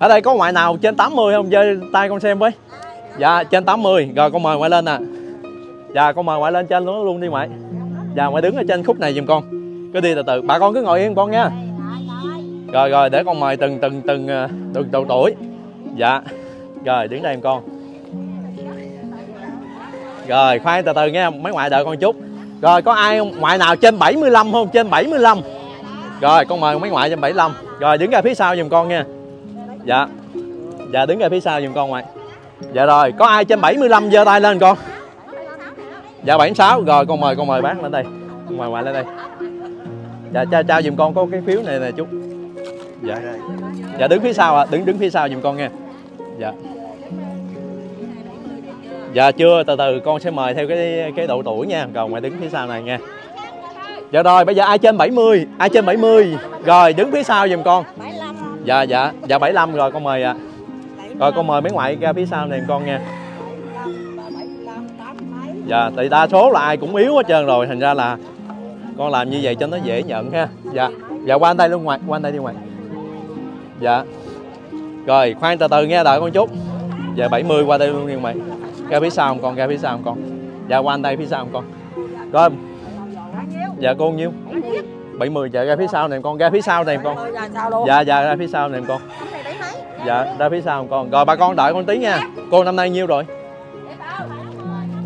ở đây có ngoại nào trên 80 không? Giơ tay con xem với. Dạ trên 80 rồi, con mời ngoại lên nè. Dạ con mời ngoại lên trên luôn luôn đi ngoại. Dạ ngoại đứng ở trên khúc này giùm con. Cứ đi từ từ. Bà con cứ ngồi yên con nha. Rồi rồi, để con mời từng từng từng ờ, từng độ tuổi. Dạ. Rồi, đứng đây em con. Rồi, khoan từ từ nghe, mấy ngoại đợi con chút. Rồi, có ai không? ngoại nào trên 75 không? Trên 75 rồi, con mời mấy ngoại trên 75 rồi, đứng ra phía sau giùm con nha dạ. Dạ đứng ra phía sau giùm con ngoại dạ rồi có ai trên 75 giơ tay lên con? Dạ 76 rồi con mời con mời bác lên đây. Con mời ngoại lên đây. Dạ trao trao giùm con có cái phiếu này nè chú. Dạ. Dạ đứng phía sau ạ. Đứng đứng phía sau giùm con nghe, dạ. Dạ chưa. Từ từ con sẽ mời theo cái cái độ tuổi nha. Còn ngoại đứng phía sau này nha dạ rồi bây giờ ai trên 70 ai trên 70 rồi đứng phía sau giùm con dạ dạ dạ 75 rồi con mời ạ rồi con mời mấy ngoại ra phía sau này con nha dạ thì đa số là ai cũng yếu hết trơn rồi thành ra là con làm như vậy cho nó dễ nhận ha dạ dạ qua anh đây luôn ngoại qua anh đây đi ngoại dạ rồi khoan từ từ nghe đợi con chút dạ 70 qua đây luôn đi mày ra phía sau không con ra phía sau không con dạ qua anh đây phía sau không con rồi dạ cô nhiêu 70 dạ ra phía sau này con ra phía sau này con. Dạ dạ ra phía sau này con. Dạ ra phía sau con. Rồi bà con đợi con tí nha. Cô năm nay nhiêu rồi?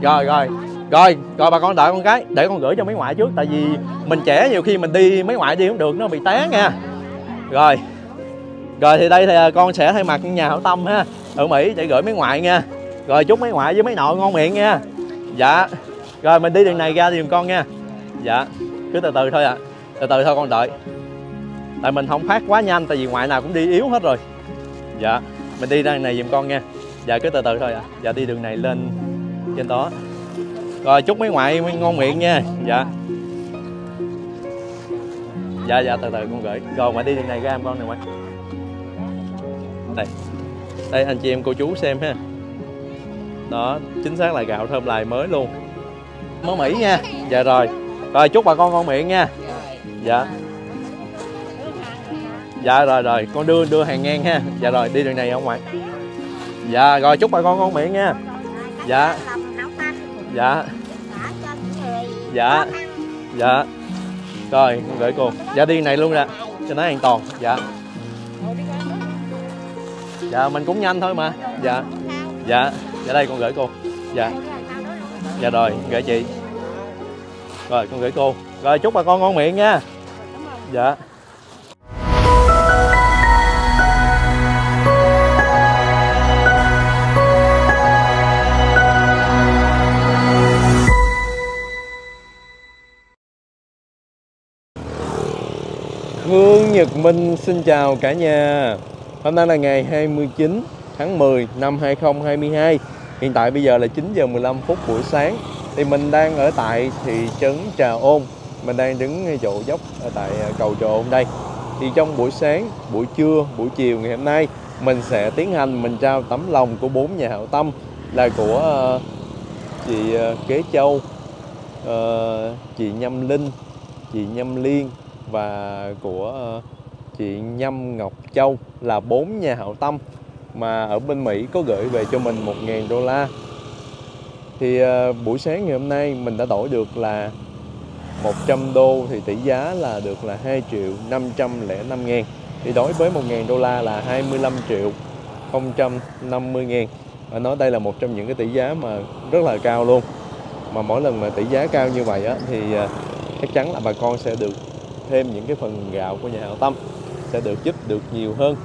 Rồi rồi. Rồi rồi bà con đợi con cái. Để con gửi cho mấy ngoại trước tại vì mình trẻ nhiều khi mình đi mấy ngoại đi không được nó bị té nha. Rồi. Rồi thì đây thì con sẽ thay mặt nhà hảo tâm ha. Ở mỹ để gửi mấy ngoại nha. Rồi chúc mấy ngoại với mấy nội ngon miệng nha. Dạ. Rồi mình đi đường này ra giùm con nha. Dạ. Cứ từ từ thôi ạ. à từ từ thôi con đợi. Tại mình không phát quá nhanh, tại vì ngoại nào cũng đi yếu hết rồi. Dạ mình đi đường này giùm con nha. Dạ cứ từ từ thôi ạ. À. dạ đi đường này lên trên đó. Rồi, chúc mấy ngoại ngon miệng nha. Dạ. Dạ dạ từ từ con gửi. Rồi, ngoại đi đường này ra em con này ngoại. Đây. Đây, anh chị em cô chú xem ha. Đó, chính xác là gạo thơm lại mới luôn. Mới mỹ nha. Dạ rồi. Rồi, chúc bà con ngon miệng nha dạ. Dạ rồi rồi. Con đưa đưa hàng ngang ha. Dạ rồi, đi đường này không ngoại. Dạ rồi, chúc bà con ngon miệng nha. Dạ. Dạ. Dạ. Dạ. Rồi con gửi cô. Dạ đi này luôn nè. Cho nó an toàn. Dạ. Dạ mình cũng nhanh thôi mà. Dạ. Dạ. Dạ đây, con gửi cô. Dạ. Dạ rồi, gửi chị. Rồi, con gửi cô. Rồi, chúc bà con ngon miệng nha dạ. Hương Nhật Minh xin chào cả nhà. Hôm nay là ngày 29 tháng 10 năm 2022 Hiện tại bây giờ là 9 giờ 15 phút buổi sáng. Thì mình đang ở tại thị trấn Trà Ôn. Mình đang đứng ngay chỗ dốc ở tại ờ, cầu Trồ hôm đây Thì trong buổi sáng, buổi trưa, buổi chiều ngày hôm nay Mình sẽ tiến hành mình trao tấm lòng của bốn nhà hảo tâm Là của uh, chị uh, Kế Châu, uh, chị Nhâm Linh, chị Nhâm Liên và của chị Nhâm Ngọc Châu là bốn nhà hảo tâm mà ở bên Mỹ có gửi về cho mình 1.000 đô la. Thì uh, buổi sáng ngày hôm nay mình đã đổi được là 100 đô thì tỷ giá là được là 2 triệu 505 ngàn. Thì đối với 1.000 đô la là 25 triệu 050 ngàn. Và nói đây là một trong những cái tỷ giá mà rất là cao luôn. Mà mỗi lần mà tỷ giá cao như vậy á, thì uh, chắc chắn là bà con sẽ được thêm những cái phần gạo của nhà hảo tâm sẽ được giúp được nhiều hơn.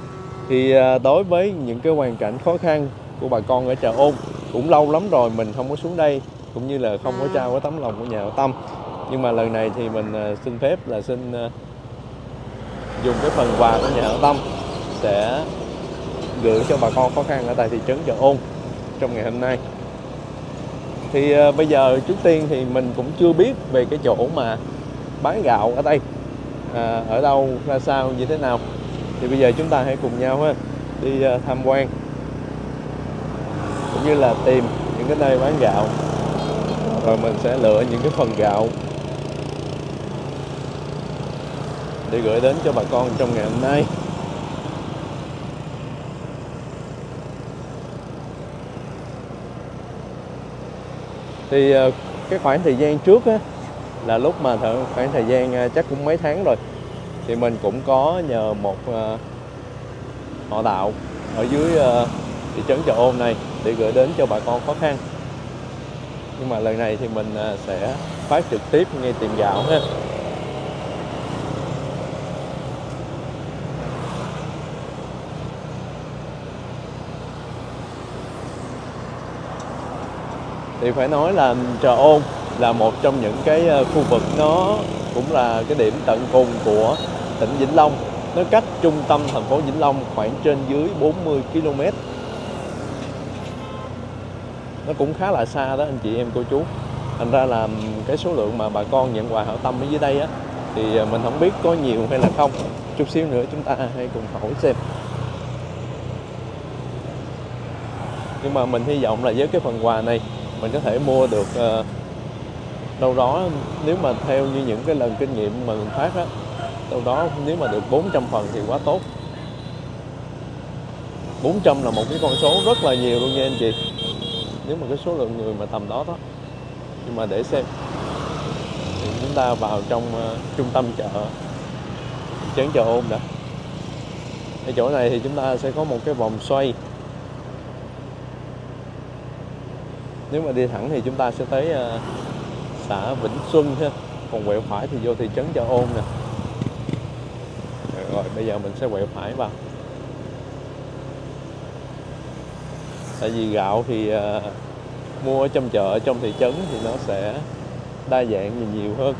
Thì đối với những cái hoàn cảnh khó khăn của bà con ở chợ ôn cũng lâu lắm rồi mình không có xuống đây cũng như là không có trao cái tấm lòng của nhà hảo tâm nhưng mà lần này thì mình ờ, xin phép là xin ờ, dùng cái phần quà của nhà hảo tâm sẽ gửi cho bà con khó khăn ở tại thị trấn chợ ôn trong ngày hôm nay. Thì ờ, bây giờ trước tiên thì mình cũng chưa biết về cái chỗ mà bán gạo ở đây à, ở đâu ra sao như thế nào. Thì bây giờ chúng ta hãy cùng nhau ha đi tham quan cũng như là tìm những cái nơi bán gạo. Rồi mình sẽ lựa những cái phần gạo để gửi đến cho bà con trong ngày hôm nay. Thì ờ, cái khoảng thời gian trước á, là lúc mà thợ, khoảng thời gian ờ, chắc cũng mấy tháng rồi thì mình cũng có nhờ một ờ, họ đạo ở dưới thị trấn chợ ôm này để gửi đến cho bà con khó khăn. Nhưng mà lần này thì mình sẽ phát trực tiếp ngay tiệm gạo ha. Thì phải nói là chợ ôn là một trong những cái ờ, khu vực nó cũng là cái điểm tận cùng của tỉnh Vĩnh Long. Nó cách trung tâm thành phố Vĩnh Long khoảng trên dưới 40 km nó cũng khá là xa đó, anh chị em, cô chú. Thành ra là cái số lượng mà bà con nhận quà hảo tâm ở dưới đây á, thì ờ, mình không biết có nhiều hay là không. Chút xíu nữa chúng ta hãy cùng hỏi xem. Nhưng mà mình hy vọng là với cái phần quà này mình có thể mua được ờ, đâu đó nếu mà theo như những cái lần kinh nghiệm mà mình phát á đâu đó nếu mà được 400 phần thì quá tốt. 400 là một cái con số rất là nhiều luôn nha anh chị. Nếu mà cái số lượng người mà tầm đó đó. Nhưng mà để xem. Thì chúng ta vào trong uh, trung tâm chợ. Chấn chợ ôn đã. Ở chỗ này thì chúng ta sẽ có một cái vòng xoay. Nếu mà đi thẳng thì chúng ta sẽ tới uh, xã Vĩnh Xuân ha. Còn quẹo phải thì vô thị trấn chợ ôn nè. Rồi bây giờ mình sẽ quẹo phải vào. Tại vì gạo thì uh, mua ở trong chợ ở trong thị trấn thì nó sẽ đa dạng và nhiều hơn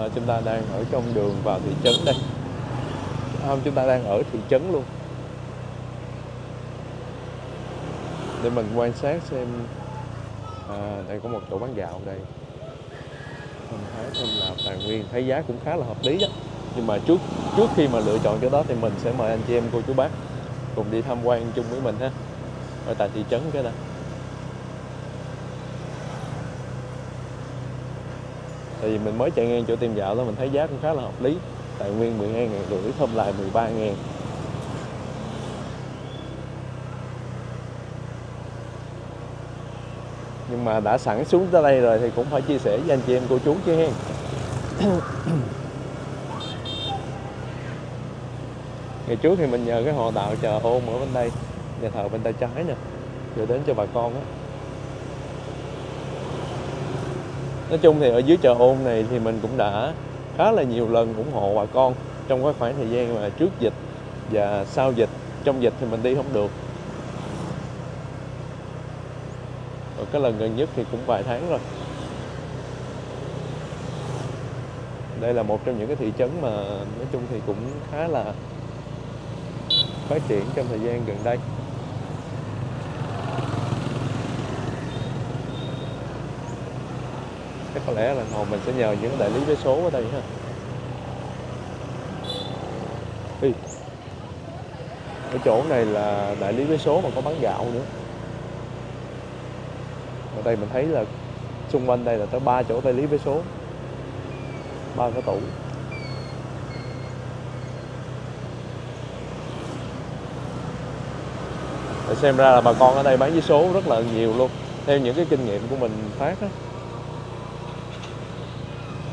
Ờ, chúng ta đang ở trong đường vào thị trấn đây. Không chúng ta đang ở thị trấn luôn. Để mình quan sát xem à, đây có một chỗ bán gạo đây. Mình thấy thêm là tài nguyên thấy giá cũng khá là hợp lý đó. Nhưng mà trước trước khi mà lựa chọn chỗ đó thì mình sẽ mời anh chị em cô chú bác cùng đi tham quan chung với mình ha ở tại thị trấn cái này. Tại vì mình mới chạy ngang chỗ tiệm gạo đó, mình thấy giá cũng khá là hợp lý. Tài nguyên 12 ngàn rưỡi, thơm lại 13 ngàn. Nhưng mà đã sẵn xuống tới đây rồi thì cũng phải chia sẻ với anh chị em cô chú chứ hen ngày trước thì mình nhờ cái họ đạo chờ ôm ở bên đây, nhà thờ bên tay trái nè rồi đến cho bà con á. Nói chung thì ở dưới chợ ôn này thì mình cũng đã khá là nhiều lần ủng hộ bà con trong cái khoảng thời gian mà trước dịch và sau dịch. Trong dịch thì mình đi không được. Ở cái lần gần nhất thì cũng vài tháng rồi. Đây là một trong những cái thị trấn mà nói chung thì cũng khá là phát triển trong thời gian gần đây. Chắc có lẽ là hồi mình sẽ nhờ những đại lý vé số ở đây ha. Ê, ở chỗ này là đại lý vé số mà có bán gạo nữa. Ở đây mình thấy là xung quanh đây là tới ba chỗ đại lý vé số. Ba cái tủ. Để xem ra là bà con ở đây bán vé số rất là nhiều luôn. Theo những cái kinh nghiệm của mình phát á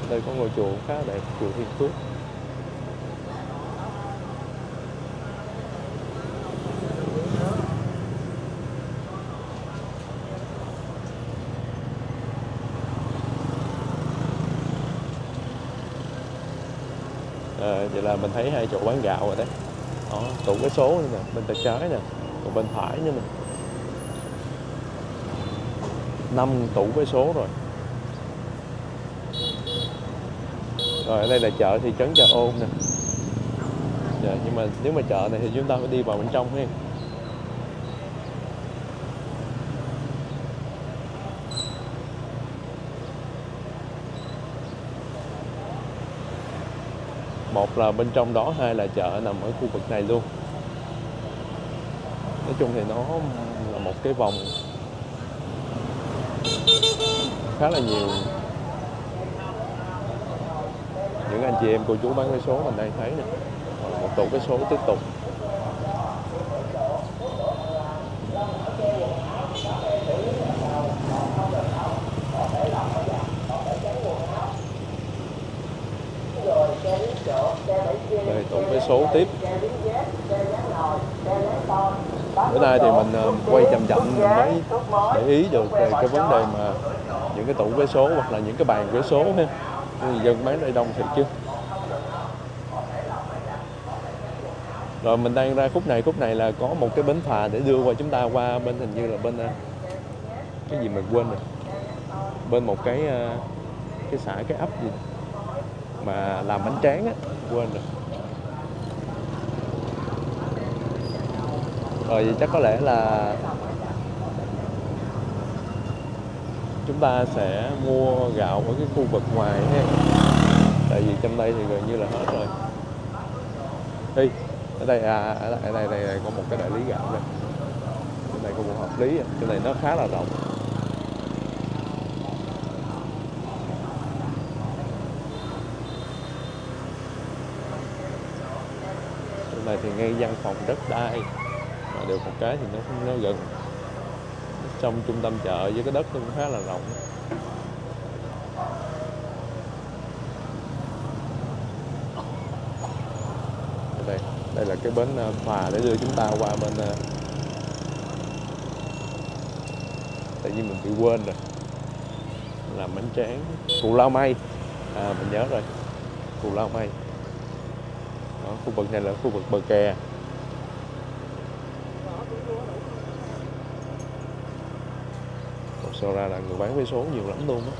đây có ngôi chùa khá đẹp chùa Thiên Phước. À, vậy là mình thấy hai chỗ bán gạo rồi đấy. Đó tủ cái số nữa nè bên tay trái nè còn bên phải nữa nè. Năm tủ cái số rồi. Rồi ở đây là chợ thị trấn chợ ôn nè. Dạ, nhưng mà nếu mà chợ này thì chúng ta phải đi vào bên trong ha. Một là bên trong đó hai là chợ nằm ở khu vực này luôn. Nói chung thì nó là một cái vòng khá là nhiều những anh chị em cô chú bán vé số mình đang thấy nè. Một tủ vé số tiếp tục. Đây tủ vé số tiếp. Bữa nay thì mình ờ, quay chậm chậm mới để ý được về cái vấn đề mà những cái tủ vé số hoặc là những cái bàn vé số ha người dân bán đây đông thiệt chứ. Rồi mình đang ra khúc này khúc này là có một cái bến phà để đưa qua chúng ta qua bên hình như là bên à, cái gì mình quên rồi. Bên một cái à, cái xã, cái ấp gì mà làm bánh tráng á, quên rồi. Rồi vậy chắc có lẽ là chúng ta sẽ mua gạo ở cái khu vực ngoài ha. Tại vì trong đây thì gần như là hết rồi. Đi ở đây à ở đây, ở đây, đây, đây có một cái đại lý gạo đây. Chỗ này cũng hợp lý à. chỗ này nó khá là rộng. Chỗ này thì ngay văn phòng đất đai. Mà được một cái thì nó nó gần trong trung tâm chợ với cái đất nó cũng khá là rộng. Đây đây là cái bến ờ, phà để đưa chúng ta qua bên ờ, tại vì mình bị quên rồi. Làm bánh tráng cù lao mây à mình nhớ rồi cù lao mây đó, khu vực này là khu vực bờ kè. Sau ra là người bán vé số nhiều lắm luôn á.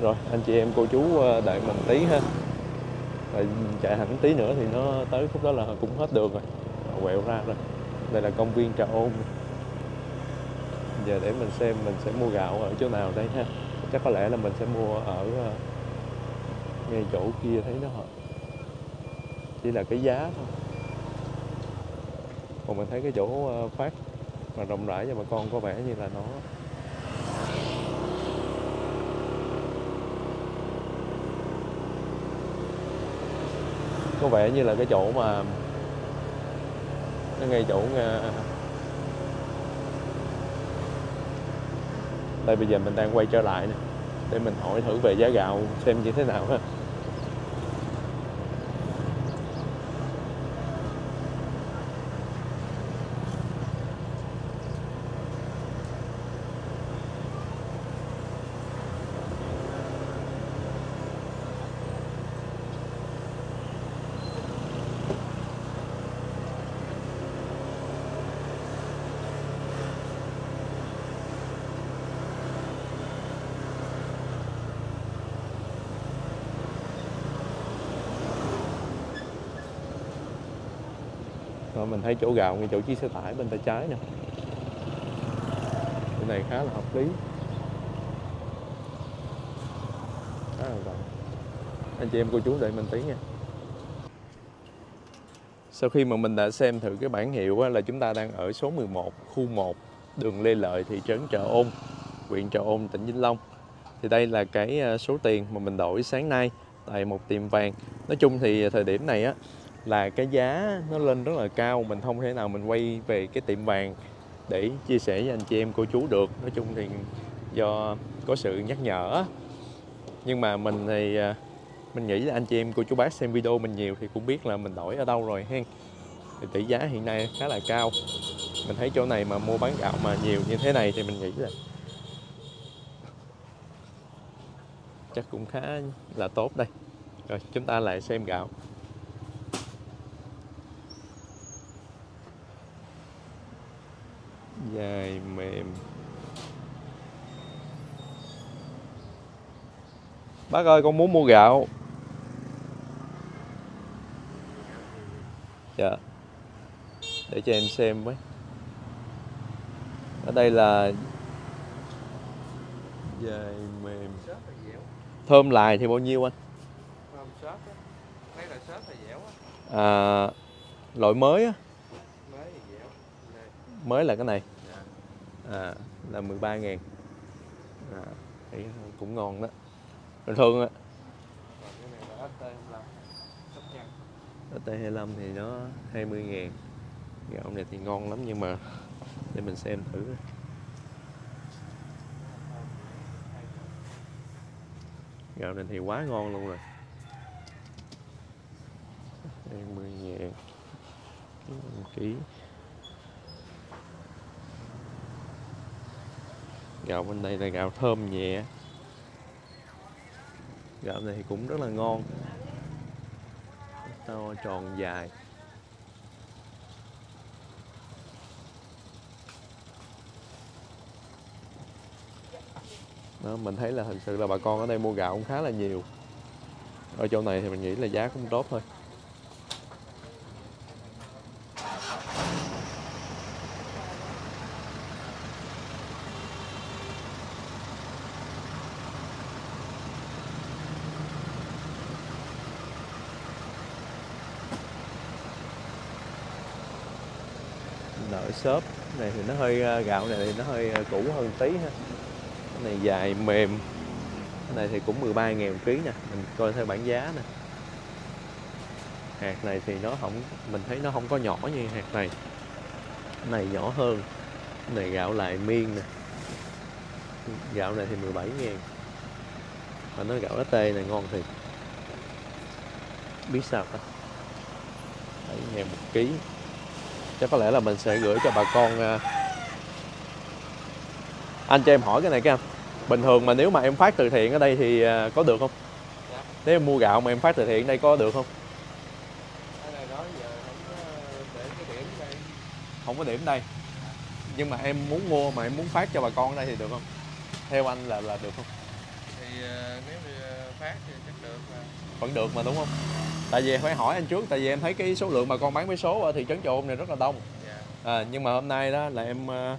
Rồi, anh chị em, cô chú ờ, đợi mình tí ha. Rồi chạy hẳn tí nữa thì nó tới phút đó là cũng hết đường rồi. Quẹo ra rồi. Đây là công viên trà ôn. Giờ để mình xem mình sẽ mua gạo ở chỗ nào đây ha. Chắc có lẽ là mình sẽ mua ở ờ, ngay chỗ kia thấy nó chỉ là cái giá thôi. Còn mình thấy cái chỗ ờ, phát phát mà rộng rãi cho bà con có vẻ như là nó có vẻ như là cái chỗ mà nó ngay chỗ à, đây bây giờ mình đang quay trở lại nè, để mình hỏi thử về giá gạo xem như thế nào ha. Thấy chỗ gạo ngay chỗ chiếc xe tải bên tay trái nè. Cái này khá là hợp lý. Khá là rộng. Anh chị em cô chú đợi mình tí nha. Sau khi mà mình đã xem thử cái bản hiệu á, là chúng ta đang ở số 11 khu 1 đường Lê Lợi thị trấn Trà Ôn huyện Trà Ôn tỉnh Vĩnh Long. Thì đây là cái à, số tiền mà mình đổi sáng nay tại một tiệm vàng. Nói chung thì thời điểm này á là cái giá nó lên rất là cao, mình không thể nào mình quay về cái tiệm vàng để chia sẻ với anh chị em cô chú được. Nói chung thì do có sự nhắc nhở. Nhưng mà mình thì à, mình nghĩ là anh chị em cô chú bác xem video mình nhiều thì cũng biết là mình đổi ở đâu rồi hen. Thì tỷ giá hiện nay khá là cao. Mình thấy chỗ này mà mua bán gạo mà nhiều như thế này thì mình nghĩ là chắc cũng khá là tốt đây. Rồi, chúng ta lại xem gạo. Dài mềm. Bác ơi con muốn mua gạo. Dạ. Để cho em xem với. Ở đây là dài mềm. Thơm lại thì bao nhiêu anh? À, loại mới á. Mới là cái này à, là 13 ngàn. À, thấy cũng ngon đó. Bình thường á. ST25 thì nó 20 ngàn. Gạo này thì ngon lắm nhưng mà để mình xem thử. Gạo này thì quá ngon luôn rồi. 20 ngàn. Ký. Gạo bên đây là gạo thơm nhẹ. Gạo này thì cũng rất là ngon. To tròn dài. Đó, mình thấy là thực sự là bà con ở đây mua gạo cũng khá là nhiều. Ở chỗ này thì mình nghĩ là giá cũng tốt thôi đợi xốp này thì nó hơi ờ, gạo này thì nó hơi ờ, cũ hơn tí ha. Cái này dài mềm. Cái này thì cũng 13 ngàn một ký nè. Mình coi theo bảng giá nè. Hạt này thì nó không, mình thấy nó không có nhỏ như hạt này. Cái này nhỏ hơn. Cái này gạo lại miên nè. Gạo này thì 17 000 mà nó gạo lá tê này ngon thiệt. Biết sao ta? 7 000 một ký chắc có lẽ là mình sẽ gửi cho bà con à. anh cho em hỏi cái này cái anh bình thường mà nếu mà em phát từ thiện ở đây thì à, có được không? Dạ. nếu em mua gạo mà em phát từ thiện đây có được không? Không có điểm đây. Nhưng mà em muốn mua mà em muốn phát cho bà con ở đây thì được không? Theo anh là là được không? Thì ờ, nếu phát thì chắc được mà. Vẫn được mà đúng không tại vì phải hỏi anh trước tại vì em thấy cái số lượng bà con bán vé số ở thị trấn chợ Ôn này rất là đông. Dạ. À, nhưng mà hôm nay đó là em à,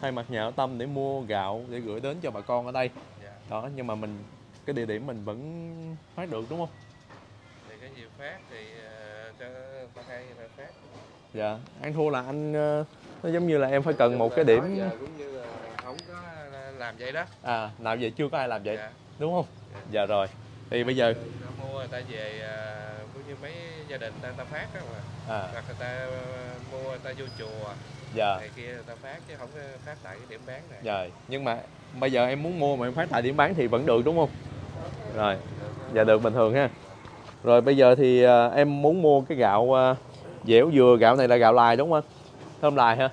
thay mặt nhà hảo tâm để mua gạo để gửi đến cho bà con ở đây. Dạ. Đó nhưng mà mình cái địa điểm mình vẫn phát được đúng không? Thì cái gì phát thì ờ, cho ba hai là phát. Dạ ăn thua là anh ờ, nó giống như là em phải cần một cái điểm. cũng như là không có làm vậy đó. À nào giờ chưa có ai làm vậy dạ. đúng không? Dạ rồi thì bây giờ? Ta mua người ta về à, cũng như mấy gia đình ta, ta phát đó mà. À. Hoặc người ta ờ, mua người ta vô chùa. Dạ. Này kia người ta phát chứ không phát tại cái điểm bán này. Rồi nhưng mà bây giờ em muốn mua mà em phát tại điểm bán thì vẫn được đúng không? Rồi dạ được bình thường ha. Rồi bây giờ thì à, em muốn mua cái gạo à, dẻo dừa. Gạo này là gạo lài đúng không anh? Thơm lài ha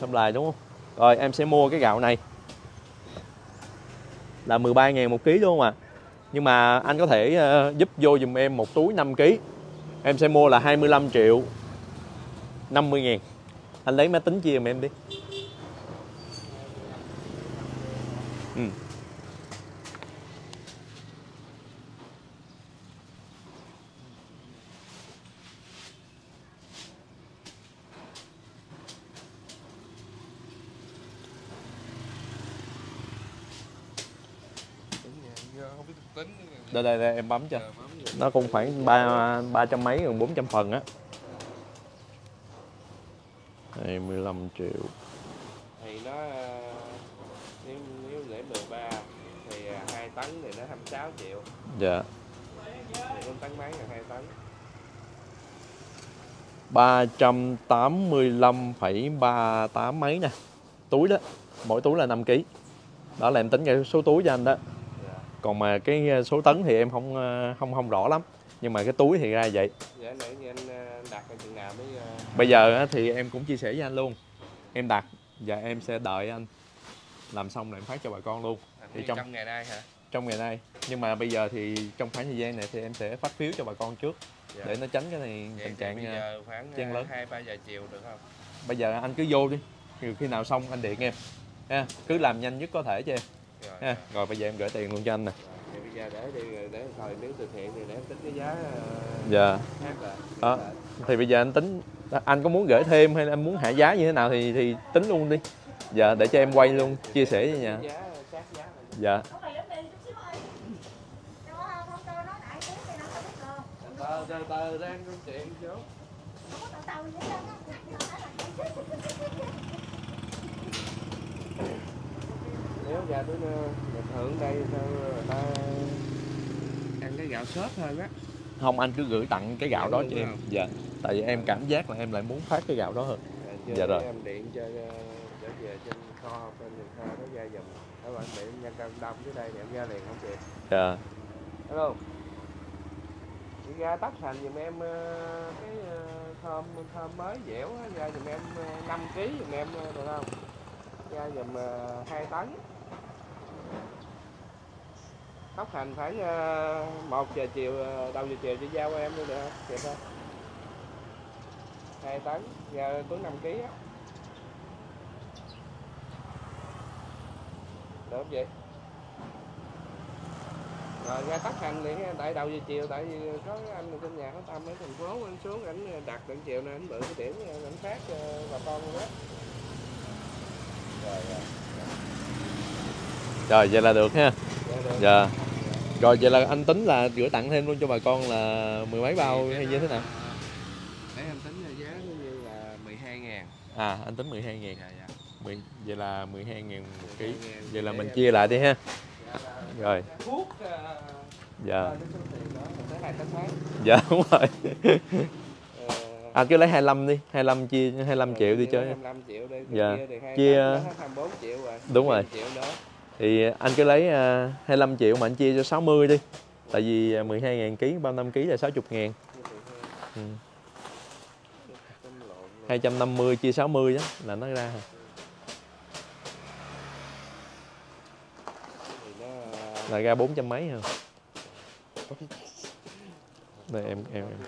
thơm lài đúng không? Rồi em sẽ mua cái gạo này. Là 13 ngàn một ký đúng không ạ nhưng mà anh có thể ờ, giúp vô dùm em một túi 5 kg em sẽ mua là 25 triệu 50 ngàn. Anh lấy máy tính chia dùm em đi. Ừ. tính nha không biết tính đây đây đây em bấm cho. Vô. nó cũng khoảng ba ba trăm mấy gần bốn trăm phần á. 25 triệu. Thì nó ờ, nếu nếu để 13 thì à, 2 tấn thì nó 26 triệu. Dạ. Thì 4 tấn mấy là 2 tấn. 385,38 mấy nè. Túi đó mỗi túi là 5 kg đó là em tính cái số túi cho anh đó. dạ còn mà cái số tấn thì em không ờ, không không rõ lắm. Nhưng mà cái túi thì ra vậy. Dạ nãy như anh ờ, đặt ở chừng nào mới ờ, bây giờ thì em cũng chia sẻ với anh luôn. Em đặt và em sẽ đợi anh làm xong rồi em phát cho bà con luôn. À, Thì trong- trong ngày nay hả? Trong ngày nay. Nhưng mà bây giờ thì trong khoảng thời gian này thì em sẽ phát phiếu cho bà con trước dạ. để nó tránh cái này Vậy tình trạng bây ờ, giờ khoảng chen lớn. 2 3 giờ chiều được không? bây giờ anh cứ vô đi. Rồi khi nào xong anh điện em. Ha cứ làm nhanh nhất có thể cho em Rồi. ha rồi bây giờ em gửi tiền luôn cho anh nè. Thì bây giờ để đi rồi để thời nếu thực hiện thì để em tính cái giá ờ, dạ. Đó. thì bây giờ anh tính anh có muốn gửi thêm hay là anh muốn hạ giá như thế nào thì thì tính luôn đi. Dạ để cho em quay luôn chia sẻ với nhà. Dạ. Không phải lớn lên chút nếu ra tới nó bình thường đây ta ăn cái gạo xốp hơn á không anh cứ gửi tặng cái gạo đó cho em dạ tại vì em cảm giác là em lại muốn phát cái gạo đó hơn Dạ rồi. em điện cho ờ, trở về trên kho bên đường kho nó ra giùm các bạn điện nhân công đông dưới đây thì em ra liền không kịp dạ Hello. Đi ra tắt thành giùm em ờ, cái ờ, thơm thơm mới dẻo ra giùm em 5 kg giùm em ờ, được không? Ra giùm uh, 2 tấn. Tóc hành khoảng 1 ờ, giờ chiều ờ, đầu giờ chiều chị giao qua em luôn được? Kịp không? 2 tấn, giờ túi 5 kg á. Được không chị? rồi ra tắt hành liền tại đầu giờ chiều tại vì có anh ở trên nhà có tâm ở thành phố anh xuống ảnh đặt đến chiều này anh bự cái điểm ảnh phát ờ, bà con luôn đó rồi rồi rồi vậy là được ha. Dạ, dạ. Rồi vậy là anh tính là gửi tặng thêm luôn cho bà con là mười mấy bao hay như thế nào? để em tính là giá như là 12 ngàn. À anh tính 12 ngàn. Dạ dạ. Vậy là 12 ngàn một ký. 12 ngàn. vậy là mình chia lại đi ha. Dạ, Rồi. ờ, dạ. ờ, dạ đúng rồi. Ờ, anh cứ lấy 25 đi 25 chia 25 rồi triệu đi chơi 25 triệu đi Dạ. Chia- tấn đó 24 triệu rồi Đúng rồi. 20 triệu nữa thì anh cứ lấy à, 25 triệu mà anh chia cho 60 đi. Tại vì à, 12 ngàn ký bao 5 ký là 60 ngàn ừ. 250 chia 60 đó là nó ra. Là ra 400 mấy ha đây em em em.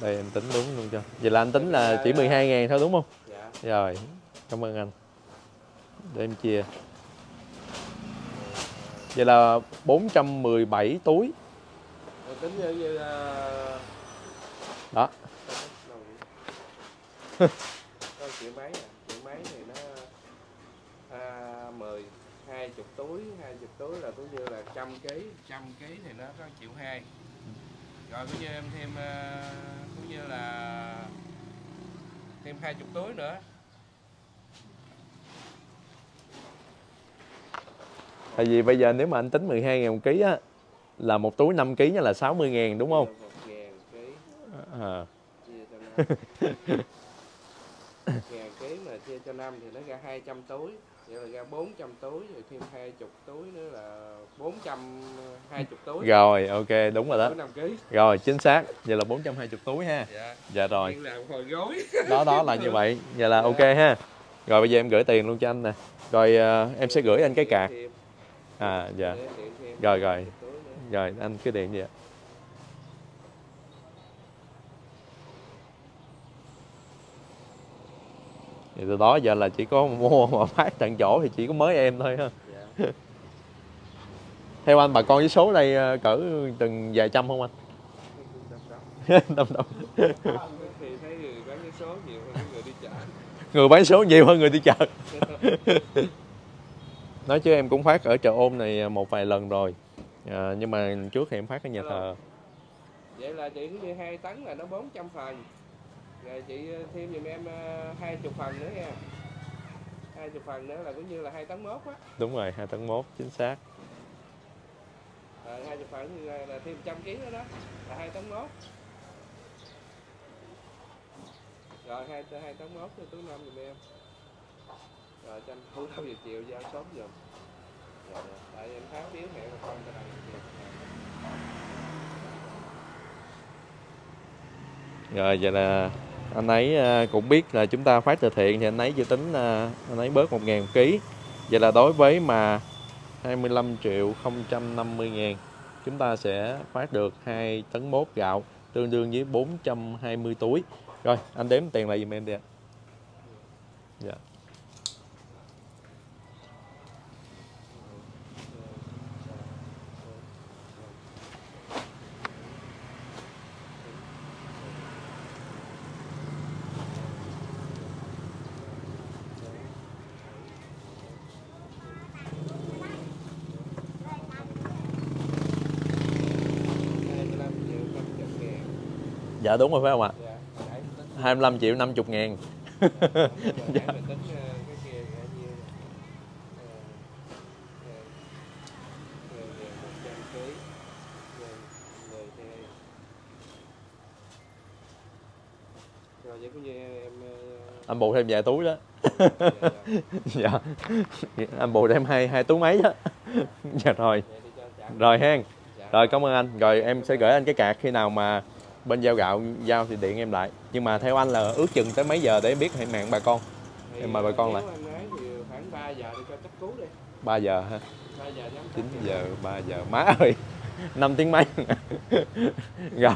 Đây em tính đúng luôn cho. Vậy là anh tính là chỉ 12 ngàn thôi đúng không? Dạ. Rồi cảm ơn anh. Để em chia vậy là 417 túi. Rồi tính như, như uh... Đó. có triệu mấy à? Triệu mấy thì nó à, 10 20 túi 20 túi là cũng như là trăm ký. Trăm ký thì nó có triệu hai. Rồi cũng như em thêm à, cũng như là thêm 20 túi nữa tại vì bây giờ nếu mà anh tính 12 ngàn một ký á là một túi 5 ký là 60 ngàn đúng không? Một ngàn ký. À, ngàn ký mà chia cho năm thì nó ra 200 túi vậy là ra 400 túi rồi thêm 20 túi nữa là 420 túi. Rồi ok đúng rồi đó. Túi 5 ký. Rồi chính xác vậy là 420 túi ha. Dạ. Dạ rồi. Làm hồi gối. Đó đó là như vậy vậy là ok ha. Rồi bây giờ em gửi tiền luôn cho anh nè. Rồi à, em sẽ gửi anh cái cạc à dạ. Rồi, rồi. 20 túi nữa. rồi anh cứ điện vậy thì từ đó giờ là chỉ có mua mà phát tận chỗ thì chỉ có mới em thôi ha. Dạ. Theo anh bà con với số đây ờ, cỡ từng vài trăm không anh? Thì thấy người bán số nhiều hơn người đi chợ. Người bán số nhiều hơn người đi chợ nói chứ em cũng phát ở chợ ôm này một vài lần rồi. À, nhưng mà trước thì em phát ở nhà thờ. Vậy là chị như hai tấn là nó 400 phần. Rồi chị thêm giùm em ờ, hai chục phần nữa nha. Hai chục phần nữa là cũng như là hai tấn mốt á. Đúng rồi hai tấn mốt chính xác. Hai chục phần là, là thêm trăm ký nữa đó. Là hai tấn mốt. Rồi hai hai tấn mốt cho túi năm giùm em Ờ, rồi tranh thủ đâu giờ chiều giao sớm giùm. Rồi rồi. tại em tháo biếu mẹ và con cho này rồi dạ, vậy là anh ấy ờ, cũng biết là chúng ta phát từ thiện thì anh ấy dự tính à, anh ấy bớt 1 ngàn ký. Vậy là đối với mà 25 triệu 050 ngàn chúng ta sẽ phát được 2 tấn mốt gạo tương đương với 420 túi. Rồi anh đếm tiền lại giùm em đi ạ. Dạ. hai dạ đúng rồi phải không ạ? Dạ, 25 triệu 50 ngàn. Dạ. anh bộ thêm vài túi đó. Dạ, dạ. anh bộ thêm hai hai túi mấy đó. Dạ rồi. Rồi hen. Rồi cảm ơn anh. Rồi em sẽ gửi anh cái cạc khi nào mà bên giao gạo giao thì điện em lại. Nhưng mà theo anh là ước chừng tới mấy giờ để em biết hẹn mạng bà con? Thì, em mời bà con lại. em nói thì khoảng 3 giờ đi cho cấp cứu đi. 3 giờ ha 3 giờ nhắm 9 giờ 3 giờ. Má ơi 5 tiếng mấy? Rồi.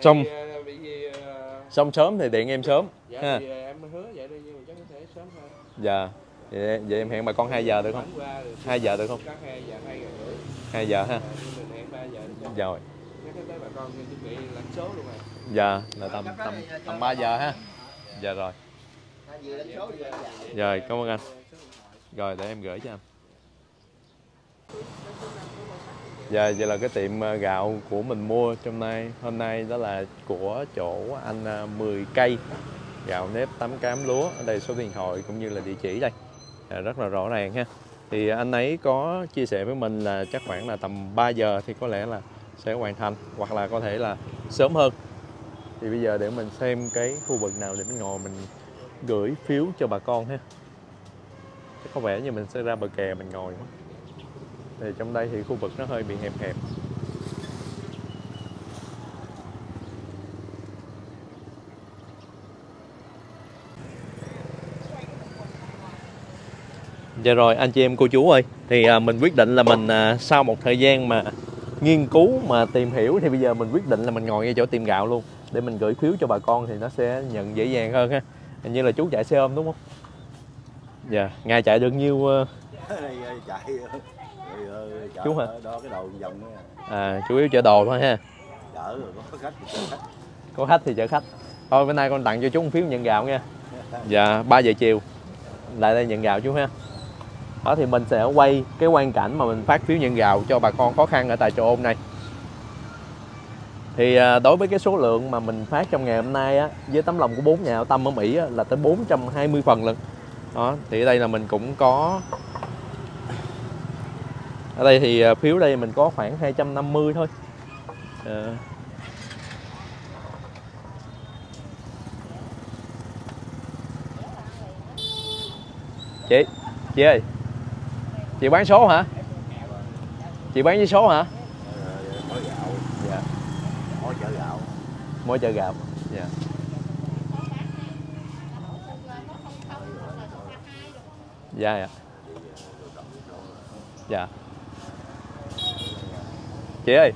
Xong. Vì ờ, xong sớm thì điện em sớm. Dạ ha. thì em hứa vậy đi nhưng mà chắc có thể sớm hơn. Dạ. Vậy, vậy em hẹn bà con 2 giờ được không? Khoảng qua rồi. 2 giờ được không? Có 2 giờ 2 giờ rưỡi. 2 giờ ha. Ờ, nhưng mình hẹn 3 giờ đi cho rồi. Chắc con chuẩn bị lãnh số luôn rồi. Giờ là tầm tầm tầm 3 giờ ha. dạ rồi. Rồi cảm ơn anh. Rồi để em gửi cho anh. Dạ, vậy là cái tiệm ờ, gạo của mình mua trong nay hôm nay đó là của chỗ anh ờ, 10 cây. Gạo nếp tấm cám lúa ở đây số điện thoại cũng như là địa chỉ đây. Dạ, rất là rõ ràng ha. Thì anh ấy có chia sẻ với mình là chắc khoảng là tầm 3 giờ thì có lẽ là sẽ hoàn thành hoặc là có thể là sớm hơn. Thì bây giờ để mình xem cái khu vực nào để mình ngồi mình gửi phiếu cho bà con ha. Chắc có vẻ như mình sẽ ra bờ kè mình ngồi thì trong đây thì khu vực nó hơi bị hẹp hẹp. Dạ rồi anh chị em cô chú ơi. Thì à, mình quyết định là mình à, sau một thời gian mà nghiên cứu mà tìm hiểu Thì bây giờ mình quyết định là mình ngồi ngay chỗ tiệm gạo luôn. Để mình gửi phiếu cho bà con thì nó sẽ nhận dễ dàng hơn ha. Hình như là chú chạy xe ôm đúng không? Dạ, ngày chạy được nhiêu ờ, chạy chở Chú hả? đó cái đầu vòng à, Chủ yếu chở đồ thôi ha. Chở rồi có khách thì chở khách. Có khách thì chở khách. Thôi bữa nay con tặng cho chú một phiếu nhận gạo nha. Dạ 3 giờ chiều. Lại đây nhận gạo chú ha đó thì mình sẽ quay cái quan cảnh mà mình phát phiếu nhận gạo cho bà con khó khăn ở tại chợ ôn này. Thì à, đối với cái số lượng mà mình phát trong ngày hôm nay á Với tấm lòng của bốn nhà hảo tâm ở Mỹ á, là tới 420 phần lần Đó thì ở đây là mình cũng có Ở đây thì à, phiếu đây mình có khoảng 250 thôi. Ờ. Chị chị ơi chị bán số hả? Chị bán với số hả? Có gạo dạ mỗi chợ gạo. Mỗi chợ gạo dạ. Dạ dạ. Dạ. Chị ơi.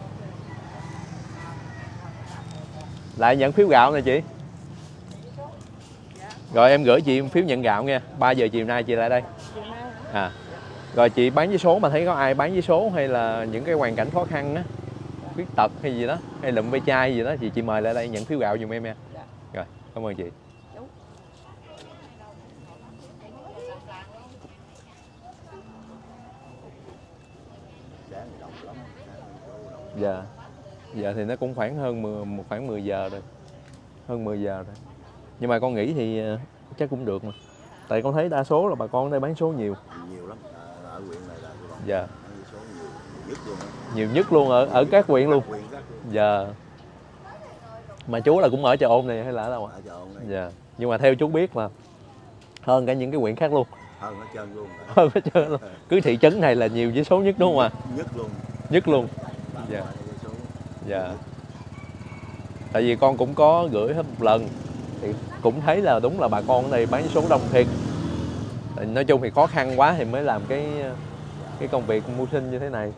Lại nhận phiếu gạo nè chị. Rồi em gửi chị phiếu nhận gạo nha. 3 giờ chiều nay chị lại đây. À rồi chị bán với số mà thấy có ai bán với số hay là những cái hoàn cảnh khó khăn á khuyết tật hay gì đó hay lụm ve chai gì đó thì chị mời lại đây nhận phiếu gạo giùm em nha. Rồi cảm ơn chị. Lắm dạ. Giờ thì nó cũng khoảng hơn 10, một khoảng 10 giờ rồi. Hơn 10 giờ rồi. Nhưng mà con nghĩ thì chắc cũng được mà. Tại con thấy đa số là bà con ở đây bán số nhiều. Nhiều lắm à, ở huyện này là tôi còn dạ. Nhiều nhất luôn ở ở các huyện luôn. Dạ. Mà chú là cũng ở chợ ôn này hay là ở đâu ạ? Dạ. Nhưng mà theo chú biết là hơn cả những cái huyện khác luôn. Hơn hết trơn luôn. Hơn hết trơn luôn. Cứ thị trấn này là nhiều với số nhất đúng không ạ? Nhất luôn. Nhất luôn. Dạ. dạ. Tại vì con cũng có gửi hết một lần. Thì cũng thấy là đúng là bà con ở đây bán số đông thiệt. Nói chung thì khó khăn quá thì mới làm cái cái công việc mưu sinh như thế này.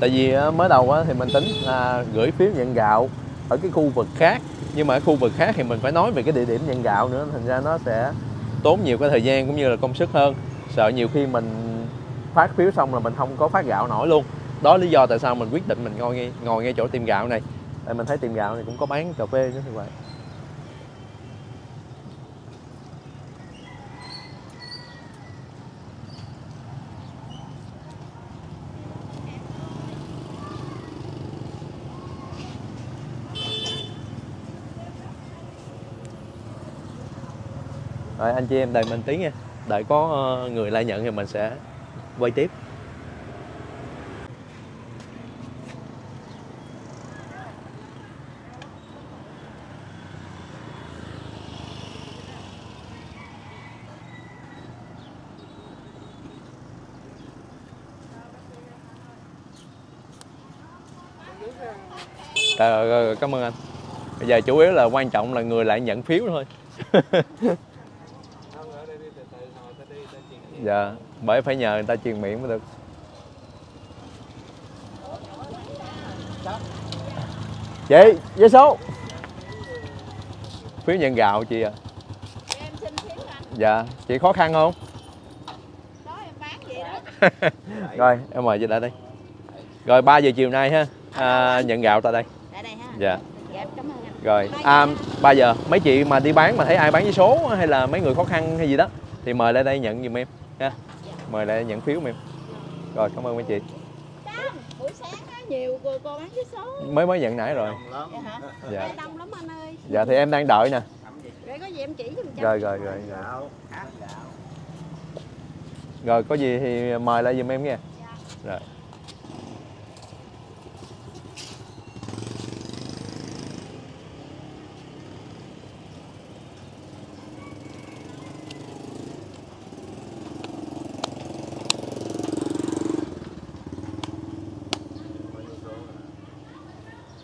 Tại vì ờ, mới đầu thì mình tính là gửi phiếu nhận gạo ở cái khu vực khác, nhưng mà ở khu vực khác thì mình phải nói về cái địa điểm nhận gạo nữa, thành ra nó sẽ tốn nhiều cái thời gian cũng như là công sức hơn. Sợ nhiều khi mình phát phiếu xong là mình không có phát gạo nổi luôn đó lý do tại sao mình quyết định mình ngồi ngay ngồi ngay chỗ tiệm gạo này. Tại mình thấy tiệm gạo này cũng có bán cà phê nữa như vậy. Rồi, anh chị em đợi mình tí nha. Đợi có ờ, người lại nhận thì mình sẽ quay tiếp. Rồi, rồi, rồi, cảm ơn anh. Bây giờ chủ yếu là quan trọng là người lại nhận phiếu thôi. Dạ bởi phải nhờ người ta truyền miệng mới được. Chị giấy số. Phiếu nhận gạo chị à dạ chị khó khăn không? Đó em bán vậy đó. rồi em mời chị lại đây. Rồi 3 giờ chiều nay ha. À, nhận gạo tại đây. Dạ. Dạ em cảm ơn anh. rồi à, 3 giờ mấy chị mà đi bán mà thấy ai bán với số hay là mấy người khó khăn hay gì đó thì mời lại đây nhận giùm em ha mời lại nhận phiếu giùm em. Rồi cảm ơn mấy chị. Đông, buổi sáng á nhiều cô, cô bán với số. mới mới nhận nãy rồi. Dạ hả? dạ. Đông lắm anh ơi. dạ thì em đang đợi nè. Để có gì em chỉ giùm cho. rồi rồi rồi rồi. Rồi có gì thì mời lại giùm em nha rồi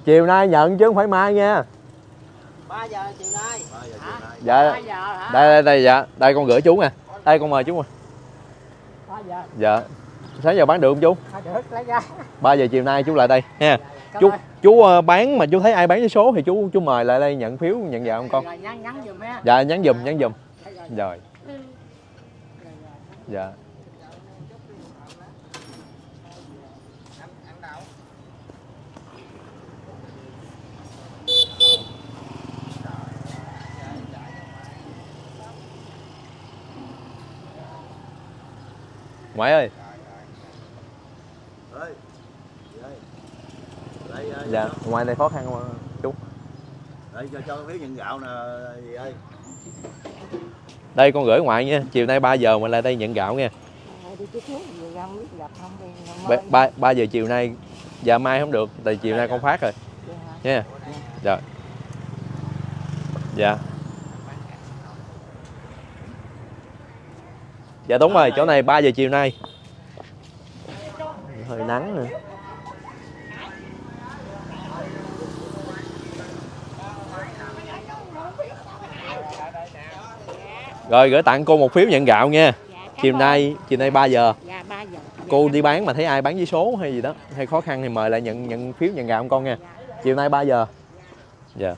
chiều nay nhận chứ không phải mai nha. 3 giờ chiều nay. Ba giờ chiều nay. Dạ. 3 giờ hả? Đây đây đây dạ. Đây con gửi chú nè. Đây con mời chú nè 3 giờ. Dạ. Sáng giờ bán được không chú? Được lấy ra. 3 giờ chiều nay chú lại đây. Nha. Cảm chú ơn. chú ờ, bán mà chú thấy ai bán với số thì chú chú mời lại đây nhận phiếu nhận gạo không con? Rồi nhắn nhắn giùm ha dạ nhắn giùm nhắn giùm. Thấy rồi. rồi. Dạ ngoại ơi. Dạ ngoài này khó khăn không chú đây cho cho phiếu nhận gạo nè gì ơi đây con gửi ngoại nha. Chiều nay 3 giờ mình lại đây nhận gạo nha. Ờ, ba, ba, 3 giờ chiều nay dạ mai không được tại chiều nay con phát rồi. Nha. Dạ. Dạ dạ đúng rồi chỗ này 3 giờ chiều nay. Hơi nắng nữa. Rồi gửi tặng cô một phiếu nhận gạo nha. Dạ, chiều nay chiều nay 3 giờ. Dạ 3 giờ. cô đi bán mà thấy ai bán với số hay gì đó hay khó khăn thì mời lại nhận nhận phiếu nhận gạo con nha. Chiều nay 3 giờ. Dạ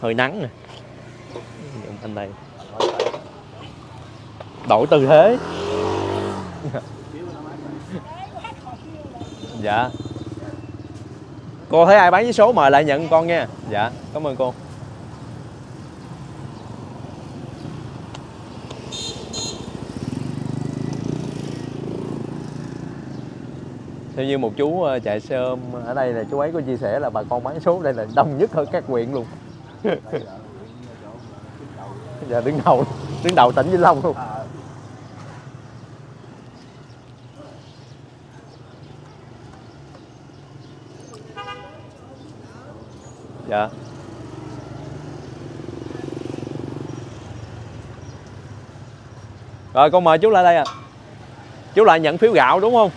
hơi nắng nè. Anh này. Đổi tư thế. Dạ. Cô thấy ai bán với số mời lại nhận con nha. Dạ cảm ơn cô. Theo như một chú ờ, chạy xe ôm ở đây là chú ấy có chia sẻ là bà con bán số đây là đông nhất ở các huyện luôn đầu dạ đứng đầu đứng đầu tỉnh vĩnh long luôn. À, dạ. Rồi con mời chú lại đây à chú lại nhận phiếu gạo đúng không?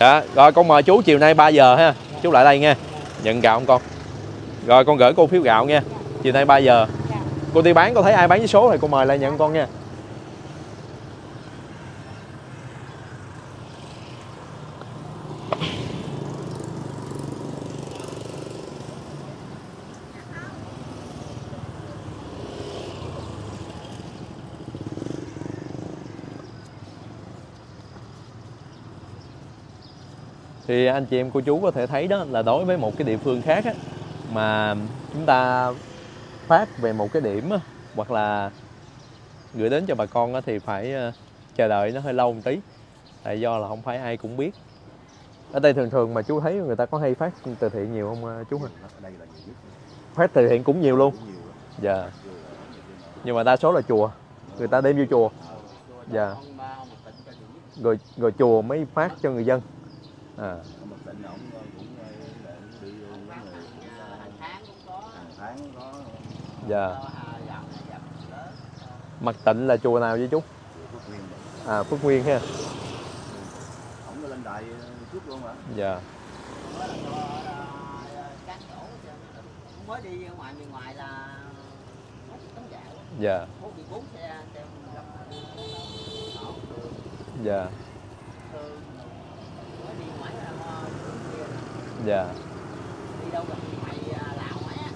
Dạ rồi con mời chú chiều nay 3 giờ ha. Chú lại đây nha nhận gạo không con? Rồi con gửi cô phiếu gạo nha chiều nay 3 giờ. Cô đi bán cô thấy ai bán với số thì cô mời lại nhận con nha. Thì anh chị em cô chú có thể thấy đó là đối với một cái địa phương khác á, mà chúng ta phát về một cái điểm hoặc là gửi đến cho bà con thì phải ờ, chờ đợi nó hơi lâu một tí. Tại do là không phải ai cũng biết. Ở đây thường thường mà chú thấy người ta có hay phát từ thiện nhiều không ờ, chú? Hả phát từ thiện cũng nhiều luôn. Dạ. Nhưng mà đa số là chùa. Người ta đem vô chùa. Dạ. Nhiều nhất. rồi rồi chùa mới phát cho người dân. À ở một tỉnh ổng cũng ờ, là đi vấn đề cũng ờ, Hàng tháng cũng có. hàng tháng có dạ. Mặt tịnh là chùa nào vậy chú? À phước nguyên ha. Ổng có lên đài ờ, trước luôn mà dạ. Mới ờ, đi ngoài ngoài là dạ. Dạ. Ờ, nè. dạ. Đi đâu mày à, lào á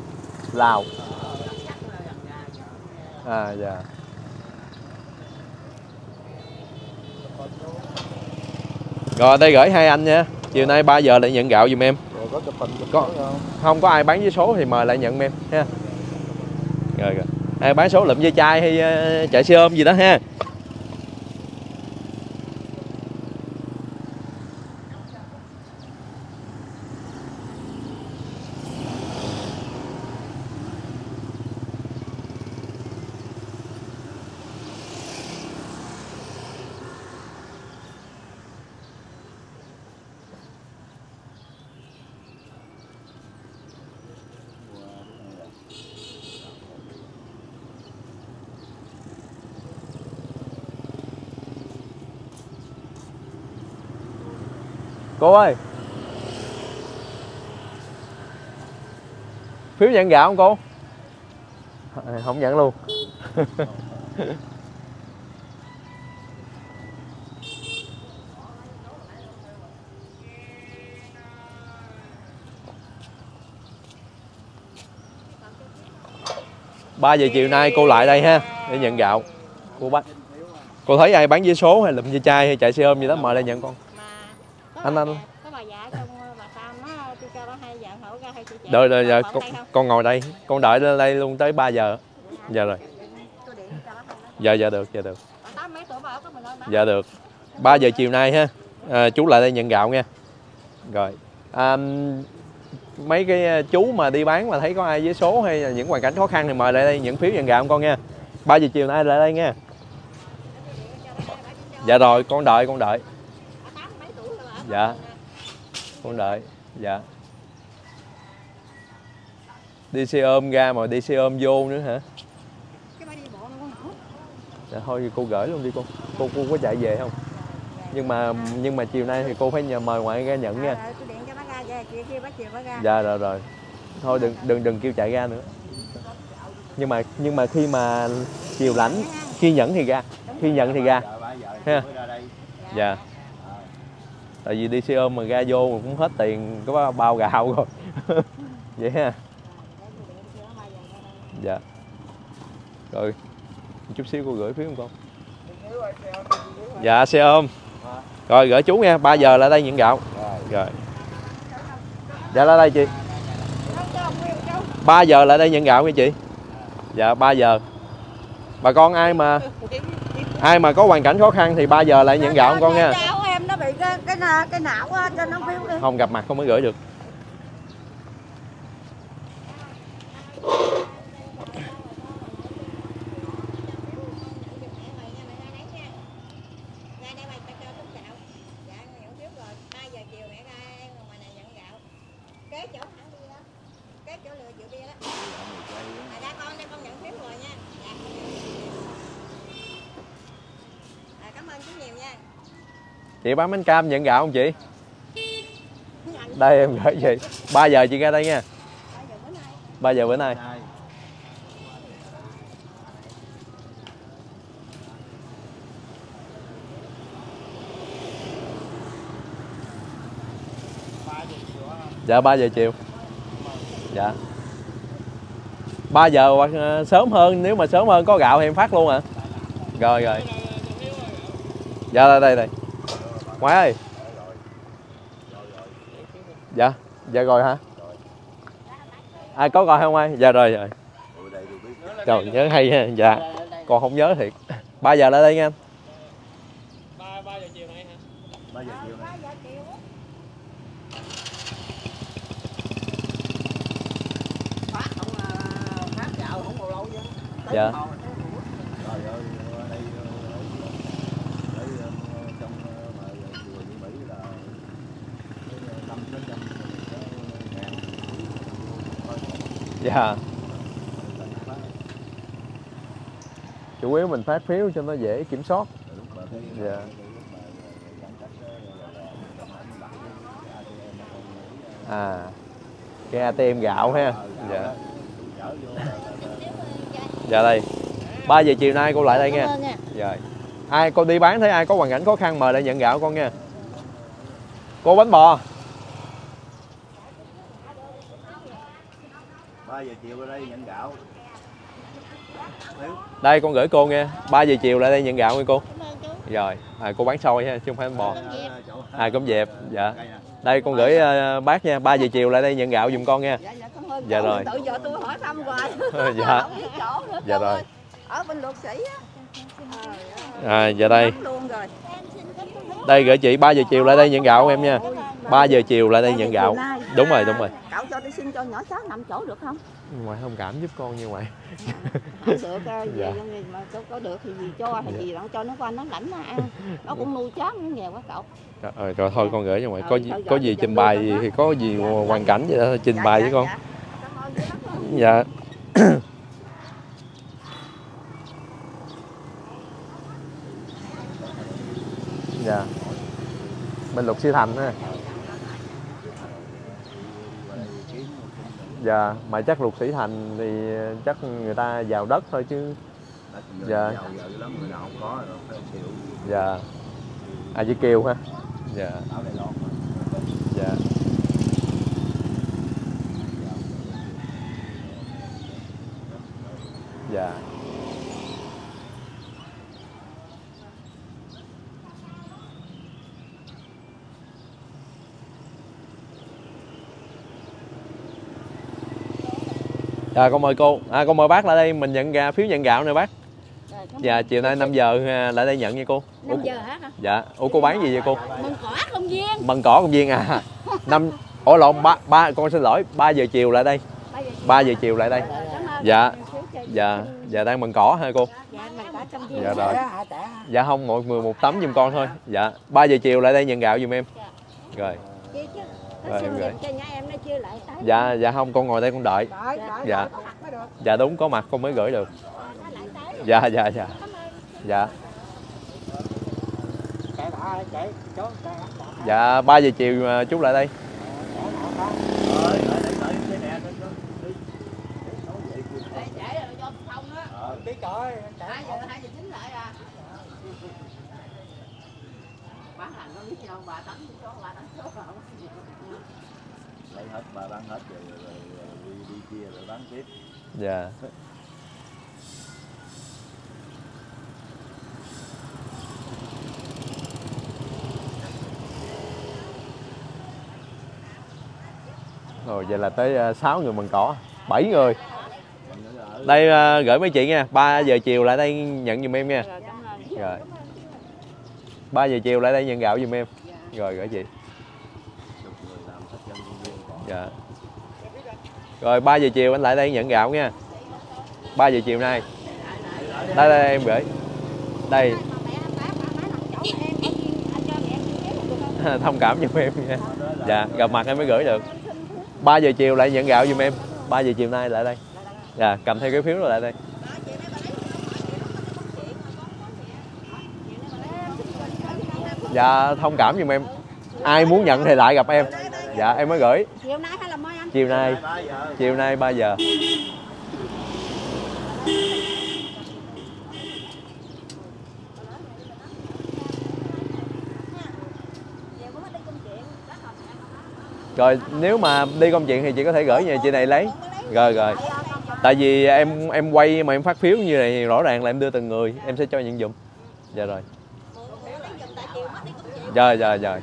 lào ờ gần chắc là gần à, gần, à dạ. Rồi đây gửi hai anh nha. Chiều nay 3 giờ lại nhận gạo giùm em. Rồi có chụp hình chụp Có. không? không có ai bán với số thì mời lại nhận em ha. Rồi rồi. Ai bán số lụm dây chai hay ờ, chạy xe ôm gì đó ha cô ơi. Phiếu nhận gạo không cô? À, không nhận luôn. Ba giờ chiều nay cô lại đây ha để nhận gạo. Cô bắt. Cô thấy ai bán vé số hay lụm dây chai hay chạy xe ôm gì đó mời lại nhận con. Anh- anh. già- có bà già trong bà Sam á tôi cho bà hai vợ hổ ra hai chị trẻ rồi rồi Bà giờ con, con ngồi đây. Con đợi lên đây luôn tới 3 giờ. Dạ. Rồi. Đó. dạ dạ được dạ được. Bà ở có mình ơi bà? Dạ được. 3 giờ chiều nay ha. À, chú lại đây nhận gạo nha. Rồi. À, mấy cái à, chú mà đi bán mà thấy có ai với số hay là những hoàn cảnh khó khăn thì mời lại đây nhận phiếu nhận gạo con nha. 3 giờ chiều nay lại đây nha. Dạ rồi con đợi con đợi bà tám mấy tuổi rồi bà ở Dạ. con đợi. Dạ. Đi xe ôm ra mà đi xe ôm vô nữa hả? Cái bà đi bộ nó có nổi dạ, thôi thì cô gửi luôn đi cô. Cô cô có chạy về không? Nhưng mà nhưng mà chiều nay thì cô phải nhờ mời ngoại ra nhận nha. Dạ, rồi, tôi điện cho bà ra về chiều kia bà chiều bà ra. Dạ rồi rồi. Thôi đừng đừng đừng kêu chạy ra nữa. Nhưng mà nhưng mà khi mà chiều lãnh khi nhận thì ra. Khi nhận thì ra. Giờ Ha. dạ tại vì đi xe ôm mà ra vô mà cũng hết tiền, có bao gạo rồi. Vậy ha. Dạ. Rồi, chút xíu cô gửi phiếu không con dạ xe ôm. Rồi, gửi chú nha 3 giờ lại đây nhận gạo. Rồi. Dạ lại đây chị. 3 giờ lại đây nhận gạo nha chị. Dạ 3 giờ. Bà con ai mà ai mà có hoàn cảnh khó khăn thì 3 giờ lại nhận gạo không con nha. Dạ, dạ, dạ, cháu em nó bị cái cái cái não á, cho nó phiếu đi. Không, gặp mặt không mới gửi được Ra đây mày ta cho chút gạo. Dạ nhận phiếu rồi. 3 giờ chiều mẹ ra ngoài này nhận gạo. Kế chỗ hãng bia đó. Kế chỗ lừa rượu bia đó. À ra con đây con nhận phiếu rồi nha. Dạ. À, cảm ơn chú nhiều nha chị bán bánh cam nhận gạo không chị? Nhận đây, em gửi chị 3 giờ chị ra đây nha. 3 giờ bữa nay. 3 giờ bữa nay dạ 3 giờ chiều. Dạ. 3 giờ hoặc sớm hơn, nếu mà sớm hơn có gạo thì em phát luôn ạ. À rồi rồi. Dạ đây đây đây ngoại ơi. Dạ dạ rồi hả? Ai có gọi không ai? Dạ rồi dạ rồi. Trời, nhớ hay ha dạ. Còn không nhớ thiệt. 3 giờ lại đây nha anh. Dạ. Dạ. Chủ yếu mình phát phiếu cho nó dễ kiểm soát. Dạ. à cái ATM gạo ha. Dạ. Dạ đây. 3 giờ chiều nay cô lại đây nha. ơn nha. rồi ai cô đi bán thấy ai có hoàn cảnh khó khăn mời lại nhận gạo con nha. Cô bánh bò ba giờ chiều ở đây nhận gạo. Đây con gửi cô nha 3 giờ chiều lại đây nhận gạo nha cô. Rồi à, cô bán xôi ha chứ không phải bò. À cơm dẹp dạ. đây con gửi ờ, bác nha 3 giờ chiều lại đây nhận gạo giùm con nha. Dạ dạ cảm ơn. Dạ rồi. Tự giờ tôi hỏi thăm hoài. dạ. Không biết chỗ nữa. dạ chú rồi. Ở bên luật sĩ á. à dạ đây. Đây gửi chị 3 giờ chiều lại đây nhận gạo em nha 3 giờ chiều lại đây nhận gạo Nay. đúng rồi đúng rồi Cậu cho tôi xin cho nhỏ cháu nằm chỗ được không? ngoại thông cảm giúp con như ngoại Không được ờ, gì Dạ. gì mà có, có được thì gì cho hay gì đó cho nó qua nó lãnh nó ăn. Nó cũng nuôi chó nó nghèo quá cậu. Trời ơi, rồi thôi con gửi cho ngoại Ờ, có gì, gửi có gì trình bày gì thì có gì Dạ, hoàn dạ. cảnh vậy đó thôi trình Dạ, bày dạ, với con dạ. Cảm ơn dữ lắm luôn. dạ dạ bên luật sư thành ha dạ mà chắc luật sĩ thành thì chắc người ta vào đất thôi chứ. Dạ. giàu giờ lắm người nào không có rồi phải chịu. Dạ. À với kiều ha? Dạ. Ở Đài Loan mà. dạ. Dạ Dạ con mời cô, à con mời bác lại đây mình nhận gà phiếu nhận gạo nè bác. Rồi, Dạ chiều nay 5 giờ lại đây nhận nha cô. Ủa, 5 giờ hả? Dạ, ủa cô bán gì vậy cô? Mừng cỏ công viên. Mần cỏ công viên à. Năm Ủa lộn ba ba con xin lỗi, 3 giờ chiều lại đây. 3 giờ chiều lại đây. Dạ. Dạ, dạ đang mần cỏ hả cô? Dạ, mừng cỏ công viên. Dạ rồi. Dạ không, mọi người một tấm giùm con thôi. Dạ, 3 giờ chiều lại đây nhận gạo giùm em. Rồi. Rồi, em gửi. cho nhà em nó chưa lại tới. Dạ, dạ không, con ngồi đây con đợi. Đợi, đợi, Dạ. đợi, có mặt mới được. Dạ đúng có mặt con mới gửi được. Dạ dạ dạ. Dạ. Dạ 3 giờ chiều à, chú lại đây. Trễ rồi cho không á. Ờ, tí cõi chạy 2 giờ 2 giờ chín lại à. Bán hàng nó biết nhau bà tấn cho bà tấn số không. lấy hết bà bán hết rồi, rồi, rồi, rồi đi, đi chia rồi bán tiếp Dạ. Rồi vậy là tới 6 người mần cỏ, 7 người. Đây à, gửi mấy chị nha, 3 giờ chiều lại đây nhận giùm em nha. Rồi cảm ơn. Rồi. 3 giờ chiều lại đây nhận gạo giùm em. Rồi gửi chị. chục người làm hết dân công viên còn Dạ. Rồi 3 giờ chiều anh lại đây nhận gạo nha. 3 giờ chiều nay. Đây đây em gửi. Đây, thông cảm giùm em nha. Dạ, gặp mặt em mới gửi được. 3 giờ chiều lại nhận gạo giùm em. 3 giờ chiều nay lại đây. Dạ, cầm theo cái phiếu rồi lại đây. Dạ, thông cảm giùm em. Ai muốn nhận thì lại gặp em. Dạ, em mới gửi. Chiều nay hay là mai anh? Chiều nay, ba giờ chiều nay 3 giờ. Rồi nếu mà đi công chuyện thì chị có thể gửi nhà chị này lấy. Rồi rồi. Tại vì em em quay mà em phát phiếu như này thì rõ ràng là em đưa từng người, em sẽ cho nhận dùm. Dạ rồi. Rồi rồi rồi.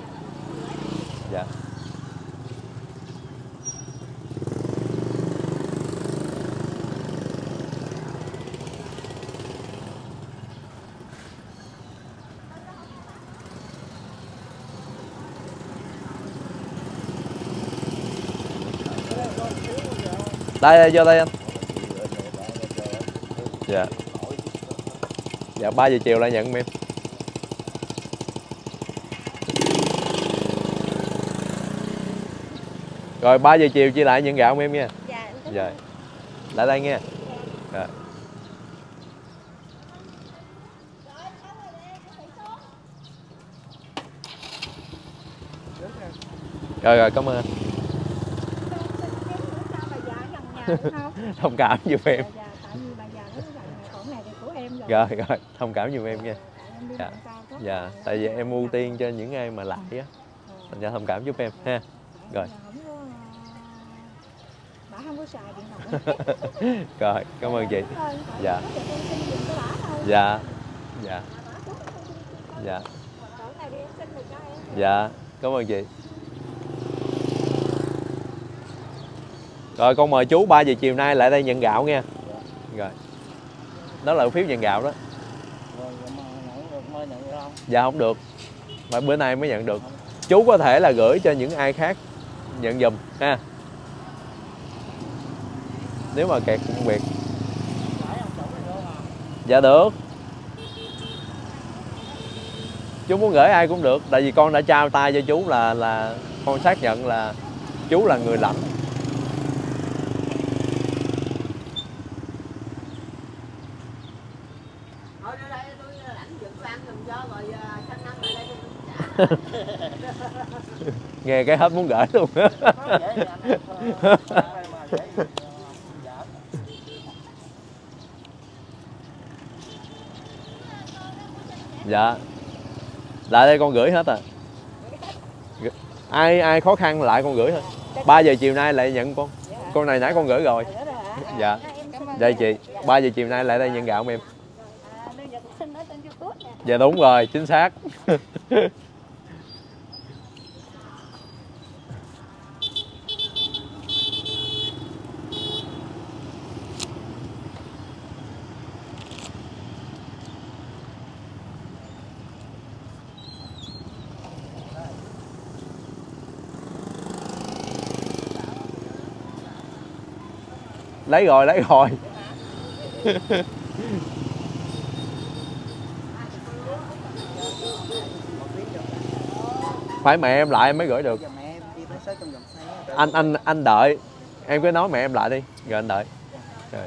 Đây, đây vô đây anh. dạ. Dạ 3 giờ chiều lại nhận em rồi 3 giờ chiều chia lại nhận gạo em nha? Dạ dạ. lại đây nha. Dạ. Rồi rồi cảm ơn anh Sao bà già gần nhà được không? thông cảm giùm em. Dạ, dạ, em rồi. rồi rồi thông cảm giùm em nha. Dạ. dạ. bà- tại vì em ưu tiên cho những ai mà lại á. Thành ra thông cảm giúp em ha. Rồi. Ờ, rồi cảm ơn chị. Dạ. dạ. Dạ. Dạ dạ cảm ơn chị rồi, con mời chú 3 giờ chiều nay lại đây nhận gạo nha rồi. Đó là phiếu nhận gạo đó. Dạ không được. Phải bữa nay mới nhận được. Chú có thể là gửi cho những ai khác nhận giùm, ha. Nếu mà kẹt công việc. Dạ được. Chú muốn gửi ai cũng được, tại vì con đã trao tay cho chú là là con xác nhận là chú là người lãnh thôi đưa đây tôi lãnh dựng tôi ăn giùm cho rồi à, sanh năm lại đây tôi trả nghe cái hết muốn gửi luôn dạ. dạ. Lại đây con gửi hết à? Ai ai khó khăn lại con gửi thôi. 3 giờ chiều nay lại nhận con. Con này nãy con gửi rồi. Dạ. Dạ. đây nha. chị. 3 giờ chiều nay lại đây nhận gạo em. À, dạ đúng rồi chính xác lấy rồi lấy rồi. Phải mẹ em lại em mới gửi được. Anh anh anh đợi. Em cứ nói mẹ em lại đi. Rồi anh đợi. Rồi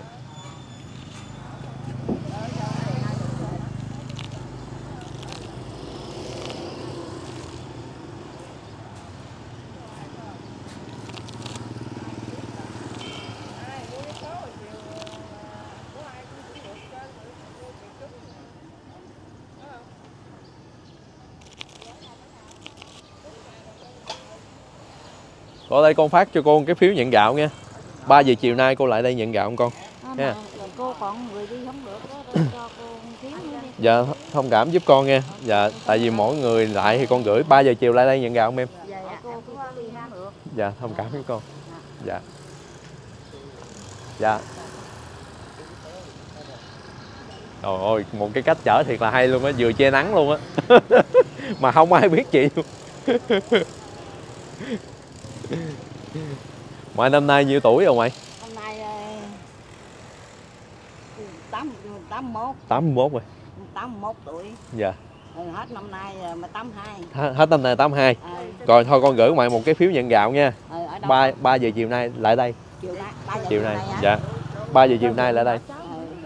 Cô đây con phát cho cô cái phiếu nhận gạo nha. 3 giờ chiều nay cô lại đây nhận gạo không con Nha. cô còn người đi không được đó, cho cô. Dạ thông cảm giúp con nha. Dạ tại vì mỗi người lại thì con gửi 3 giờ chiều lại đây nhận gạo không em. Dạ, dạ, cô. Dạ thông cảm với con. Dạ. Dạ. Trời ơi một cái cách chở thiệt là hay luôn á Vừa che nắng luôn á. Mà không ai biết chị luôn Ngoại năm nay nhiêu tuổi rồi ngoại? Hôm nay ờ, tám tám mốt. 81 rồi. Tám mốt tuổi. Dạ. Rồi hết năm nay mà tám hai. Hết năm nay 82 Ờ, Rồi thôi con gửi ngoại một cái phiếu nhận gạo nha. Đâu? 3, 3 giờ chiều nay lại đây. Chiều nay ba giờ Chiều nay? Dạ. 3 giờ chiều nay lại đây.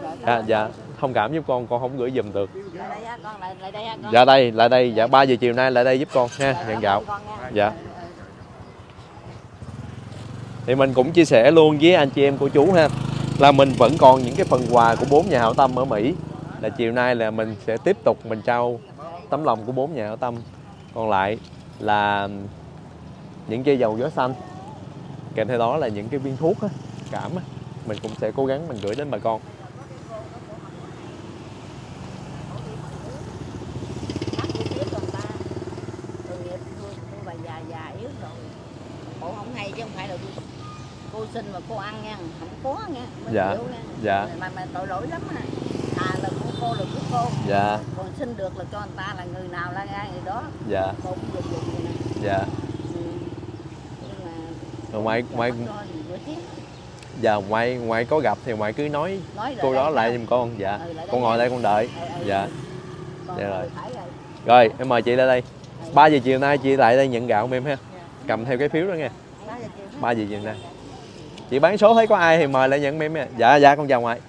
Rồi, dạ, dạ. Thông cảm giúp con con không gửi giùm được. Lại đây á, con lại lại đây á, con. Dạ đây lại đây. Dạ 3 giờ chiều nay lại đây giúp con ha nhận gạo. Dạ thì mình cũng chia sẻ luôn với anh chị em của chú ha là mình vẫn còn những cái phần quà của bốn nhà hảo tâm ở Mỹ. Là chiều nay là mình sẽ tiếp tục mình trao tấm lòng của bốn nhà hảo tâm. Còn lại là những chai dầu gió xanh kèm theo đó là những cái viên thuốc á, cảm á, mình cũng sẽ cố gắng mình gửi đến bà con Bắt đi tiếp rồi ta Tội nghiệp tôi, tôi bà già già yếu rồi Bộ không hay chứ không phải là tôi Cô xin mà cô ăn nha, không có nha mới Dạ, chịu nha. dạ. Mà, mà tội lỗi lắm à Thà là của cô là của cô dạ Còn xin được là cho người ta là người nào là ai người đó dạ Cô cũng dùng dùng vậy nè dạ Ừ. Nhưng mà rồi ngoại ngoại Dạ. Dạ ngoại ngoại có gặp thì ngoại cứ nói nói cô đó lại giùm con. Dạ. Ừ, Con ngồi đây con đợi. Ừ, ừ, Dạ. ừ. Dạ rồi, rồi. em mời chị lên đây. 3 giờ chiều nay chị lại đây nhận gạo của em ha. Cầm theo cái phiếu đó nha. Ba giờ chiều. 3 giờ chiều nay. Chị bán số thấy có ai thì mời lại nhận em nha. À? Dạ dạ con chào ngoại.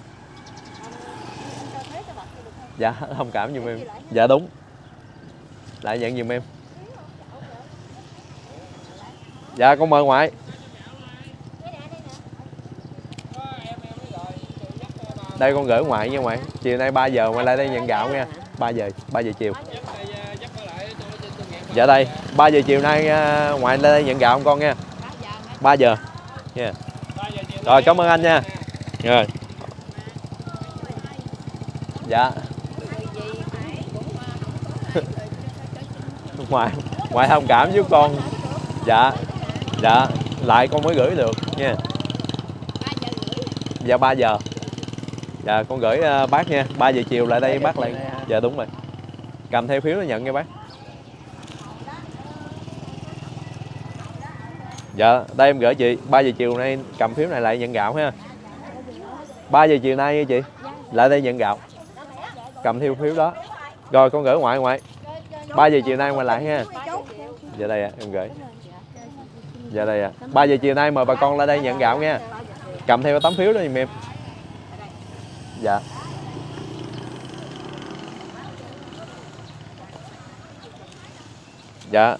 Dạ thông cảm giùm em. Dạ đúng. Lại nhận giùm em. Dạ con mời ngoại. Đây con gửi ngoại nha ngoại. Chiều nay 3 giờ ngoại lại đây nhận gạo nha. 3 giờ, 3 giờ chiều. Dạ đây, 3 giờ chiều nay à, ngoại lên đây nhận gạo không con nha. 3 giờ. Nha. yeah. Rồi cảm ơn anh nha. Rồi. Dạ. ngoài ngoài thông cảm với con. Dạ. Dạ, lại con mới gửi được nha. Dạ 3 giờ. Dạ con gửi uh, bác nha. 3 giờ chiều lại đây bác lại. Dạ đúng rồi. Cầm theo phiếu nó nhận nha bác. Dạ, đây em gửi chị 3 giờ chiều nay cầm phiếu này lại nhận gạo ha. 3 giờ chiều nay nha chị Lại đây nhận gạo. Cầm theo phiếu đó. Rồi con gửi ngoại ngoại. 3 giờ chiều nay ngoại lại ha. Dạ đây ạ, em gửi. Dạ đây ạ. 3 giờ chiều nay mời bà con lại đây nhận gạo nha. Cầm theo tấm phiếu đó dùm em. Dạ. Dạ.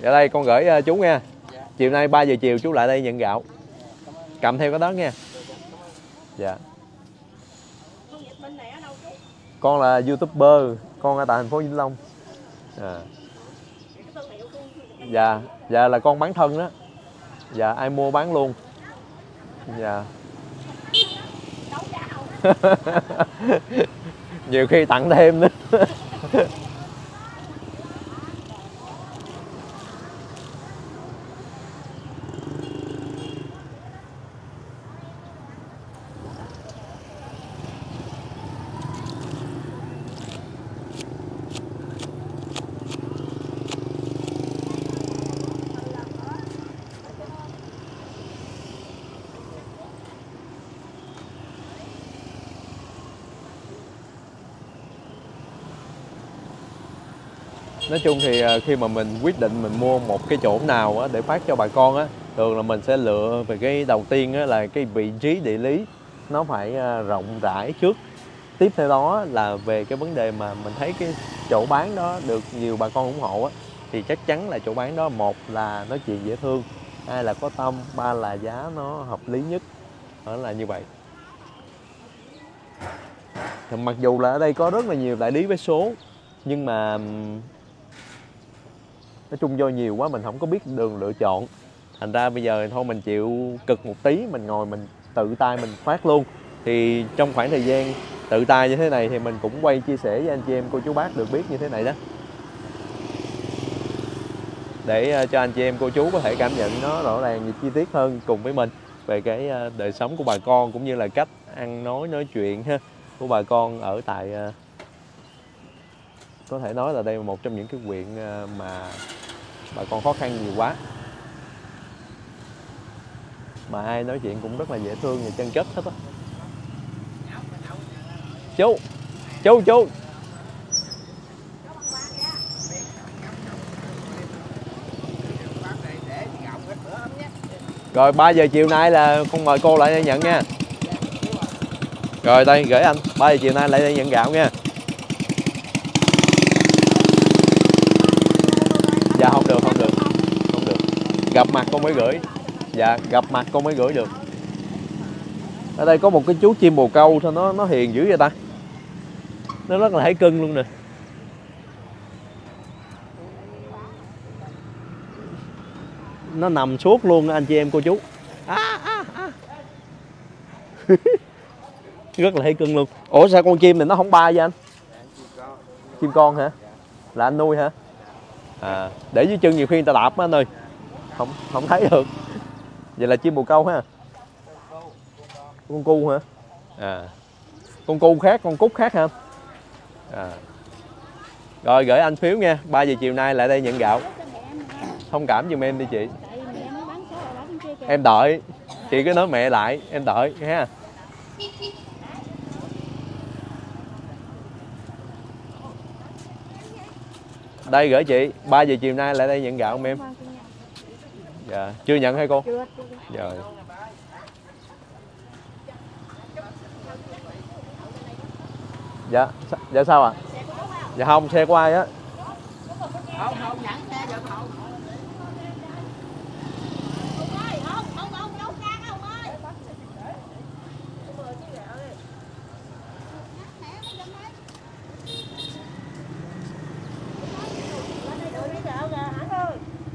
Dạ đây, con gửi ờ, chú nha. Chiều nay 3 giờ chiều chú lại đây nhận gạo. Cầm theo cái đó nha. Dạ. Con là youtuber, Con ở tại thành phố Vĩnh Long. À. Dạ Dạ là con bán thân đó. Dạ ai mua bán luôn. Dạ. Nhiều khi tặng thêm nữa. nói chung thì à, khi mà mình quyết định mình mua một cái chỗ nào á, để phát cho bà con á thường là mình sẽ lựa về cái đầu tiên á, là cái vị trí địa lý nó phải à, rộng rãi trước. Tiếp theo đó là về cái vấn đề mà mình thấy cái chỗ bán đó được nhiều bà con ủng hộ á thì chắc chắn là chỗ bán đó một là nói chuyện dễ thương hai là có tâm ba là giá nó hợp lý nhất. Đó là như vậy. Thì mặc dù là ở đây có rất là nhiều đại lý vé số nhưng mà nói chung do nhiều quá mình không có biết đường lựa chọn. Thành ra bây giờ thôi mình chịu cực một tí, mình ngồi mình tự tay mình phát luôn. Thì trong khoảng thời gian tự tay như thế này thì mình cũng quay chia sẻ với anh chị em, cô chú bác được biết như thế này đó. Để ờ, cho anh chị em, cô chú có thể cảm nhận nó rõ ràng và chi tiết hơn cùng với mình về cái ờ, đời sống của bà con cũng như là cách ăn nói nói chuyện ha, của bà con ở tại ờ, có thể nói là đây là một trong những cái quyện ờ, mà bà con khó khăn nhiều quá. Mà ai nói chuyện cũng rất là dễ thương và chân chất hết á. Chú chú chú. Rồi 3 giờ chiều nay là con mời cô lại đây nhận nha. Rồi, đây, gửi anh. 3 giờ chiều nay lại đây nhận gạo nha dạ không được không được không được gặp mặt con mới gửi. Dạ gặp mặt con mới gửi được. Ở đây có một cái chú chim bồ câu thôi nó nó hiền dữ vậy ta. Nó rất là thấy cưng luôn nè. Nó nằm suốt luôn anh chị em cô chú. À, à, à. rất là thấy cưng luôn. Ủa sao con chim này nó không bay vậy anh? Chim con hả? Là anh nuôi hả? À để dưới chân nhiều khi người ta đạp á anh ơi không không thấy được. Vậy là chim bồ câu ha? Con cu hả? À. Con cu khác con cút khác hả? À. Rồi gửi anh phiếu nha. 3 giờ chiều nay lại đây nhận gạo. Thông cảm giùm em đi chị. Em đợi. Chị cứ nói mẹ lại em đợi ha. Đây gửi chị. 3 giờ chiều nay lại đây nhận gạo không em dạ chưa nhận hay cô chưa rồi dạ sa- dạ sao ạ dạ không xe của ai á không không nhận xe được không ơi không không không không can không ơi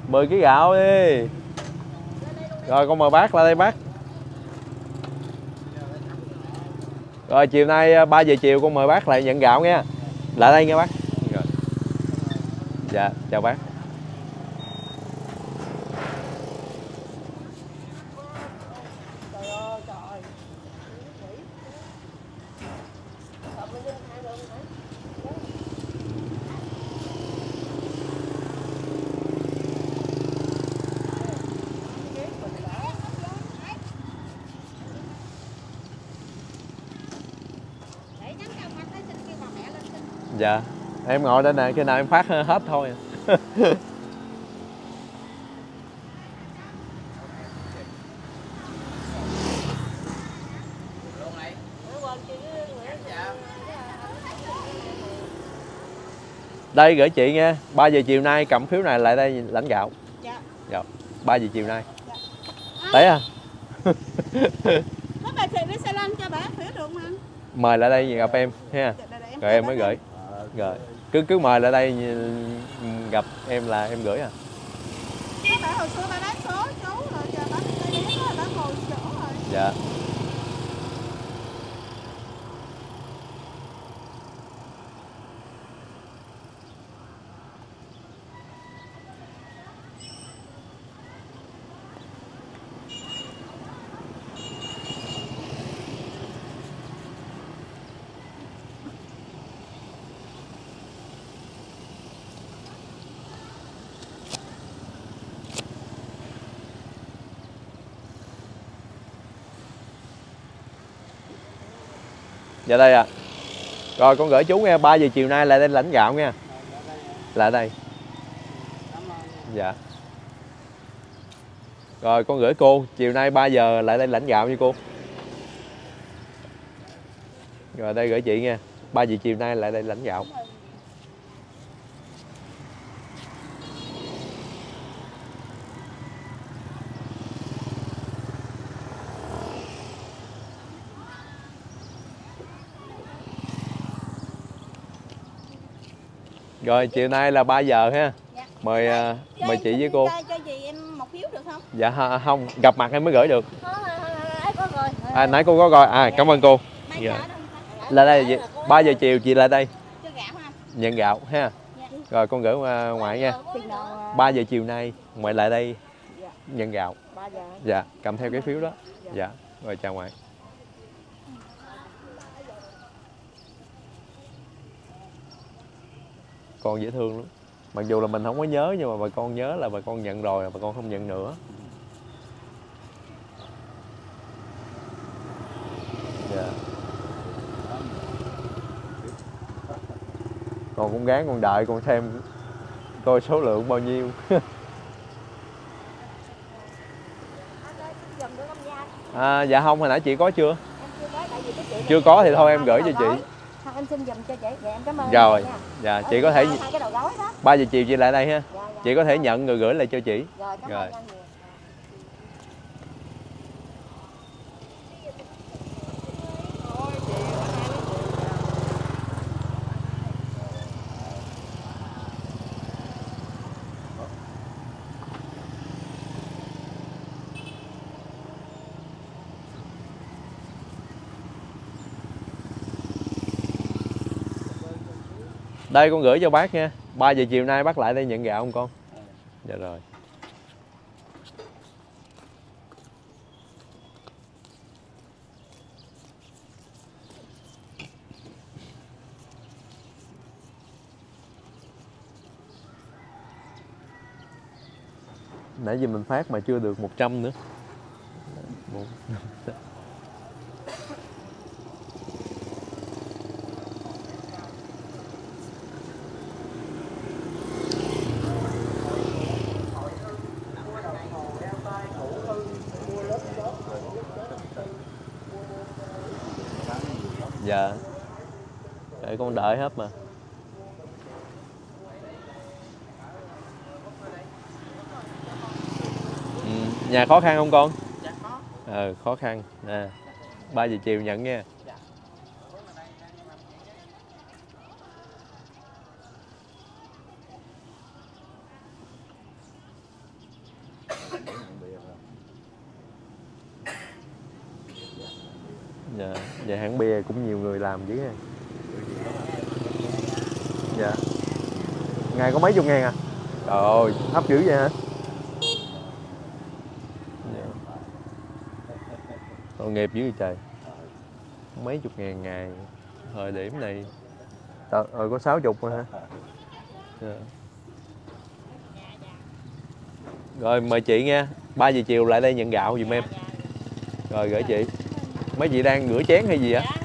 mười ký gạo đi rồi, con mời bác lại đây bác. Rồi, chiều nay à, 3 giờ chiều con mời bác lại nhận gạo nghe lại đây nghe bác. Rồi. dạ chào bác để nhắn cho mặt lấy xin kêu bà mẹ lên xin dạ. Em ngồi đây nè khi nào em phát hết thôi. Đây gửi chị nha. 3 giờ chiều nay cầm phiếu này lại đây lãnh gạo. Dạ. Dạ 3 giờ chiều nay. Đấy à bà chị đi xe lăn cho bà phiếu được mà mời lại đây gặp em ha. Để rồi em mới gửi rồi cứ cứ mời lại đây ừ, gặp em là em gửi à. Có bà hồi xưa bà lấy số chú rồi giờ bà đi đi đó bà ngồi chỗ rồi. Dạ dạ đây à, rồi con gửi chú nghe 3 giờ chiều nay lại đây lãnh gạo nha lại đây. Dạ. Rồi con gửi cô chiều nay 3 giờ lại đây lãnh gạo nha cô. Rồi đây gửi chị nha 3 giờ chiều nay lại đây lãnh gạo. Rồi chiều nay là 3 giờ ha. Dạ. mời à, Cho mời chị với cô. cho, cho gì em một phiếu được không? Dạ không. Gặp mặt em mới gửi được. Có rồi. À nãy cô có coi à cảm ơn cô. Dạ. là đây 3 giờ chiều chị lại đây. Nhận gạo ha. Dạ. rồi con gửi qua ngoại nha. chừng nào 3 giờ chiều nay ngoại lại đây Dạ. nhận gạo. Ba giờ. Dạ cầm theo cái phiếu đó. Dạ. Rồi chào ngoại con dễ thương lắm. Mặc dù là mình không có nhớ nhưng mà bà con nhớ là bà con nhận rồi bà con không nhận nữa. Dạ. Con cũng gán con đợi con xem coi số lượng bao nhiêu. À, dạ không hồi nãy chị có chưa? Có chưa có thì thôi em gửi cho chị Thôi em xin dùm cho chị dạ em cảm ơn Rồi. nha. dạ Ở chị có thể hai cái đầu gối đó 3 giờ chiều chị lại đây ha dạ, dạ. chị có thể nhận rồi gửi lại cho chị rồi cảm Rồi. ơn đây, con gửi cho bác nha. 3 giờ chiều nay bác lại đây nhận gạo không con? Dạ rồi. Nãy giờ mình phát mà chưa được 100 nữa bốn năm sáu. dạ để con đợi hết mà. Ừ. nhà khó khăn không con? Dạ ờ khó khăn. Nè ba giờ chiều nhận nha. Dạ. Dạ hãng bia cũng nhiều người làm dữ ha dạ có mấy chục ngàn à? Trời ơi. Thấp dữ vậy hả? Tội nghiệp dữ vậy trời. Mấy chục ngàn ngày thời điểm này. Trời ơi có sáu chục rồi hả? Dạ. rồi mời chị nha. 3 giờ chiều lại đây nhận gạo giùm em. Rồi gửi chị. Mấy chị đang rửa chén hay gì á dạ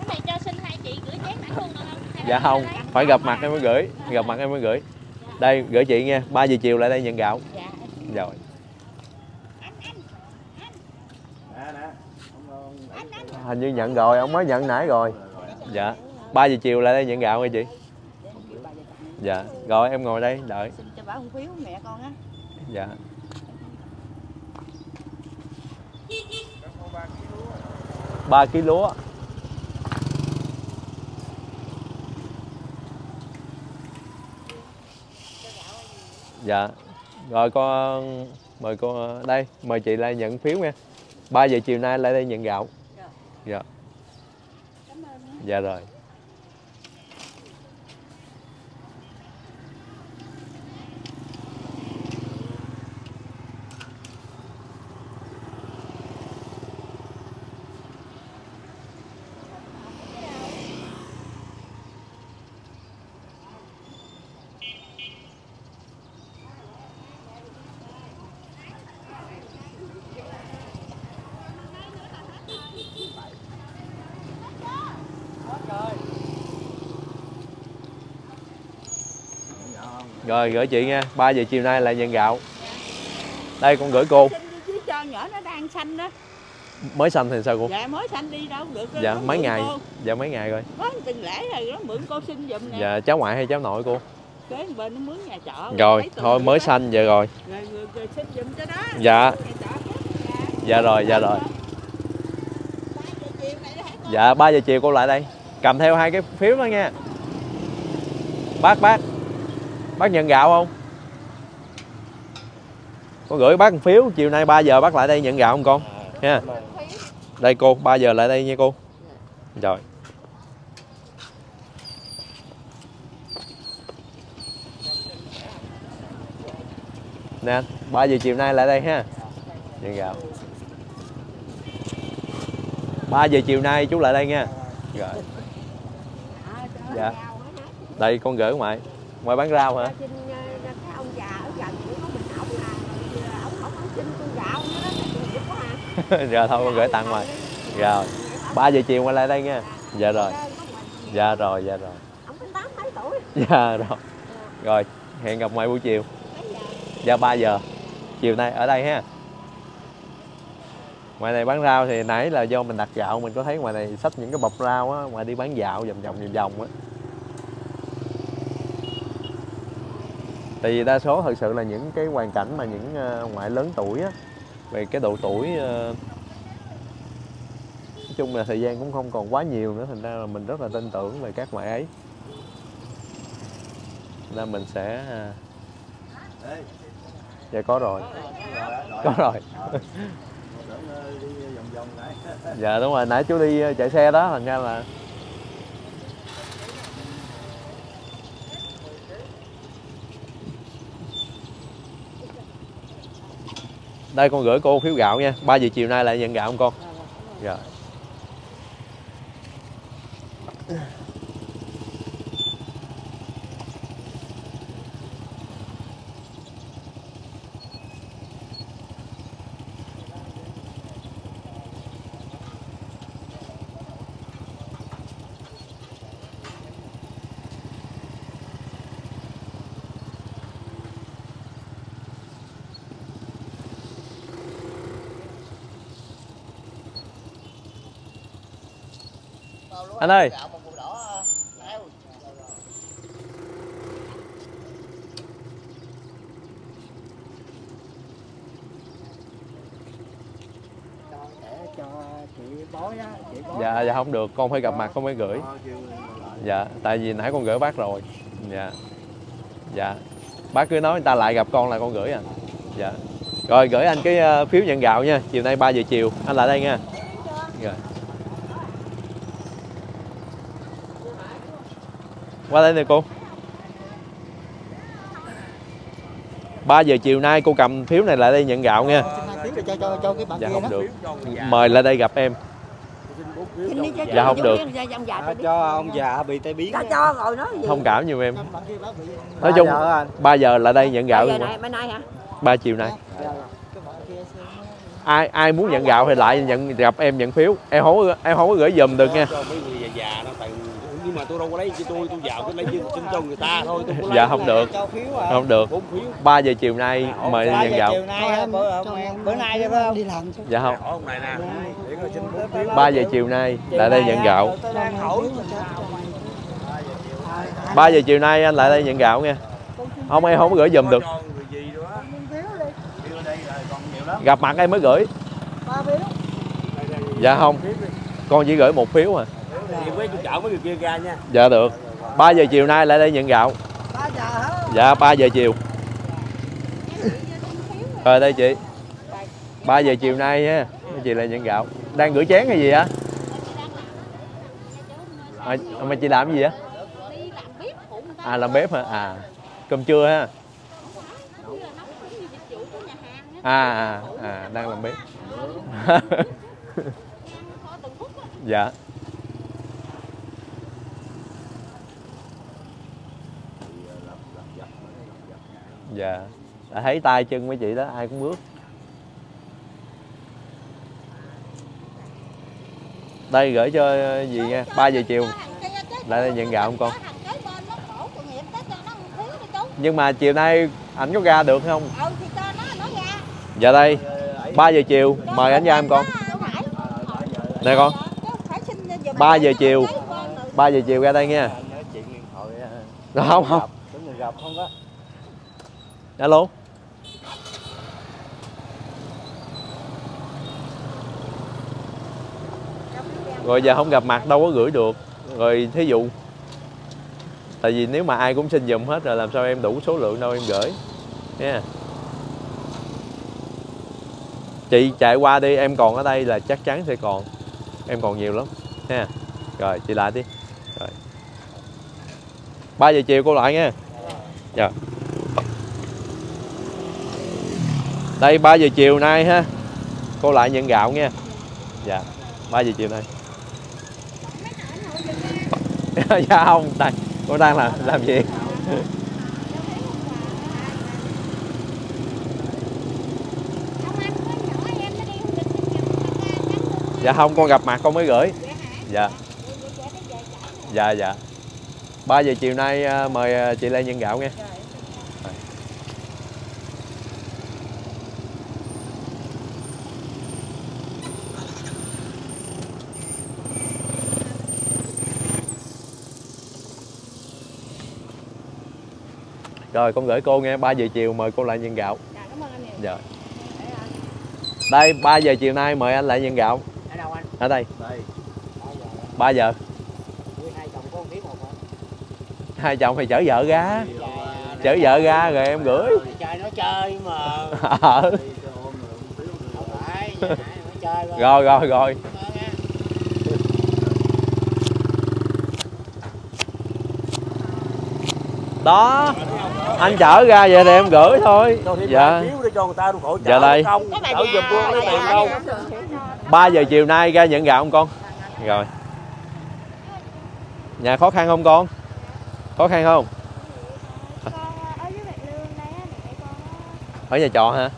Hay dạ không. Phải gặp mặt em mới gửi. Gặp mặt em mới gửi đây gửi chị nha 3 giờ chiều lại đây nhận gạo. Dạ. Rồi. Hình như nhận rồi ông mới nhận nãy rồi. Dạ. 3 giờ chiều lại đây nhận gạo nha chị. Dạ. Rồi em ngồi đây đợi. Xin cho bà không phiếu mẹ con á. Dạ. Ba ký lúa dạ. Rồi con mời cô đây mời chị lại nhận phiếu nha. 3 giờ chiều nay lại đây nhận gạo. Dạ. Ơn. Dạ rồi rồi gửi chị nha. 3 giờ chiều nay lại nhận gạo. Đây con gửi cô. Cho nhỏ nó đang xanh đó. Mới xanh thì sao cô? Dạ mới xanh đi đâu được dạ nó mấy ngày. cô. dạ mấy ngày rồi. Có tuần lễ rồi nó mượn cô xin giùm nè. Dạ cháu ngoại hay cháu nội cô? Kế bên nó mướn nhà trọ rồi thôi mới xanh vậy rồi. Rồi, rồi, rồi xin giùm cho đó. Dạ. Dạ rồi dạ rồi. Ba dạ 3 giờ chiều cô lại đây. Cầm theo hai cái phiếu đó nha. Bác bác bác nhận gạo không? Con gửi bác một phiếu chiều nay 3 giờ bác lại đây nhận gạo không con? Nha. đây cô 3 giờ lại đây nha cô. Rồi. Nè 3 giờ chiều nay lại đây ha. Nhận gạo. 3 giờ chiều nay chú lại đây nha. Rồi. À, Dạ. hả? đây con gửi ngoài ngoài bán rau hả? Ờ, cái ông già ở gần chỉ có mình ổng là ờ, ổng ổng xin gạo đó quá à. rồi thôi con gửi tặng ngoài. Rồi 3 giờ chiều quay lại đây nha. Dạ rồi. Dạ rồi dạ rồi. Dạ rồi. Rồi hẹn gặp ngoài buổi chiều. Dạ 3 giờ. Chiều nay ở đây ha. Ngoài này bán rau thì nãy là do mình đặt gạo mình có thấy ngoài này xách những cái bọc rau á ngoài đi bán dạo vòng vòng vòng vòng á tại vì đa số thật sự là những cái hoàn cảnh mà những ờ, ngoại lớn tuổi á, về cái độ tuổi ờ, nói chung là thời gian cũng không còn quá nhiều nữa, thành ra là mình rất là tin tưởng về các ngoại ấy. Nên mình sẽ ờ, dạ có rồi. Có rồi. Dạ đúng rồi, nãy chú đi chạy xe đó, thành ra là đây con gửi cô phiếu gạo nha. 3 giờ chiều nay lại nhận gạo không con? Dạ Anh ơi. Gạo một bụi đỏ leo. Cho để cho chị bói á, chị bói. dạ dạ không được con phải gặp mặt con mới gửi. Dạ tại vì nãy con gửi bác rồi. Dạ. Dạ. Bác cứ nói người ta lại gặp con là con gửi à. Dạ. Rồi gửi anh cái ờ, phiếu nhận gạo nha. Chiều nay 3 giờ chiều. Anh lại đây nha. Rồi qua đây nè cô. 3 giờ chiều nay cô cầm phiếu này lại đây nhận gạo nha. Hai tiếng rồi cho cho cho cái bạn dạ kia không đó. được. Mời lại đây gặp em. Dạ, không được. cho ông già bị tai biến Cho cho rồi nói gì? thông cảm giùm em. Nói chung 3 giờ là đây nhận gạo? 3 chiều nay. Nó- ai ai muốn nhận gạo thì lại nhận gặp em nhận phiếu. Em không có- em không có gửi giùm được nha tôi đâu có lấy cho tôi tôi vào tôi lấy cho, cho, cho người ta thôi tôi dạ không được. À. không được. Bốn phiếu. 3 giờ chiều nay mời Ba nhận giờ gạo chiều nay bữa, nay cho phải không? Đi làm dạ không. Ở ông này nè. Để coi xin bốn phiếu. 3 giờ chiều nay lại đây nhận gạo. 3 giờ chiều nay anh lại đây nhận gạo nha. Không em không có gửi giùm được. Cho người gì đó. Phiếu ở đây là còn nhiều lắm. Gặp mặt em mới gửi. Ba phiếu. dạ không. Con chỉ gửi một phiếu à thì với tôi chở mấy người kia ra nha. Dạ được. 3 giờ chiều nay lại đây nhận gạo. Ba giờ hả? dạ 3 giờ chiều. Rồi đây chị. 3 giờ chiều nay nha chị lại nhận gạo. Đang gửi chén hay gì á à, mà chị làm cái gì á Đi làm bếp phụ người ta. à làm bếp hả? À cơm trưa ha. Nấu cũng như dịch vụ của nhà hàng á. à à, à đang làm bếp. Á. dạ dạ. Đã thấy tay chân mấy chị đó ai cũng bước. Đây gửi cho gì nha? 3 giờ chiều. lại đây nhận gạo không con. Thằng kế bên nó khổ tội nghiệp tới cho nó một phiếu đi chú. nhưng mà chiều nay ảnh có ra được không? Ừ thì cho nó nó ra. dạ đây 3 giờ chiều. Mời ảnh ra em con nè con. Chứ phải xin giùm 3 anh giờ chiều. kế bên rồi. 3 giờ chiều ra đây nha. Nói chuyện điện thoại Được không không có người gặp không á alo rồi giờ không gặp mặt, đâu có gửi được. Rồi thí dụ, tại vì nếu mà ai cũng xin giùm hết rồi, làm sao em đủ số lượng đâu em gửi. Nha. Chị chạy qua đi, em còn ở đây là chắc chắn sẽ còn. Em còn nhiều lắm. Nha. Rồi, chị lại đi. Rồi. Ba giờ chiều cô lại nha. Dạ. Đây 3 giờ chiều nay ha. Cô lại nhận gạo nha. Dạ 3 giờ chiều nay. Dạ không đây cô đang làm làm gì dạ không, con gặp mặt con mới gửi. Dạ. Dạ dạ. 3 giờ chiều nay ờ, mời ờ, chị lên nhận gạo nha. Rồi con gửi cô nghe 3 giờ chiều mời cô lại nhận gạo. Dạ, cảm ơn anh nhiều. Dạ. Anh. Đây 3 giờ chiều nay mời anh lại nhận gạo. Ở đâu anh? Ở đây đây 3 giờ. 3 giờ. Với hai chồng có một phiếu một hả? Hai chồng thì chở vợ ra. Dạ. Chở vợ ra rồi em gửi. Chơi nó chơi mà. Ờ. rồi không biết được. Không phải, nhà nãy nó chơi mà. rồi rồi rồi. Cảm ơn nha. Đó. Anh chở ra vậy thì em gửi thôi. Dạ. phiếu để cho người ta tôi khổ Dạ đây. 3 giờ chiều nay ra nhận gạo không con? Rồi. Nhà khó khăn không con? Khó khăn không? ở con á Ở nhà trọ hả?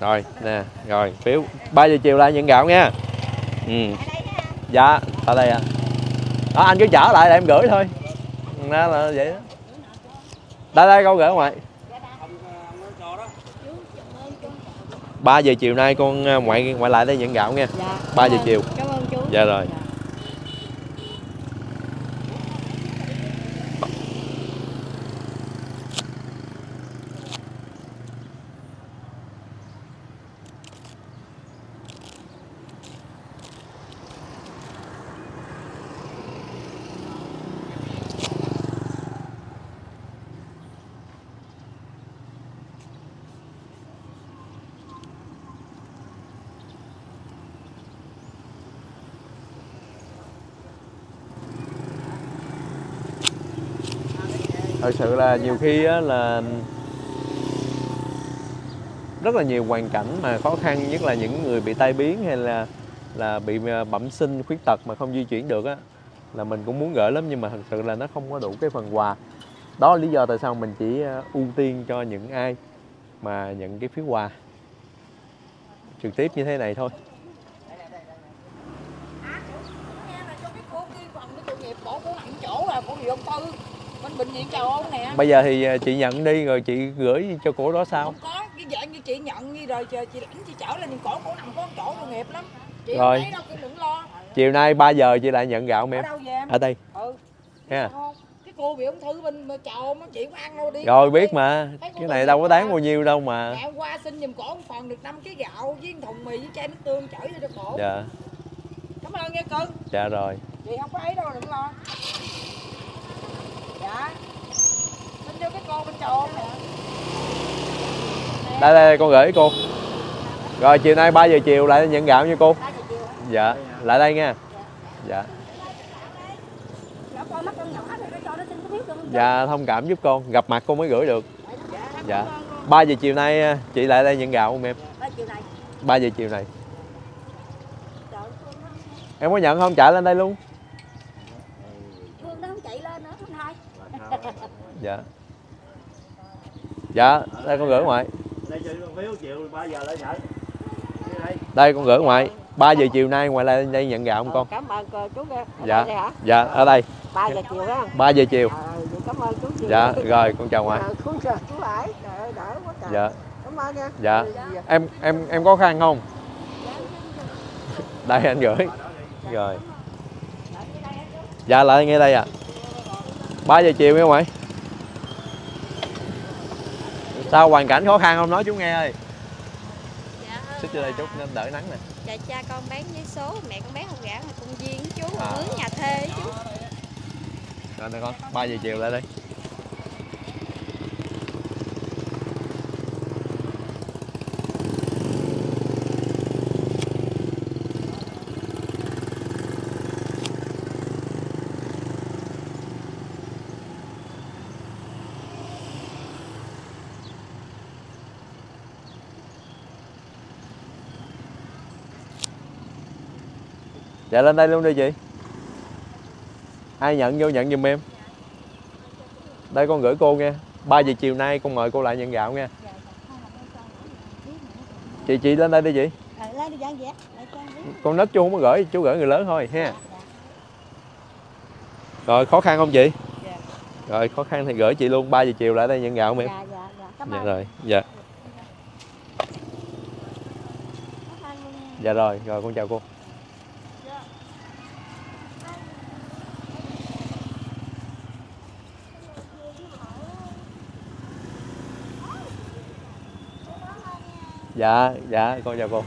Rồi, nè, rồi, phiếu 3 giờ chiều lại nhận gạo nha. Ừ. Ở đây nha. Dạ, ở đây ạ. Đó, anh cứ chở lại để em gửi thôi. Đó là vậy đó. Đây đây con gửi ngoài. 3 giờ chiều nay con à, ngoại ngoại lại đây nhận gạo nha. Dạ. 3 giờ chiều. Cảm ơn chú. Dạ là nhiều khi á, là rất là nhiều hoàn cảnh mà khó khăn nhất là những người bị tai biến hay là là bị à, bẩm sinh khuyết tật mà không di chuyển được á là mình cũng muốn gửi lắm nhưng mà thật sự là nó không có đủ cái phần quà. Đó là lý do tại sao mình chỉ à, ưu tiên cho những ai mà nhận cái phiếu quà. Trực tiếp như thế này thôi. Cho chỗ là cổ ông tư bệnh viện châu âu nè. Bây giờ thì à, chị nhận đi rồi chị gửi cho cổ đó sao? Không có cái vợ như chị nhận đi rồi chờ chị lãnh chị chở lên cổ cổ nằm có chỗ tội nghiệp lắm. Chị Rồi. không thấy đâu chị đừng lo. Chiều nay 3 giờ chị lại nhận gạo không ở đâu về? Em ở đây. Ừ. Ha Không, cái cô bị ung thư bên chầu mà chị không ăn đâu đi. Rồi biết mà. cái này đâu có đáng bao nhiêu đâu mà. Ngày hôm qua xin giùm cổ một phần được 5 kg gạo với thùng mì với chai nước tương chở cho cổ. Dạ. Cảm ơn nha cưng dạ rồi. Chị không có ấy đâu đừng lo dạ xin vô cái cô bên chầu nè đây đây, con gửi cô. Rồi, chiều nay 3 giờ chiều lại nhận gạo nha cô. Dạ lại đây nha. Dạ. Dạ thông cảm giúp con. Gặp mặt con mới gửi được. Dạ. 3 giờ chiều nay à, chị lại đây nhận gạo không em? 3 giờ chiều này. Em có nhận không? Chạy lên đây luôn Phương nó không chạy lên nữa không hai dạ. Dạ đây con gửi ngoài. Đây con phiếu chiều 3 giờ lại nhận đây đây con gửi ngoài. 3 giờ chiều nay ngoài lại đây nhận gạo không con? cảm ơn cô chú Dạ. đây hả? Dạ ở đây. Ba giờ chiều đó 3 giờ chiều. Ờ cảm ơn chú dạ rồi con chào ngoại. Ờ, chú lại trời ơi đỡ quá trời. Dạ. Cảm ơn nha. Dạ. Em em em có khăn không? Đây anh gửi. Rồi. Dạ lại nghe đây à. 3 giờ chiều nha ngoại sao hoàn cảnh khó khăn không? Nói chú nghe ơi. Dạ, xích vô đây chút nên đỡ nắng nè. Dạ cha con bán giấy số, mẹ con bán hồng gạo là công viên chú, À. mướn nhà thuê chú. rồi nè con 3 giờ chiều lại đây dạ lên đây luôn đi chị. Ai nhận vô nhận giùm em. Đây con gửi cô nha 3 giờ chiều nay con mời cô lại nhận gạo nha chị chị lên đây đi chị. Ờ, con nít chú không có gửi chú gửi người lớn thôi ha. Rồi khó khăn không chị? Dạ. rồi khó khăn thì gửi chị luôn. 3 giờ chiều lại đây nhận gạo không em dạ dạ dạ. Cảm dạ ơn. rồi dạ. Dạ rồi rồi con chào cô dạ dạ con chào cô.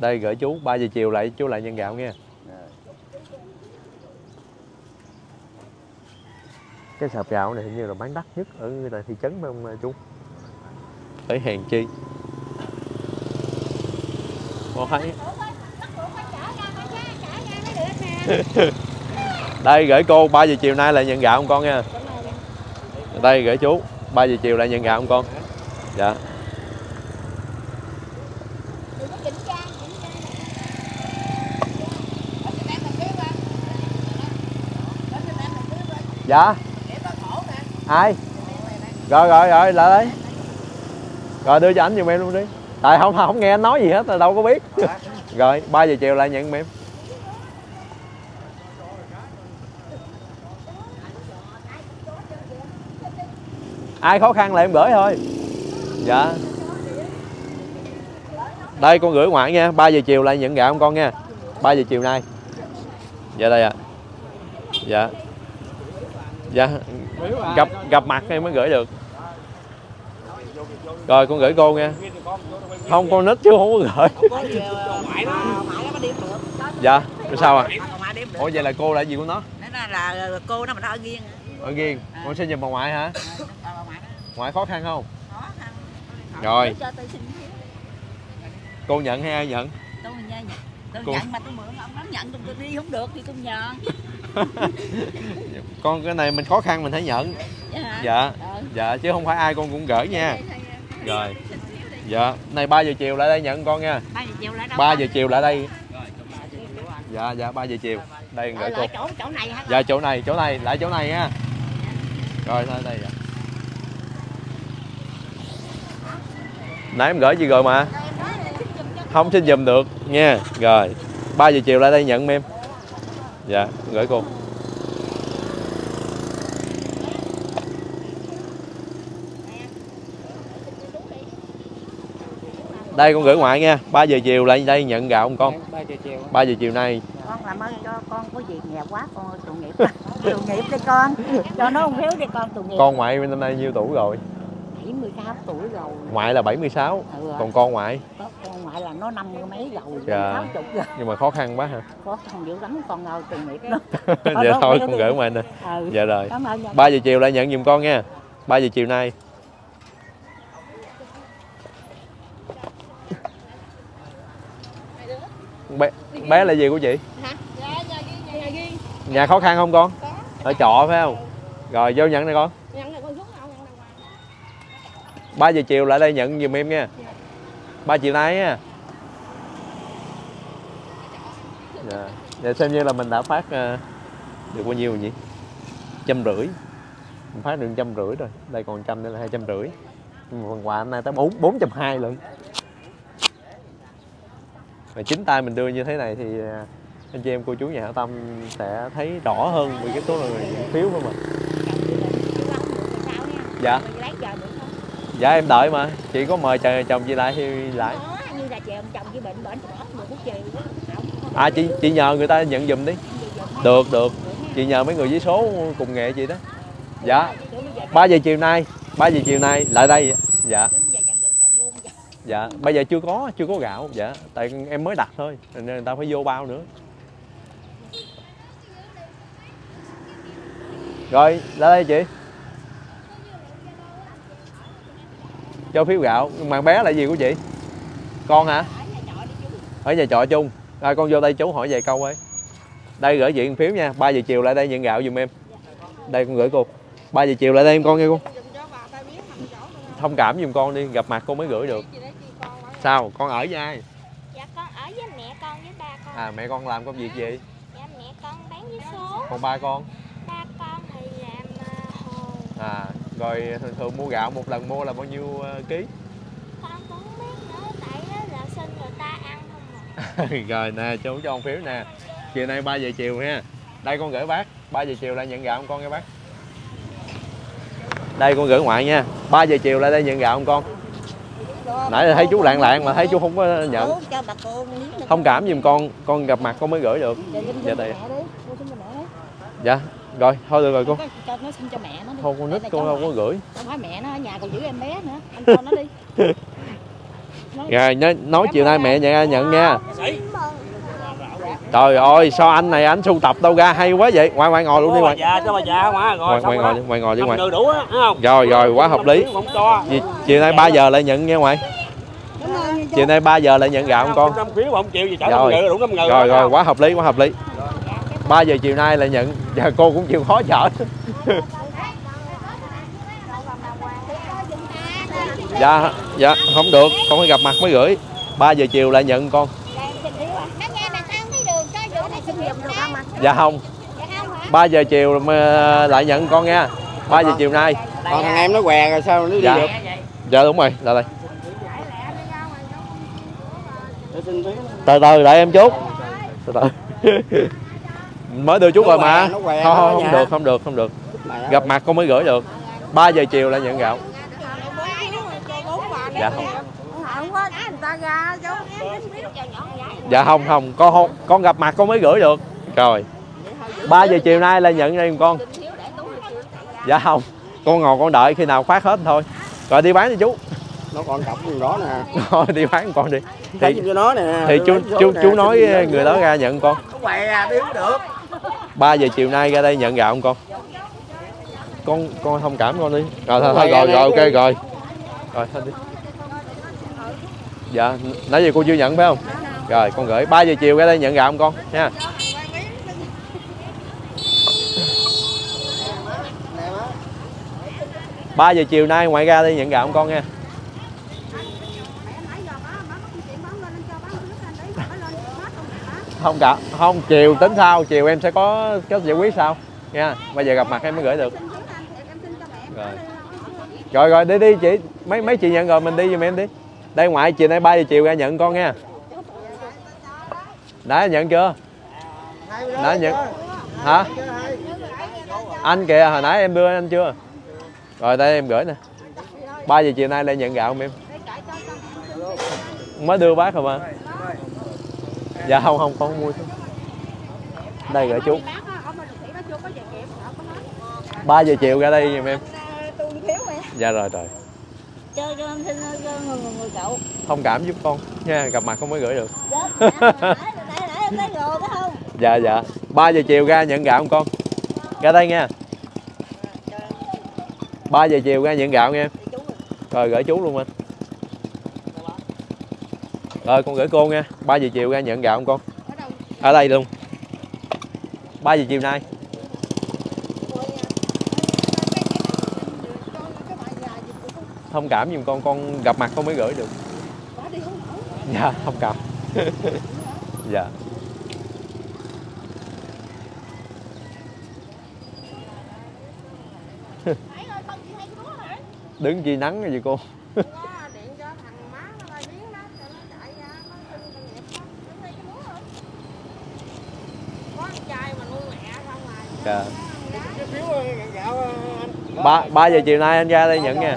Đây gửi chú 3 giờ chiều lại chú lại nhân gạo nha cái sạp gạo này hình như là bán đắt nhất ở tại thị trấn phải không chú? Tới hèn chi. Có thấy đây gửi cô 3 giờ chiều nay lại nhận gạo không con nha. Đây gửi chú 3 giờ chiều lại nhận gạo không con. Dạ. Dạ ai? Rồi rồi rồi, lại đây. Rồi, đưa cho ảnh giùm em luôn đi. Tại không không nghe anh nói gì hết, là đâu có biết. Rồi 3 giờ chiều lại nhận giùm em. Ai khó khăn là em gửi thôi. Dạ. Đây, con gửi ngoại nha. 3 giờ chiều lại nhận gạo không con nha. 3 giờ chiều nay. Dạ đây ạ. Dạ. Dạ gặp gặp mặt em mới gửi được. Rồi con gửi cô nha không con nít chứ không có gửi. Dạ sao à? Ủa vậy là cô là gì của nó? Là, cô nó mà nó ở riêng ở riêng con xin giùm bà ngoại hả? Ngoại khó khăn không? Rồi. cô nhận hay ai nhận? Tôi nha tôi Cô- nhận mà tôi mượn ông nó nhận tôi, đi không được thì tôi nhờ. Con cái này mình khó khăn mình phải nhận Dạ. Dạ. Ờ. dạ chứ không phải ai con cũng gửi nha. Đây. Rồi. Dạ. Này 3 giờ chiều lại đây nhận con nha. Ba giờ chiều lại đâu 3 con? giờ chiều lại đây. Dạ dạ 3 giờ chiều. Đây Ờ, gửi cô. lại chỗ chỗ này hả dạ chỗ này chỗ này lại chỗ này nha. Rồi thôi đây dạ. nãy em gửi gì rồi mà không xin giùm được nha. Rồi 3 giờ chiều lại đây nhận em. Dạ gửi cô. Đây con gửi ngoại nha. 3 giờ chiều lại đây nhận gạo không con. 3 giờ chiều. 3 giờ chiều nay. Con làm ơn cho con có việc nghèo quá con ơi, tội nghiệp. Tội nghiệp đi con. Cho nó không phiếu đi con tội nghiệp. Con ngoại năm nay nhiêu tuổi rồi 76 tuổi rồi. Ngoại là 76 ừ, còn con ngoại? Có con ngoại là nó năm mươi mấy rồi Dạ. sáu chục rồi. Nhưng mà khó khăn quá hả? Có con dữ lắm con ơi tội nghiệp nó dạ đó, thôi con gửi ngoại nè ừ. dạ rồi. Cảm ơn nha. 3 giờ chiều lại nhận giùm con nha. 3 giờ chiều nay. Bé, bé là gì của chị? Hả? Dạ nhà nhà ghi. Nhà khó khăn không con? Có. Ở trọ phải không? Rồi vô nhận này con 3 giờ chiều lại đây nhận giùm em nha. 3 chiều nay nha. Dạ. dạ xem như là mình đã phát ờ, được bao nhiêu vậy trăm rưỡi. Mình phát được trăm rưỡi rồi. Đây còn trăm nữa là hai trăm rưỡi. Phần quà hôm nay tới bốn bốn trăm hai lận. Và chính tay mình đưa như thế này thì ờ, anh chị em cô chú nhà hảo tâm sẽ thấy rõ hơn về cái số người phiếu của mình. Dạ. Dạ em đợi mà. Chị có mời chồng chồng chị lại thì lại. Như là chồng chồng với bệnh bệnh à chị chị nhờ người ta nhận giùm đi. Được được. Chị nhờ mấy người với số cùng nghệ chị đó. Dạ. 3 giờ chiều nay 3 giờ chiều nay lại đây. Dạ. Dạ. Bây giờ chưa có chưa có gạo. Dạ. Tại em mới đặt thôi nên người ta phải vô bao nữa. Rồi lại đây chị cho phiếu gạo. Nhưng mà bé là gì của chị? Con hả? Ở nhà trọ chung. Rồi con vô đây chú hỏi vài câu ấy. Đây gửi chị phiếu nha. 3 giờ chiều lại đây nhận gạo giùm em. Đây con gửi cô. 3 giờ chiều lại đây em con nghe cô. Thông cảm giùm con đi. Gặp mặt cô mới gửi được. Sao? Con ở với ai? Dạ con ở với mẹ con với ba con. À mẹ con làm công việc gì? Dạ mẹ con bán vé số. Còn ba con? Ba con thì làm uh, hồ. À rồi thường thường mua gạo một lần mua là bao nhiêu ờ, ký? Con cũng không biết nữa Tại đó là xin người ta ăn không à. Rồi nè chú cho con phiếu nè. Chiều nay 3 giờ chiều ha. Đây con gửi bác. 3 giờ chiều lại nhận gạo không con nghe bác. Đây con gửi ngoại nha. 3 giờ chiều lại đây nhận gạo không con. Nãy là thấy chú lạng lạng mà thấy chú không có nhận. Ủa, cho bà cô miếng đi. thông cảm giùm con con gặp mặt con mới gửi được. Dạ, đây dạ rồi thôi được rồi cô. Con cho nó xin cho mẹ nó đi. Thôi con nít con đâu có gửi. Không phải mẹ nó ở nhà còn giữ em bé nữa. Anh cho nó đi. Nói- rồi nói, nói chiều nay mẹ nhận nhận nha. Trời ơi sao anh này anh sưu tập đâu ra hay quá vậy? Ngoài ngoài ngồi luôn đi ngoài. già cho bà già không hả? Ngoài rồi ngoài ngồi đi ngoài ngồi đi ngoài. ngồi đủ á thấy không? Rồi rồi quá hợp lý. không chiều nay 3 giờ lại nhận nha ngoại chiều nay 3 giờ lại nhận gạo không con. năm phiếu không chịu gì rồi. rồi quá hợp lý quá hợp lý 3 giờ chiều nay lại nhận giờ cô cũng chịu khó chở. Dạ dạ không được con phải gặp mặt mới gửi. 3 giờ chiều lại nhận con. Dạ không. Dạ không hả? 3 giờ chiều mà lại nhận con nha. 3 giờ chiều nay. Còn thằng em nó què rồi sao nó đi Dạ. được? Dạ đúng rồi là đây. Từ từ đợi em chút. Từ từ mới đưa chút Nó rồi mà. không, không, không nhà. được không được không được. Gặp mặt con mới gửi được. 3 giờ chiều lại nhận gạo. Dạ không. Không có người ta ra cháu dạ không không. Con không con gặp mặt con mới gửi được. Rồi 3 giờ chiều nay là nhận đây con. Dạ không. Con ngồi con đợi khi nào phát hết thôi. Rồi đi bán đi chú. Nó còn cọc gì đó nè. Thôi đi bán con đi. Thì thì cho nó nè. thì chú chú chú nói người đó ra nhận con. Nó què đi không được 3 giờ chiều nay ra đây nhận gạo không con? Con con thông cảm con đi. Rồi thôi, thôi rồi rồi ok. rồi. Rồi thôi đi. Dạ nãy giờ cô chưa nhận phải không? Rồi con gửi 3 giờ chiều ra đây nhận gạo không con? Nha. 3 giờ chiều nay ngoại ra đây nhận gạo không con nha không cả. Không, chiều tính sau, chiều em sẽ có cách giải quyết sau. Nha, bây giờ gặp mặt em mới gửi được. Rồi rồi rồi đi đi, chị, mấy mấy chị nhận rồi, mình đi giùm em đi. Đây, ngoại chiều nay 3 giờ chiều ra nhận con nha. Đã, nhận chưa? Đã, nhận. Hả? Anh kìa, hồi nãy em đưa anh chưa? Rồi, đây, em gửi nè. 3 giờ chiều nay lại nhận gạo không em? Mới đưa bác rồi mà dạ không không con mua. Mua đây gửi chú. Ba giờ chiều ra đây giùm em. Dạ rồi rồi. Cho cho em xin cho người người, người cậu thông cảm giúp con nha gặp mặt không mới gửi được. Dạ dạ. Ba giờ chiều ra nhận gạo không con. Ra đây nha. 3 giờ chiều ra nhận gạo nha rồi gửi chú luôn anh rồi, con gửi cô nha. 3 giờ chiều ra nhận gạo không con? Ở đây luôn. 3 giờ chiều nay. Thông cảm giùm con con gặp mặt con mới gửi được. Dạ thông cảm. Dạ. Đứng chi nắng cái gì cô điện cho thằng má nó bay biến đó cho nó chạy ra nó xin công nghiệp đó đứng đây cái múa rồi có con trai mà nuôi mẹ xong rồi dạ Cái phiếu ờ, nhận gạo ờ, anh ba ba giờ chiều nay anh ra đây nhận nha.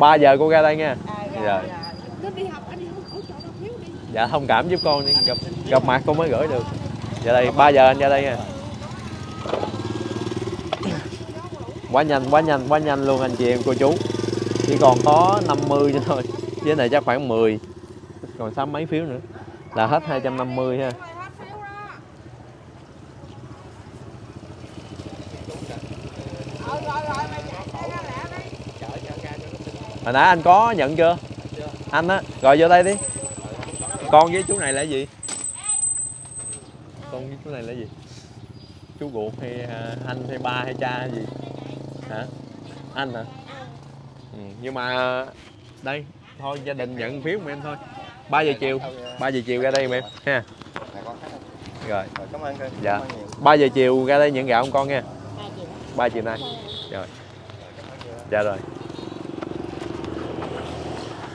Ba giờ cô ra đây nha. À, Dạ. dạ thông cảm giúp con đi. Gặp gặp mặt con mới gửi được. Dạ đây 3 giờ anh ra đây nha. Quá nhanh quá nhanh quá nhanh luôn anh chị em cô chú. Chỉ còn có 50 nữa thôi. Với này chắc khoảng 10 còn sáu mấy phiếu nữa là hết 250 ha. Hồi nãy anh có nhận chưa? Anh á rồi vô đây đi. Con với chú này là gì? Con với chú này là gì? Chú ruột hay à, anh hay ba hay cha hay gì? Hả? Anh hả? Ừ, nhưng mà à, đây thôi gia đình nhận phiếu của em thôi. 3 giờ chiều. 3 giờ chiều ra đây em. Ha. Rồi. Rồi, cảm ơn cô. Dạ. Cảm ơn nhiều. 3 giờ chiều ra đây nhận gạo không con nha. 3 chiều nay. Rồi. Dạ rồi.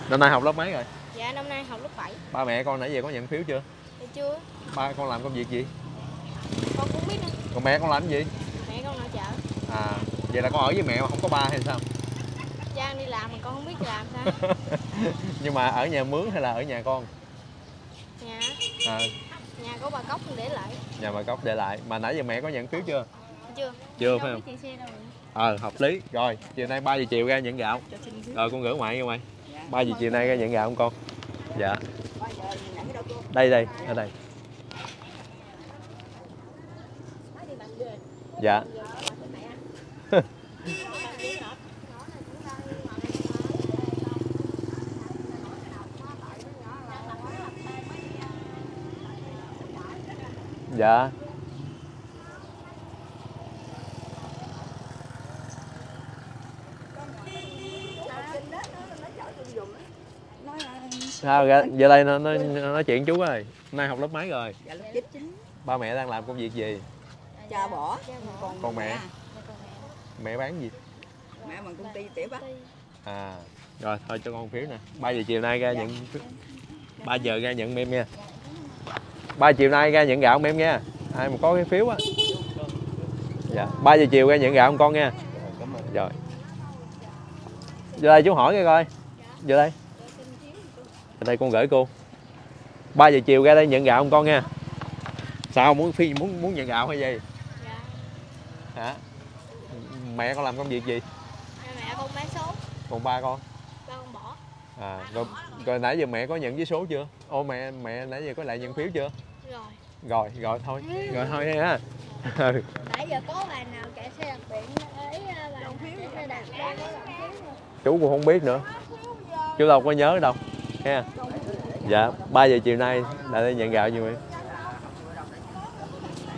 Năm nay học lớp mấy rồi? Dạ năm nay học lớp 7 ba mẹ con nãy giờ có nhận phiếu chưa? Dạ chưa. Ba con làm công việc gì? Con cũng biết nữa. Còn mẹ con làm gì? Mẹ con nội trợ à vậy là con ở với mẹ mà không có ba hay sao Cha đi làm mà con không biết làm sao. Nhưng mà ở nhà mướn hay là ở nhà con? Nhà. À. Nhà của bà Cốc để lại. Nhà bà cốc để lại. Mà nãy giờ mẹ có nhận phiếu chưa? Chưa. Chưa phải không? ờ hợp lý. Rồi chiều nay 3 giờ chiều ra nhận gạo. Rồi con gửi ngoại nha ngoại 3 giờ chiều nay ra nhận gạo không con? Dạ. Đây đây ở đây. Dạ dạ. Sao ra giờ đây nó, nó nói chuyện chú ơi. Nay học lớp mấy rồi? Dạ lớp chín. Chín ba mẹ đang làm công việc gì? Cha bỏ. Còn mẹ. mẹ bán gì? Mẹ bằng công ty tiểu bắc à rồi thôi cho con phiếu nè. 3 giờ chiều nay ra nhận 3 giờ ra nhận em nha 3 chiều nay ra nhận gạo em nha ai mà có cái phiếu á. Dạ 3 giờ chiều ra nhận gạo con nha ơn. rồi. Vô đây chú hỏi cái coi. Vô đây. Ở đây con gửi cô. 3 giờ chiều ra đây nhận gạo không con nha sao muốn phi muốn muốn nhận gạo hay gì? Dạ. Hả? Mẹ con làm công việc gì? Mẹ con bán số còn ba con. Ba con bỏ à rồi, rồi nãy giờ mẹ có nhận với số chưa? Ô mẹ mẹ nãy giờ có lại nhận phiếu chưa? Rồi. rồi rồi thôi rồi thôi ha. Ừ. Nãy giờ có bạn nào chạy xe đặc biệt ấy là chạy xe đạp phiếu chú cũng không biết nữa. Chú đâu có nhớ đâu ha. Dạ 3 giờ chiều nay lại đây nhận gạo nhiều em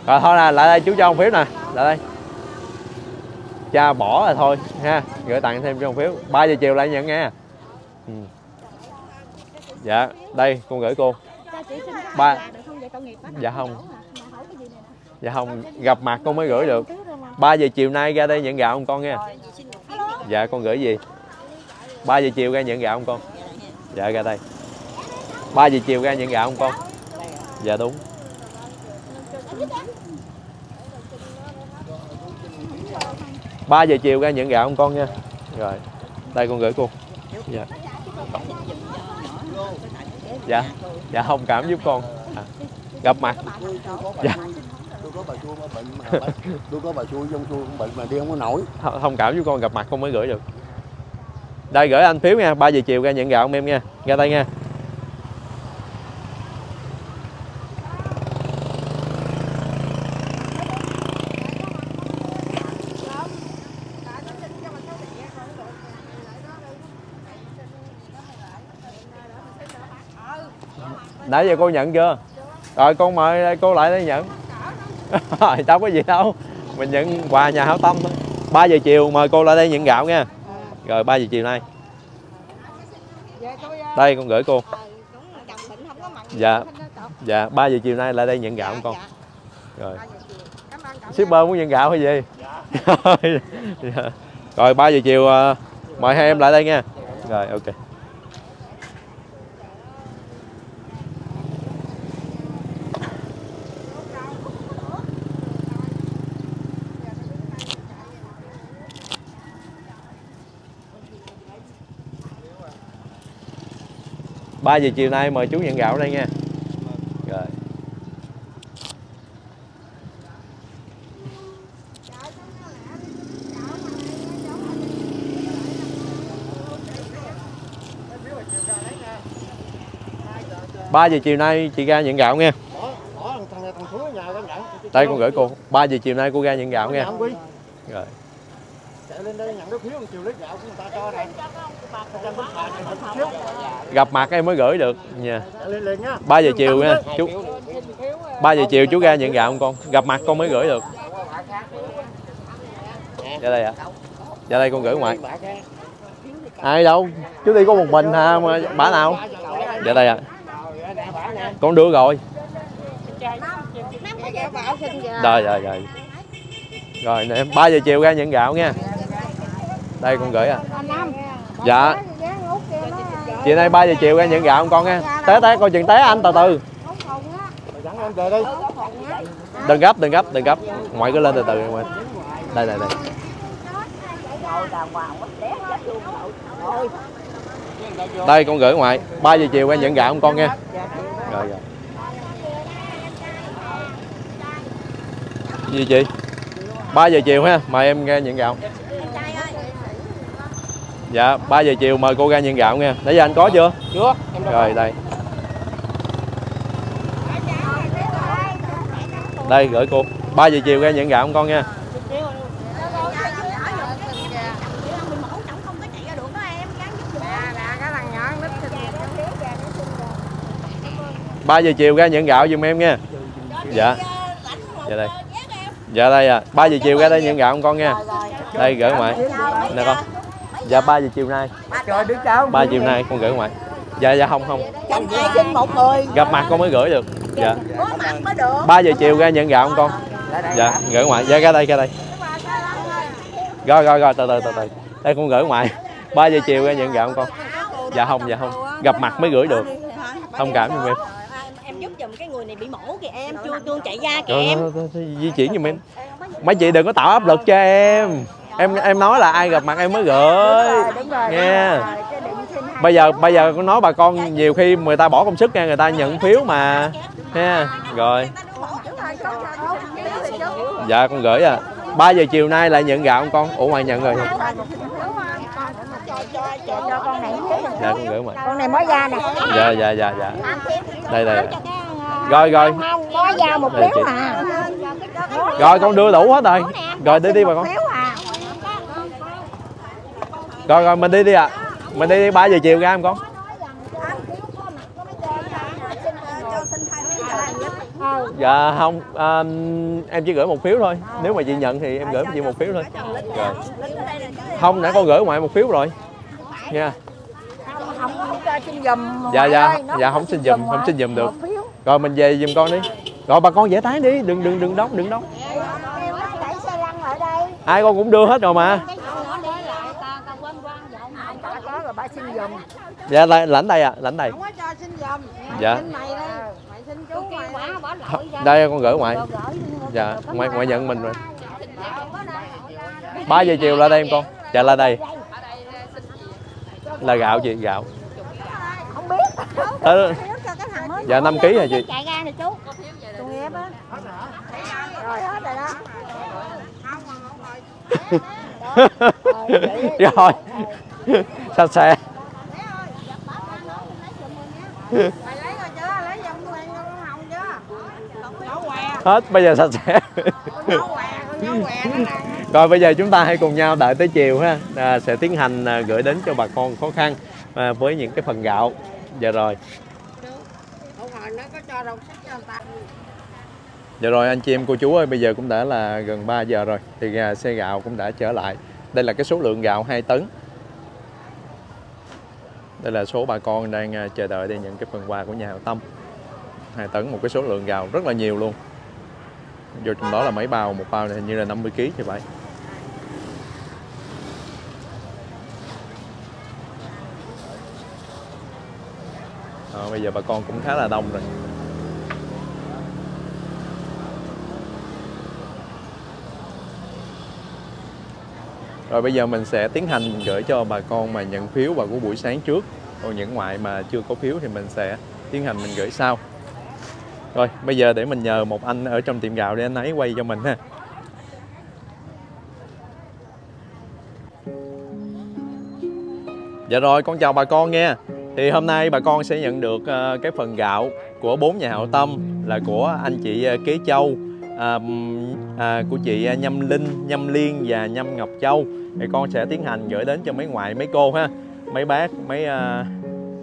rồi thôi nè lại đây chú cho ông phiếu nè. Lại đây. Cha bỏ rồi thôi ha. Gửi tặng thêm cho ông phiếu. 3 giờ chiều lại nhận nghe ừ. dạ đây con gửi cô. Có Ba- ba. Dạ không. Nè. dạ không gặp mặt con mới gửi được. 3 giờ chiều nay ra đây nhận gạo không con nha? Dạ con gửi gì? 3 giờ chiều ra nhận gạo không con? Dạ ra đây. 3 giờ chiều ra nhận gạo không con? Dạ đúng. Ba giờ chiều ra nhận gạo không con nha? Rồi đây con gửi cô. Dạ dạ dạ thông cảm giúp con. À, gặp mặt. Dạ. Tôi có bà chua mà bệnh mà tôi có bà chua trong chua cũng bệnh mà đi không có nổi thông cảm với con gặp mặt con mới gửi được. Đây gửi anh phiếu nha 3 giờ chiều ra nhận gạo em nha. Ra tay nha. Nãy giờ cô nhận chưa? Rồi con mời cô lại đây nhận. Rồi đâu có gì đâu. Mình nhận quà nhà hảo tâm thôi. Ba giờ chiều mời cô lại đây nhận gạo nha. Rồi 3 giờ chiều nay. Đây, con gửi cô. Dạ. Dạ ba giờ chiều nay lại đây nhận gạo không con. Rồi. Shipper muốn nhận gạo hay gì? Dạ. rồi, ba giờ chiều ờ, mời hai em lại đây nha. Rồi, ok. Ba giờ chiều nay mời chú nhận gạo ở đây nha. Rồi. Ba giờ chiều nay chị ra nhận gạo nha. Nhận đây con gửi cô. 3 giờ chiều nay cô ra nhận gạo nha. Quy rồi. Chạy lên đây nhận cái phiếu một chiều lấy gạo của người ta cho này Gặp mặt em mới gửi được. Nha liền nhá. 3 giờ chiều nha. Chú 3 giờ chiều chú ra nhận gạo không con? Gặp mặt con mới gửi được. Ra đây ạ. Ra đây con gửi ngoại ai đâu? Chú đi có một mình hả? Mà bả nào? Ra đây ạ. Con đưa rồi. Rồi rồi rồi. Rồi nè 3 giờ chiều ra nhận gạo nha. Đây con gửi à dạ. Chiều nay 3 giờ chiều ra nhận gạo không con nha. Té té coi chừng té anh từ từ. Dẫn em về đi đừng gấp đừng gấp đừng gấp. Ngoại cứ lên từ từ ngoại. Đây đây đây. Đây con gửi ngoại. 3 giờ chiều ra nhận gạo không con nha. Rồi rồi. Gì chị? 3 giờ chiều ha mời em ra nhận gạo dạ 3 giờ chiều mời cô ra nhận gạo nha. Nãy giờ anh có chưa? Chưa, em đâu rồi đây. Đây gửi cô. 3 giờ chiều ra nhận gạo không con nha. Ba giờ chiều ra nhận gạo giùm em nha. Dạ. Dạ đây. Dạ đây à. 3 giờ chiều ra đây nhận gạo không con nha. Đây gửi ngoại nè con dạ 3 giờ chiều nay. Trời đứa cháu 3 chiều nay con gửi ngoại dạ dạ không không. Ai xin một người. Gặp mặt con mới gửi được. Dạ. Có mặt mới được. 3 giờ chiều ra nhận gạo không con. Dạ gửi ngoại dạ ra đây ra đây. Rồi rồi rồi từ từ từ từ. Đây con gửi ngoại 3 giờ chiều ra nhận gạo không con. Dạ không dạ không. Gặp mặt mới gửi được. Thông cảm giùm em. Em giúp giùm cái người này bị mổ kìa em chưa tương chạy ra kìa em. di chuyển giùm em. Mấy chị đừng có tạo áp lực cho em em em nói là ai gặp mặt em mới gửi. Nghe bây giờ bây giờ con nói bà con nhiều khi người ta bỏ công sức ra người ta nhận phiếu mà. Ha rồi. Dạ con gửi à. 3 giờ chiều nay lại nhận gạo không con. Ủa ngoài nhận rồi. Dạ con gửi ngoài con này mới ra nè. Dạ dạ dạ dạ. Đây đây. Rồi rồi. Không mới ra một Đây, phiếu chị. rồi con đưa đủ hết rồi. Rồi đi đi bà con. à rồi rồi mình đi đi ạ. Mình đi đi ba giờ chiều ra em con. Dạ không à, em chỉ gửi một phiếu thôi. Nếu mà chị nhận thì em gửi cho chị một phiếu thôi. Rồi không nãy con gửi ngoài một phiếu rồi. Nha. Dạ dạ dạ không xin giùm không xin giùm được. Rồi mình về giùm con đi. Rồi bà con giải tán đi. Đừng đừng đừng đóng đừng đóng. Ai con cũng đưa hết rồi mà bà có rồi xin giùm dạ lãnh lãnh đây ạ lãnh đây không có cho xin giùm dạ mày đây mày xin chú mày đây con gửi ngoài dạ ngoài ngoài nhận mình rồi ba giờ chiều là đây em con dạ là đây là gạo chị gạo không biết Ờ, mới dạ 5 kg hả chị chạy ra nè chú tôi nghe á rồi hết rồi đó rồi sạch sẽ mày lấy rồi chưa lấy giùm quen con hồng chưa nấu què. Hết bây giờ sạch sẽ. Nấu què con nấu què nó nè. Rồi bây giờ chúng ta hãy cùng nhau đợi tới chiều ha. À, sẽ tiến hành à, gửi đến cho bà con khó khăn à, với những cái phần gạo. Dạ rồi. Ta. Dạ rồi anh chị em cô chú ơi, bây giờ cũng đã là gần 3 giờ rồi thì à, xe gạo cũng đã trở lại. Đây là cái số lượng gạo 2 tấn. Đây là số bà con đang à, chờ đợi để nhận cái phần quà của nhà hảo tâm. hai tấn một cái số lượng gạo rất là nhiều luôn. Vô trong đó là mấy bao, một bao này hình như là 50 kg thì vậy. à, bây giờ bà con cũng khá là đông rồi. Rồi bây giờ mình sẽ tiến hành mình gửi cho bà con mà nhận phiếu vào của buổi sáng trước. Còn những ngoại mà chưa có phiếu thì mình sẽ tiến hành mình gửi sau. Rồi bây giờ để mình nhờ một anh ở trong tiệm gạo để anh ấy quay cho mình ha. Dạ rồi con chào bà con nghe. Thì hôm nay bà con sẽ nhận được ờ, cái phần gạo của bốn nhà hảo tâm là của anh chị ờ, Kế Châu, à, à, của chị à, Nhâm Linh, Nhâm Liên và Nhâm Ngọc Châu. Thì con sẽ tiến hành gửi đến cho mấy ngoại mấy cô ha mấy bác mấy à,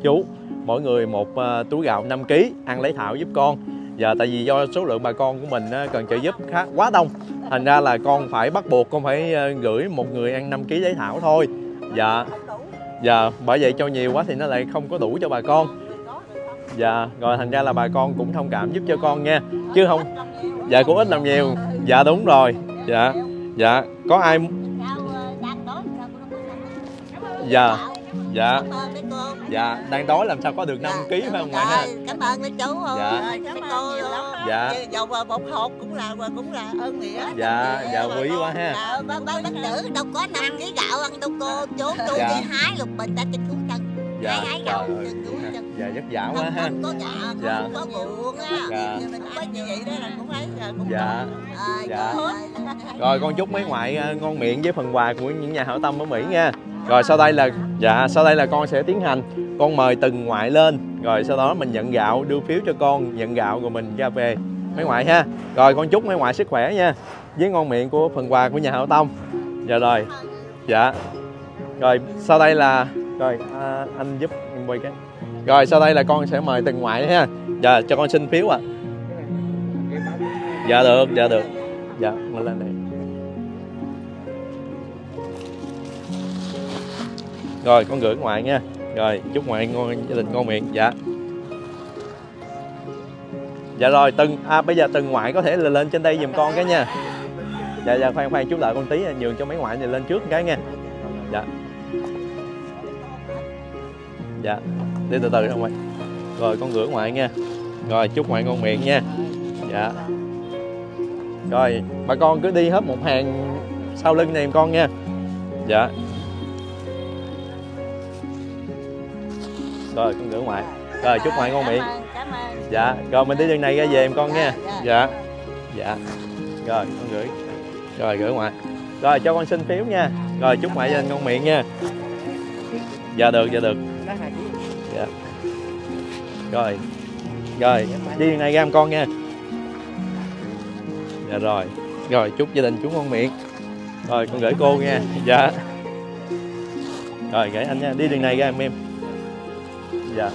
chú. Mỗi người một à, túi gạo 5 kg ăn lấy thảo giúp con. Giờ tại vì do số lượng bà con của mình á, cần trợ giúp khá quá đông thành ra là con phải bắt buộc con phải à, gửi một người ăn 5 kg lấy thảo thôi. Dạ dạ bởi vậy cho nhiều quá thì nó lại không có đủ cho bà con dạ rồi thành ra là bà con cũng thông cảm giúp cho con nha. Chứ không dạ cũng ít làm nhiều. Dạ đúng rồi. Dạ dạ. Có ai dạ. Dạ. Dạ đang đói làm sao có được 5 kg phải không ngoại ha cảm ơn mấy chú. Dạ. mấy cô dạ. Dầu một hộp cũng là cũng là ơn nghĩa. Dạ dạ quý quá ha. Ờ, ba ba bác nữ đâu có năm ký gạo ăn đâu cô. Chú tôi Dạ. đi hái lục bình ta trên cuốn chân dạ trên cuốn chân dạ vất vả quá không, ha. không có Dạ. không có buồn á. Dạ. mình có như vậy đó là cũng ấy cũng Dạ. Ờ, Dạ. rồi con chúc mấy ngoại à, ngon miệng với phần quà của những nhà hảo tâm ở Mỹ nha. Rồi sau đây là dạ sau đây là con sẽ tiến hành. Con mời từng ngoại lên. Rồi sau đó mình nhận gạo đưa phiếu cho con nhận gạo rồi mình ra về. Mấy ngoại ha. Rồi con chúc mấy ngoại sức khỏe nha với ngon miệng của phần quà của nhà hảo tâm. Dạ rồi. Dạ. Rồi sau đây là rồi à, anh giúp em quay cái. Rồi sau đây là con sẽ mời từng ngoại ha. Dạ cho con xin phiếu ạ. Dạ được dạ được. Dạ mình lên đây. Rồi con gửi ngoại nha. Rồi chúc ngoại ngon gia đình ngon miệng. Dạ. Dạ rồi từng à bây giờ từng ngoại có thể là lên trên đây giùm con cái nha. Dạ dạ khoan khoan chút đợi con tí nhường cho mấy ngoại này lên trước cái nha. Dạ dạ. Đi từ từ không mày. Rồi con gửi ngoại nha. Rồi chúc ngoại ngon miệng nha. Dạ. Rồi bà con cứ đi hết một hàng sau lưng này em con nha. Dạ. Rồi con gửi ngoại rồi chúc ngoại ngon miệng. Cảm ơn, dạ. Rồi mình đi đường này ra về em con nha. Dạ, dạ. Rồi con gửi rồi gửi ngoại rồi cho con xin phiếu nha. Rồi chúc ngoại gia đình ngon miệng nha. Dạ được dạ được dạ. Rồi. Rồi đi này ra em con nha. Dạ rồi. Rồi chúc gia đình chú ngon miệng. Rồi con gửi cô nha. Dạ. Rồi gửi anh nha. Đi đường này ra em. Em dạ.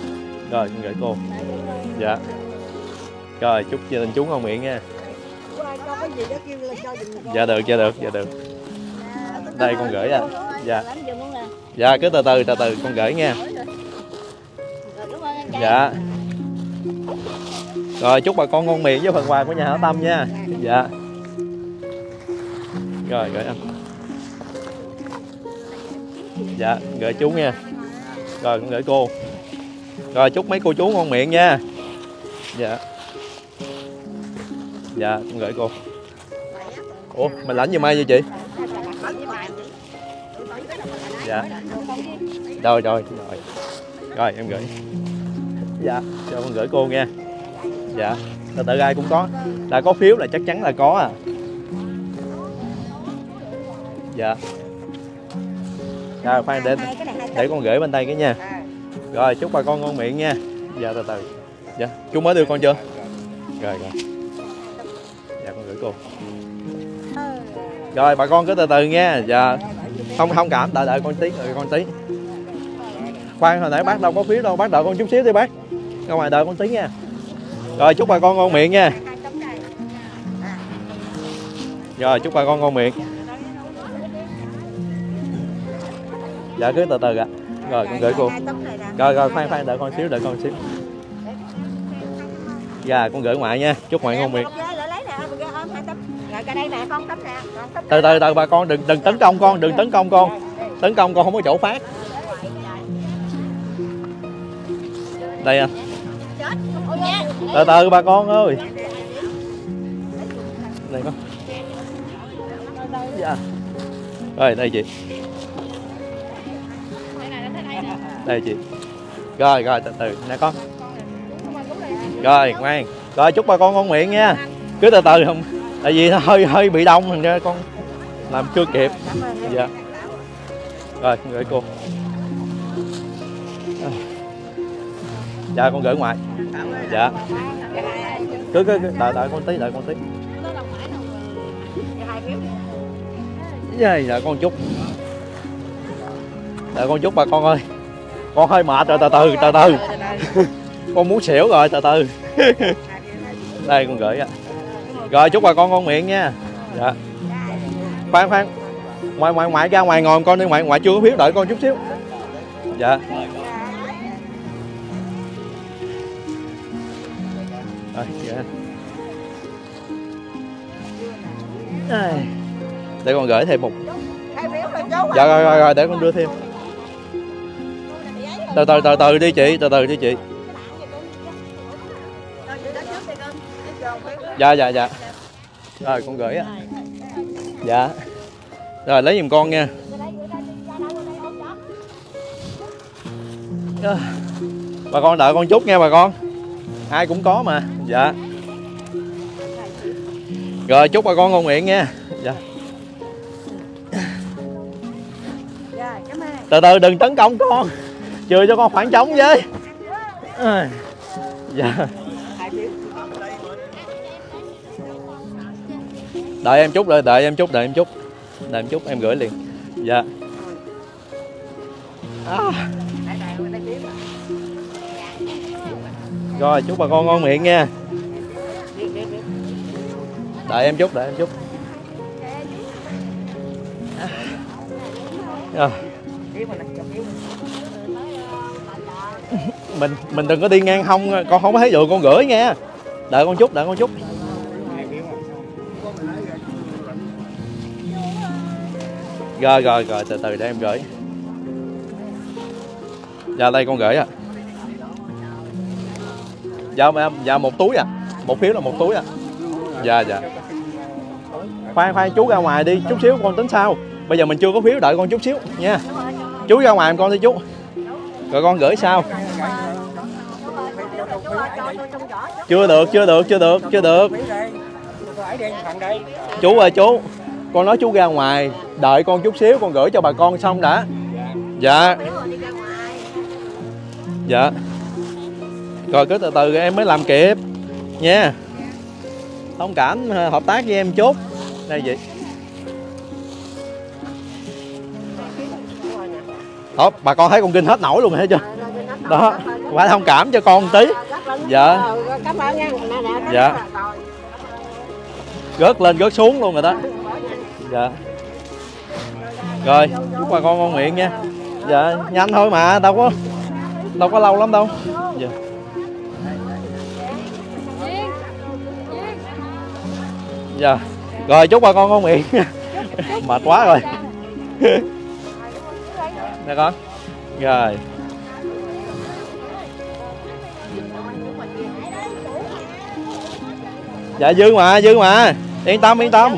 Rồi con gửi cô. Dạ. Rồi chúc gia đình chú ngon miệng nha. Cho cái gì đó kêu lên cho giùm con dạ được dạ được dạ được. Đây con gửi à dạ Dạ cứ từ từ từ từ, con gửi nha. Dạ. Rồi, chúc bà con ngon miệng với phần quà của nhà hảo tâm nha. Dạ. Rồi, gửi anh. Dạ gửi chú nha. Rồi, con gửi cô. Rồi, chúc mấy cô chú ngon miệng nha. Dạ. Dạ con gửi cô. Ủa mình lãnh gì mai vậy chị? Dạ. Rồi rồi rồi. Rồi, em gửi. Dạ cho con gửi cô nha dạ từ từ ai cũng có. Là có phiếu là chắc chắn là có à. Dạ. Rồi, khoan, để để con gửi bên tay cái nha. Rồi, chúc bà con ngon miệng nha. Dạ từ từ. Dạ chú mới đưa con chưa rồi rồi. Dạ con gửi cô. Rồi, bà con cứ từ từ nha. Dạ không không cảm đợi đợi con tí, đợi con tí. Khoan, hồi nãy bác đâu có phiếu đâu. Bác đợi con chút xíu đi, bác. Ra ngoài đợi con tí nha. Rồi, chúc bà con ngon miệng nha. Rồi, chúc bà con ngon miệng. Dạ cứ từ từ ạ. Rồi, con gửi cô. Rồi rồi, khoan khoan, đợi con xíu, đợi con xíu. Dạ con gửi ngoại nha. Chúc ngoại ngon miệng cái đây nè con tấm nè, con tấm từ từ từ bà con đừng đừng tấn công con đừng tấn công con. Tấn công con không có chỗ phát. Đây anh. Từ từ bà con ơi. Đây con. Dạ. Rồi đây chị. Đây chị. Rồi rồi từ từ nè con. Rồi ngoan. Rồi chúc bà con ngon miệng nha. Cứ từ từ không tại vì nó hơi hơi bị đông thành ra con làm chưa kịp. Dạ. Rồi gửi cô. Dạ con gửi ngoại dạ. Cứ cứ, đợi đợi con tí đợi con tí. Dạ dạ con chút. Đợi con chút bà con ơi. Con hơi mệt rồi từ từ từ từ. Con muốn xỉu rồi từ từ. Đây con gửi ạ rồi, chúc bà con ngon miệng nha. Dạ. Khoan khoan. Ngoài ngoài, ngoại ra, ngoài ngồi con đi, ngoại ngoại chưa có phiếu, đợi con chút xíu. Dạ. Rồi dạ. Để con gửi thêm một. Dạ rồi rồi rồi, để con đưa thêm. Từ từ từ từ đi chị, từ từ đi chị. Dạ dạ dạ. Rồi, con gửi á. Dạ. Rồi, lấy giùm con nha. Dạ. Bà con đợi con chút nha, bà con. Ai cũng có mà. Dạ. Rồi, chúc bà con ngon miệng nha. Dạ. Từ từ, đừng tấn công con. Chừa cho con khoảng trống với. Dạ. Đợi em chút, đợi đợi em chút, đợi em chút. Đợi em chút, em gửi liền. Dạ. À. rồi, chúc bà con ngon miệng nha. Đợi em chút, đợi em chút. À. mình mình đừng có đi ngang hông, con không có thấy được con gửi nha. Đợi con chút, đợi con chút. Rồi rồi rồi, từ từ để em gửi. Dạ đây con gửi à dạ em dạ một túi à. Một phiếu là một túi à dạ dạ. Khoan khoan, chú ra ngoài đi, chút xíu, con tính sao? bây giờ mình chưa có phiếu, đợi con chút xíu, nha. Chú ra ngoài em con đi chú. Rồi con gửi sao? chưa được chưa được chưa được chưa được. Chú ơi, chú con nói chú ra ngoài đợi con chút xíu con gửi cho bà con xong đã. Dạ. Dạ. Rồi cứ từ từ em mới làm kịp nha. Thông cảm ờ, hợp tác với em chút. Đây vậy. Đó bà con thấy con kinh hết nổi luôn thấy chưa? Đó phải thông cảm cho con một tí. Dạ. Cảm ơn nha. Nè, nè, nè. Dạ. rớt lên rớt xuống luôn rồi đó dạ. Rồi, chúc bà con ngon miệng nha. Dạ nhanh thôi mà, đâu có đâu có lâu lắm đâu. Dạ. dạ. Rồi, chúc bà con ngon miệng mệt quá rồi. Nè con. Rồi. Dạ dư mà dư mà. Yên tâm yên tâm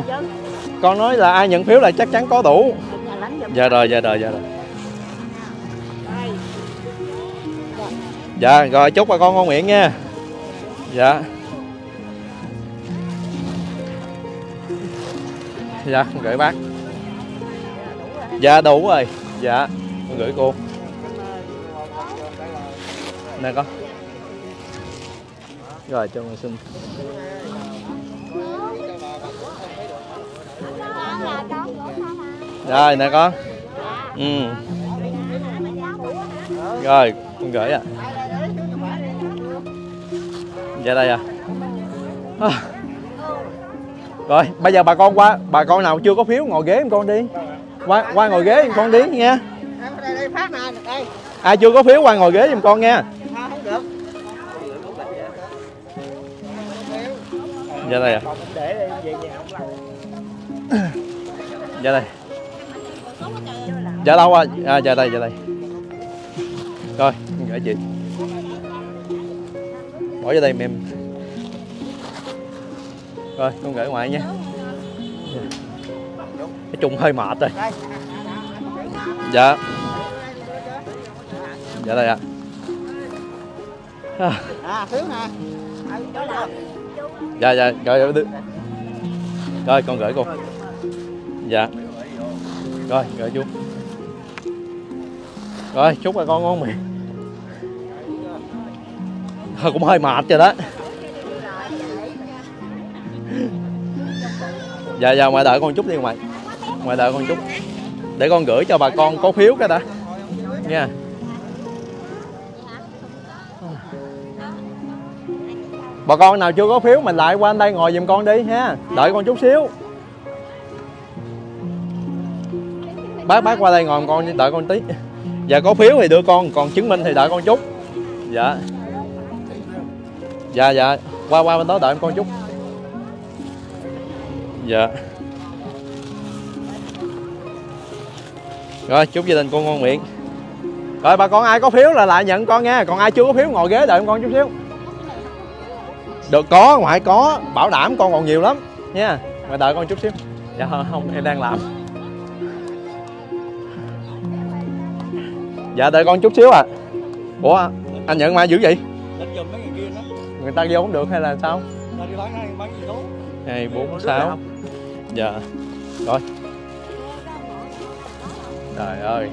con nói là ai nhận phiếu là chắc chắn có đủ. Dạ rồi dạ rồi dạ rồi. Dạ rồi chúc bà con ngon miệng nha. Dạ. Dạ con gửi bác. Dạ đủ rồi. Dạ con gửi cô. Nè con. Rồi cho con xin Con là con của con à. Rồi nè con. Ừ. Rồi con gửi à dạ đây à. à. Rồi bây giờ bà con qua bà con nào chưa có phiếu ngồi ghế em con đi. Qua qua ngồi ghế em con đi nha. Ai chưa có phiếu qua ngồi ghế giùm con nha. Dạ đây à dạ đây. Dạ đâu à, à dạ đây dạ đây. Rồi gửi chị bỏ vô đây mềm. Rồi con gửi ngoài nha. Nói chung hơi mệt rồi. Dạ. Dạ đây ạ. À. À, dạ dạ rồi rồi, rồi con gửi cô dạ. Rồi gửi chú. Rồi, chúc bà con ngon miệng. Thôi, cũng hơi mệt rồi đó. Dạ dạ ngoài đợi con chút đi, ngoài. Ngoài đợi con chút. Để con gửi cho bà con có phiếu cái đã. Nha. Bà con nào chưa có phiếu mình lại qua đây ngồi giùm con đi, ha. Đợi con chút xíu. Bác bác qua đây ngồi con đợi con tí. Dạ có phiếu thì đưa con, còn chứng minh thì đợi con chút. Dạ. Dạ dạ. Qua qua bên đó đợi em con chút. Dạ. Rồi, chúc gia đình con ngon miệng. Rồi, bà con ai có phiếu là lại nhận con nha. Còn ai chưa có phiếu ngồi ghế đợi em con chút xíu. Được, có, ngoại có. Bảo đảm con còn nhiều lắm nha. Mà đợi con chút xíu. Dạ không, em đang làm. Dạ đợi con chút xíu à. Ủa anh nhận mai dữ vậy? Người ta vô không được hay là sao? Hai bốn sáu. dạ. Rồi. Trời ơi.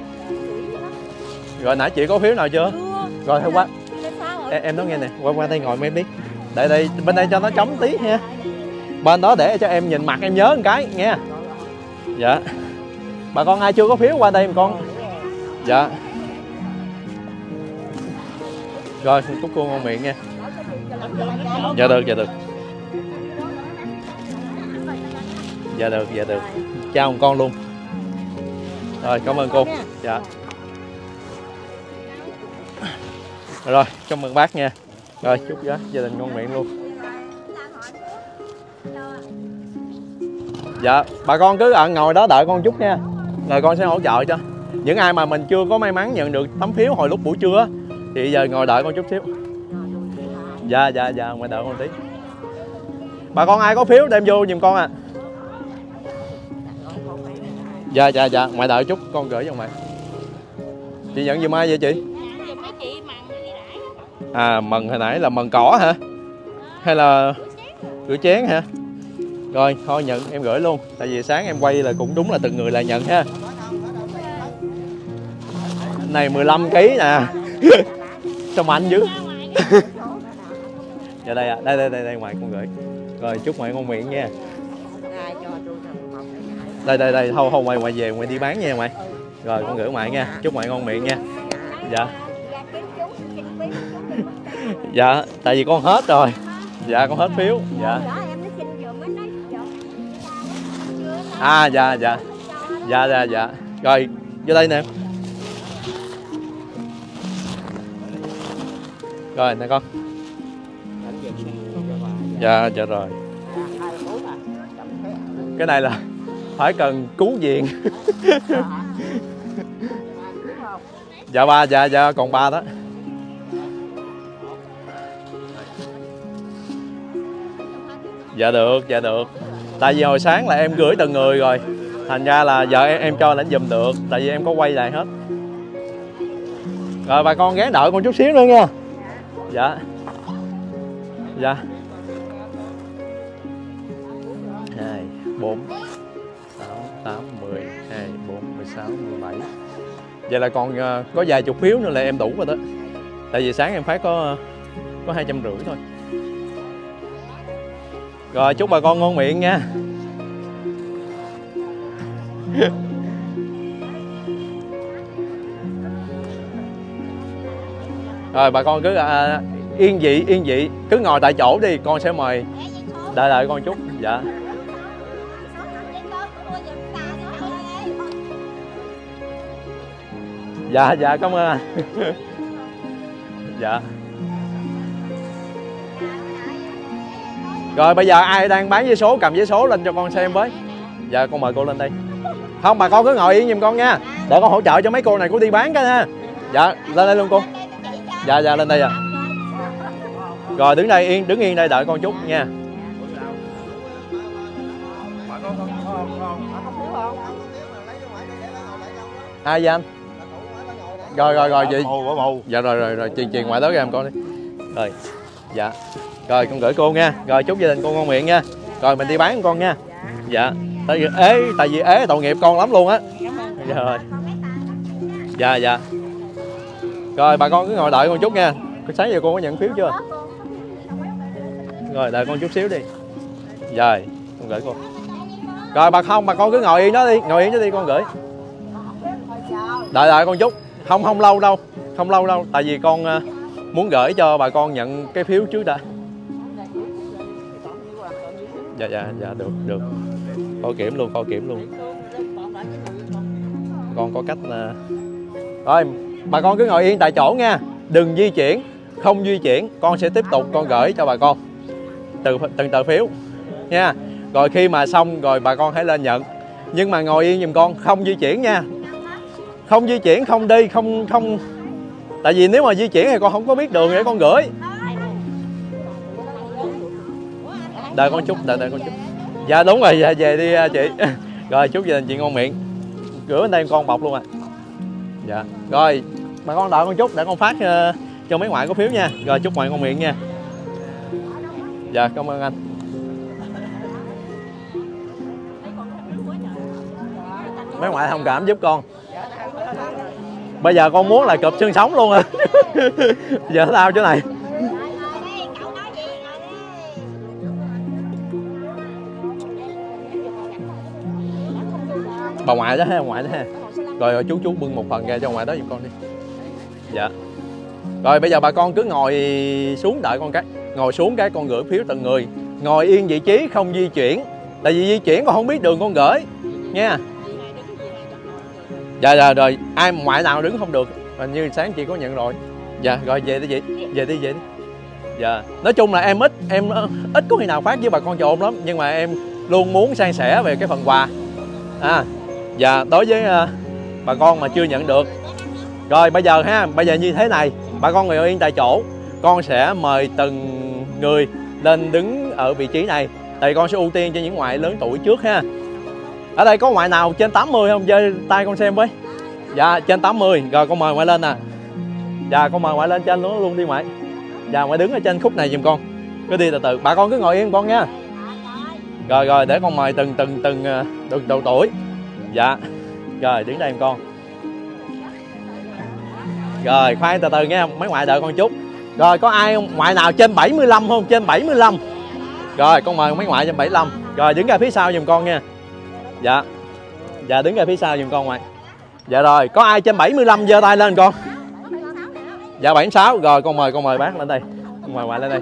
Rồi nãy chị có phiếu nào chưa? Rồi thôi qua. Em, em nói nghe nè. Qua qua đây ngồi em đi. Đây đây bên đây cho nó trống tí nha. Bên đó để cho em nhìn mặt em nhớ một cái nghe. Dạ. Bà con ai chưa có phiếu qua đây con? Dạ rồi chúc cô ngon miệng nha. Dạ được dạ được. Dạ được dạ được. Chào một con luôn. Rồi cảm ơn cô. Dạ. Rồi cảm ơn bác nha. Rồi chúc giá gia đình ngon miệng luôn. Dạ bà con cứ ở ngồi đó đợi con chút nha. Rồi con sẽ hỗ trợ cho. Những ai mà mình chưa có may mắn nhận được tấm phiếu hồi lúc buổi trưa á, thì giờ ngồi đợi con chút xíu. Dạ dạ dạ ngồi đợi con tí. Bà con ai có phiếu đem vô giùm con à dạ dạ dạ ngoại đợi chút, con gửi cho mày. Chị nhận giùm ai vậy chị? À mần hồi nãy là mần cỏ hả? Hay là rửa chén hả? Rồi, thôi nhận, em gửi luôn. Tại vì sáng em quay là cũng đúng là từng người là nhận ha. Này 15 kg nè. sao mạnh dữ dạ đây ạ. Đây đây đây đây ngoài con gửi. Rồi chúc ngoại ngon miệng nha. Đây đây đây. Thôi thôi ngoài ngoài về ngoài đi bán nha ngoại rồi con gửi ngoại nha. Chúc ngoại ngon miệng nha. Dạ. Dạ tại vì con hết rồi. Dạ con hết phiếu. Dạ. À dạ dạ. dạ dạ dạ. Rồi vô đây nè rồi nè con. Dạ dạ rồi. Cái này là phải cần cứu viện. Dạ ba dạ dạ còn ba đó. Dạ được dạ được. Tại vì hồi sáng là em gửi từng người rồi. Thành ra là giờ em, em cho lãnh giùm được. Tại vì em có quay lại hết. Rồi bà con ghé đợi con chút xíu nữa nha dạ. Dạ. Hai, bốn, sáu, tám, mười. Hai, bốn, mười sáu, mười bảy. Vậy là còn ờ, có vài chục phiếu nữa là em đủ rồi đó. Tại vì sáng em phát có ờ, có hai trăm rưỡi thôi. Rồi, chúc bà con ngon miệng nha. rồi bà con cứ à, yên vị yên vị. Cứ ngồi tại chỗ đi con sẽ mời. Đợi đợi con chút. Dạ. Dạ dạ cảm ơn. Dạ. Rồi bây giờ ai đang bán vé số cầm vé số lên cho con xem với. Dạ con mời cô lên đây. Không bà con cứ ngồi yên giùm con nha. Để con hỗ trợ cho mấy cô này cô đi bán cái ha. Dạ lên đây luôn cô dạ dạ lên đây à rồi đứng đây yên đứng yên đây đợi con chút nha. Ai vậy anh? Rồi rồi rồi chị dạ rồi rồi rồi truyền truyền ngoại tới cho em con đi. Rồi dạ. Rồi con gửi cô nha. Rồi chúc gia đình con ngon miệng nha. Rồi mình đi bán con nha. Dạ. Tại vì ế tại vì ế tội nghiệp con lắm luôn á. Dạ rồi. Dạ dạ rồi, bà con cứ ngồi đợi con chút nha. Sáng giờ con có nhận phiếu chưa? Rồi, đợi con chút xíu đi. Rồi, con gửi cô rồi, bà không, bà con cứ ngồi yên đó đi, ngồi yên đó đi, con gửi. Đợi đợi con chút. Không không lâu đâu, không lâu đâu. Tại vì con à, muốn gửi cho bà con nhận cái phiếu trước đã. Dạ dạ dạ được được. Kho kiểm luôn kho kiểm luôn. Con có cách là... rồi bà con cứ ngồi yên tại chỗ nha. Đừng di chuyển, không di chuyển, con sẽ tiếp tục con gửi cho bà con. Từ, từng tờ phiếu, nha. Rồi khi mà xong rồi bà con hãy lên nhận. Nhưng mà ngồi yên giùm con, không di chuyển nha. Không di chuyển, không đi, không không. Tại vì nếu mà di chuyển thì con không có biết đường để con gửi. Đợi con chút, đợi đợi con chút. Dạ đúng rồi dạ về đi à, chị. Rồi chúc gia đình chị ngon miệng. Cửa bên đây con bọc luôn à dạ. Rồi, bà con đợi con chút để con phát ờ, cho mấy ngoại có phiếu nha. Rồi, chúc ngoại con miệng nha. Dạ cảm ơn anh. Mấy ngoại thông cảm giúp con. Bây giờ con muốn là cụp xương sống luôn à. Giờ tao chỗ này. Bà ngoại đó ha bà ngoại đó ha rồi, chú chú bưng một phần ra cho ngoài đó giùm con đi. Dạ. Rồi bây giờ bà con cứ ngồi xuống đợi con cái. Ngồi xuống cái con gửi phiếu từng người. Ngồi yên vị trí không di chuyển. Tại vì di chuyển con không biết đường con gửi. Nha dạ dạ rồi. Ai ngoại nào đứng không được. Hình như sáng chị có nhận rồi. Dạ rồi về đi chị. Về đi về đi. Dạ. Nói chung là em ít em ờ, ít có khi nào phát với bà con trộn lắm. Nhưng mà em luôn muốn san sẻ về cái phần quà. À dạ đối với uh, bà con mà chưa nhận được. Rồi, bây giờ ha, bây giờ như thế này. Bà con ngồi yên tại chỗ. Con sẽ mời từng người lên đứng ở vị trí này. Tại con sẽ ưu tiên cho những ngoại lớn tuổi trước ha. Ở đây có ngoại nào trên 80 không? Giơ tay con xem với. Dạ trên 80 rồi, con mời ngoại lên nè. Dạ con mời ngoại lên trên luôn luôn đi ngoại. Dạ ngoại đứng ở trên khúc này giùm con. Cứ đi từ từ. Bà con cứ ngồi yên con nha. Rồi rồi, để con mời từng từng từng ờ, từng độ tuổi. Dạ rồi, đứng đây em con. Rồi, khoan từ từ nghe, mấy ngoại đợi con chút. Rồi, có ai ngoại nào? Trên 75 không? Trên 75 rồi, con mời mấy ngoại trên 75 rồi, đứng ra phía sau giùm con nha. Dạ. Dạ đứng ra phía sau giùm con ngoại. Dạ rồi, có ai trên 75 giơ tay lên con? Dạ 76 rồi, con mời con mời bác lên đây. Con mời ngoại lên đây.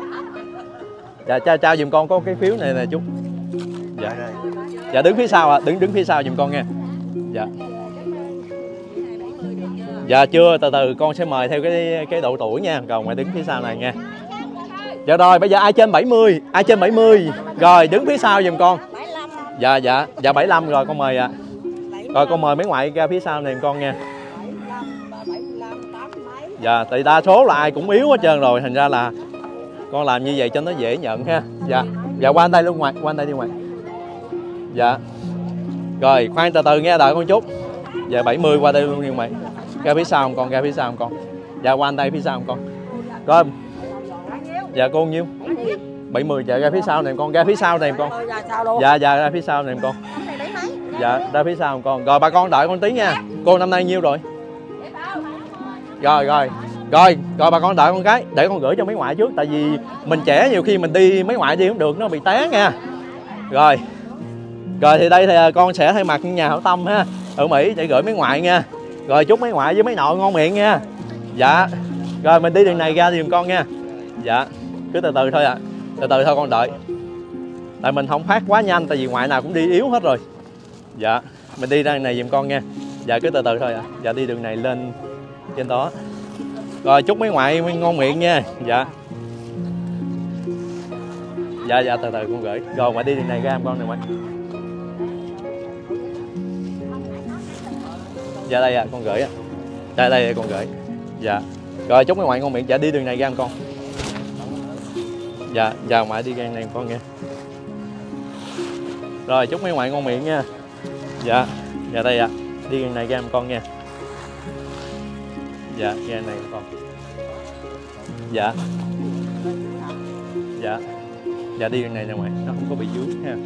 Dạ trao trao giùm con có cái phiếu này nè, chút. Dạ. Dạ đứng phía sau ạ. Đứng đứng phía sau giùm con nha dạ. Dạ chưa. Từ từ, con sẽ mời theo cái cái độ tuổi nha. Còn mày đứng phía sau này nha. Dạ rồi, bây giờ ai trên 70 ai trên 70 rồi, đứng phía sau giùm con. Dạ dạ. Dạ 75 rồi, con mời ạ. Rồi, con mời mấy ngoại ra phía sau này con nha. Dạ tại đa số là ai cũng yếu hết trơn rồi. Thành ra là con làm như vậy cho nó dễ nhận ha. Dạ. Dạ qua đây luôn ngoài qua đây đi ngoài dạ rồi, khoan từ từ nghe đợi con chút. Dạ 70 qua đây luôn đi mày. Ra phía sau không con, ra phía sau không con. Dạ qua tay phía sau không con. Rồi. Dạ con nhiêu? 70 dạ ra phía sau này con, ra phía sau này con. Dạ dạ ra phía sau này con. Dạ ra phía sau con. Rồi, bà con đợi con tí nha. Cô năm nay nhiêu rồi? Rồi rồi. Rồi rồi bà con đợi con cái. Để con gửi cho mấy ngoại trước, tại vì mình trẻ nhiều khi mình đi mấy ngoại đi không được, nó bị té nha. Rồi rồi thì đây thì à, con sẽ thay mặt nhà hảo tâm ha. Ở mỹ, để gửi mấy ngoại nha. Rồi chúc mấy ngoại với mấy nội ngon miệng nha. Dạ. Rồi mình đi đường này ra giùm con nha. Dạ. Cứ từ từ thôi ạ. À. từ từ thôi con đợi. Tại mình không phát quá nhanh, tại vì ngoại nào cũng đi yếu hết rồi. Dạ. Mình đi ra này giùm con nha. Dạ cứ từ từ thôi ạ. À. dạ đi đường này lên trên đó. Rồi chúc mấy ngoại ngon miệng nha. Dạ. Dạ dạ từ từ con gửi. Rồi ngoại đi đường này ra em con này ngoại dạ đây à con gửi á. Đây đây, con gửi. Dạ. Rồi, chúc mấy ngoại ngon miệng dạ đi đường này ra con. Dạ dạ ngoại đi ra này con nha rồi, chúc mấy ngoại ngon miệng nha. Dạ. Dạ đây ạ à. đi đường này ra con nha dạ ra này con. Dạ. Dạ. Dạ đi đường này nè ngoại nó không có bị dướng ha.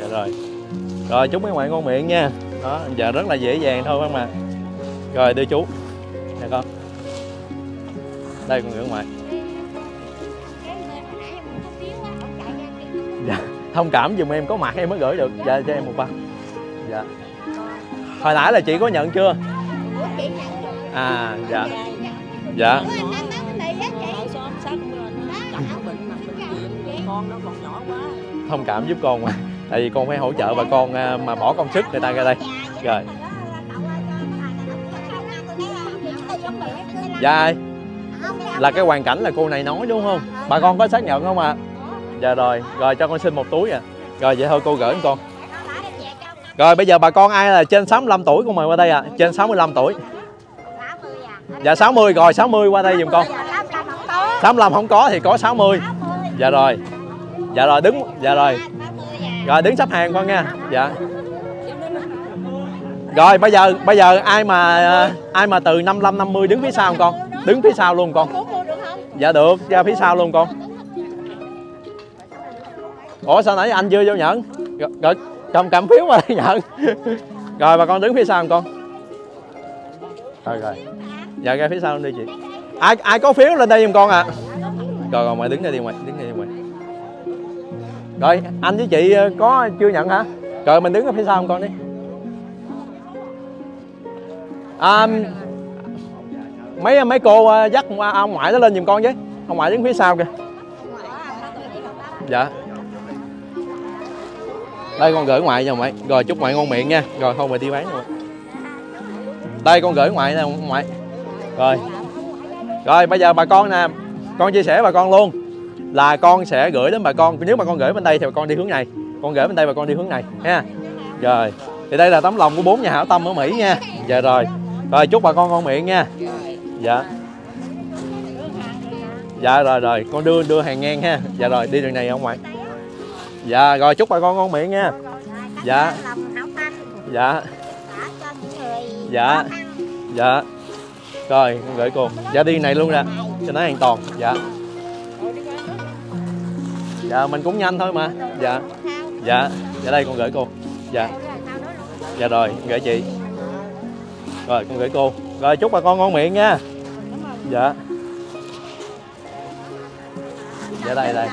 Dạ rồi. Rồi, chúc mấy ngoại ngon miệng nha đó dạ rất là dễ dàng thôi các mà rồi, đưa chú. Nè con. Đây, con gửi ngoại dạ thông cảm giùm em, có mặt em mới gửi được. Dạ cho em một bao dạ. Hồi nãy là chị có nhận chưa? À dạ. Dạ. Thông cảm giúp con mà tại vì con phải hỗ trợ bà con à, mà bỏ công sức người ta ra đây. Rồi. Dạ là cái hoàn cảnh là cô này nói đúng không? Bà con có xác nhận không ạ? À? dạ rồi rồi cho con xin một túi à rồi vậy thôi cô gửi con. Rồi bây giờ bà con ai là trên 65 tuổi con mời qua đây ạ? À. trên 65 tuổi. Dạ 60 rồi 60 qua đây giùm con. 65 không có thì có 60 dạ rồi. Dạ rồi, đứng dạ rồi rồi, đứng sắp hàng con nha. Dạ. Rồi, bây giờ bây giờ ai mà ai mà từ 55 50 đứng phía sau không con? Đứng phía sau luôn con. Dạ được. Ra phía sau luôn con. Ủa, sao nãy anh chưa vô nhận? Rồi cầm cầm phiếu mà nhận. Rồi, bà con đứng phía sau không con. Rồi rồi. Dạ ra phía sau đi chị. Ai ai có phiếu lên đây giùm con à rồi rồi, mày đứng đây đi, mày đứng đây đi rồi anh với chị ờ, có chưa nhận hả? Rồi mình đứng ở phía sau không con đi. À, mấy mấy cô ờ, dắt ông ngoại nó lên giùm con với. Ông ngoại đứng phía sau kìa. Dạ. Đây con gửi ngoại nha ngoại. Rồi chúc ngoại ngon miệng nha. Rồi không mày đi bán rồi. Đây con gửi ngoại nè ngoại. Rồi. Rồi bây giờ bà con nè con chia sẻ bà con luôn là con sẽ gửi đến bà con. Nếu mà con gửi bên đây thì bà con đi hướng này. Con gửi bên đây bà con đi hướng này, ha. Rồi, thì đây là tấm lòng của bốn nhà hảo tâm ở mỹ nha. Dạ rồi. Rồi, chúc bà con ngon miệng nha. Dạ. Dạ rồi rồi. Con đưa đưa hàng ngang ha. Dạ rồi, đi đường này không ngoại dạ rồi, chúc bà con ngon miệng nha. Dạ. Dạ. Dạ. Dạ. Rồi, con gửi cô. Dạ đi này luôn ra cho nó an toàn. Dạ dạ mình cũng nhanh thôi mà. Dạ. Dạ dạ đây, con gửi cô. Dạ. Dạ rồi, con gửi chị. Rồi, con gửi cô. Rồi, chúc bà con ngon miệng nha. Dạ. Dạ đây đây.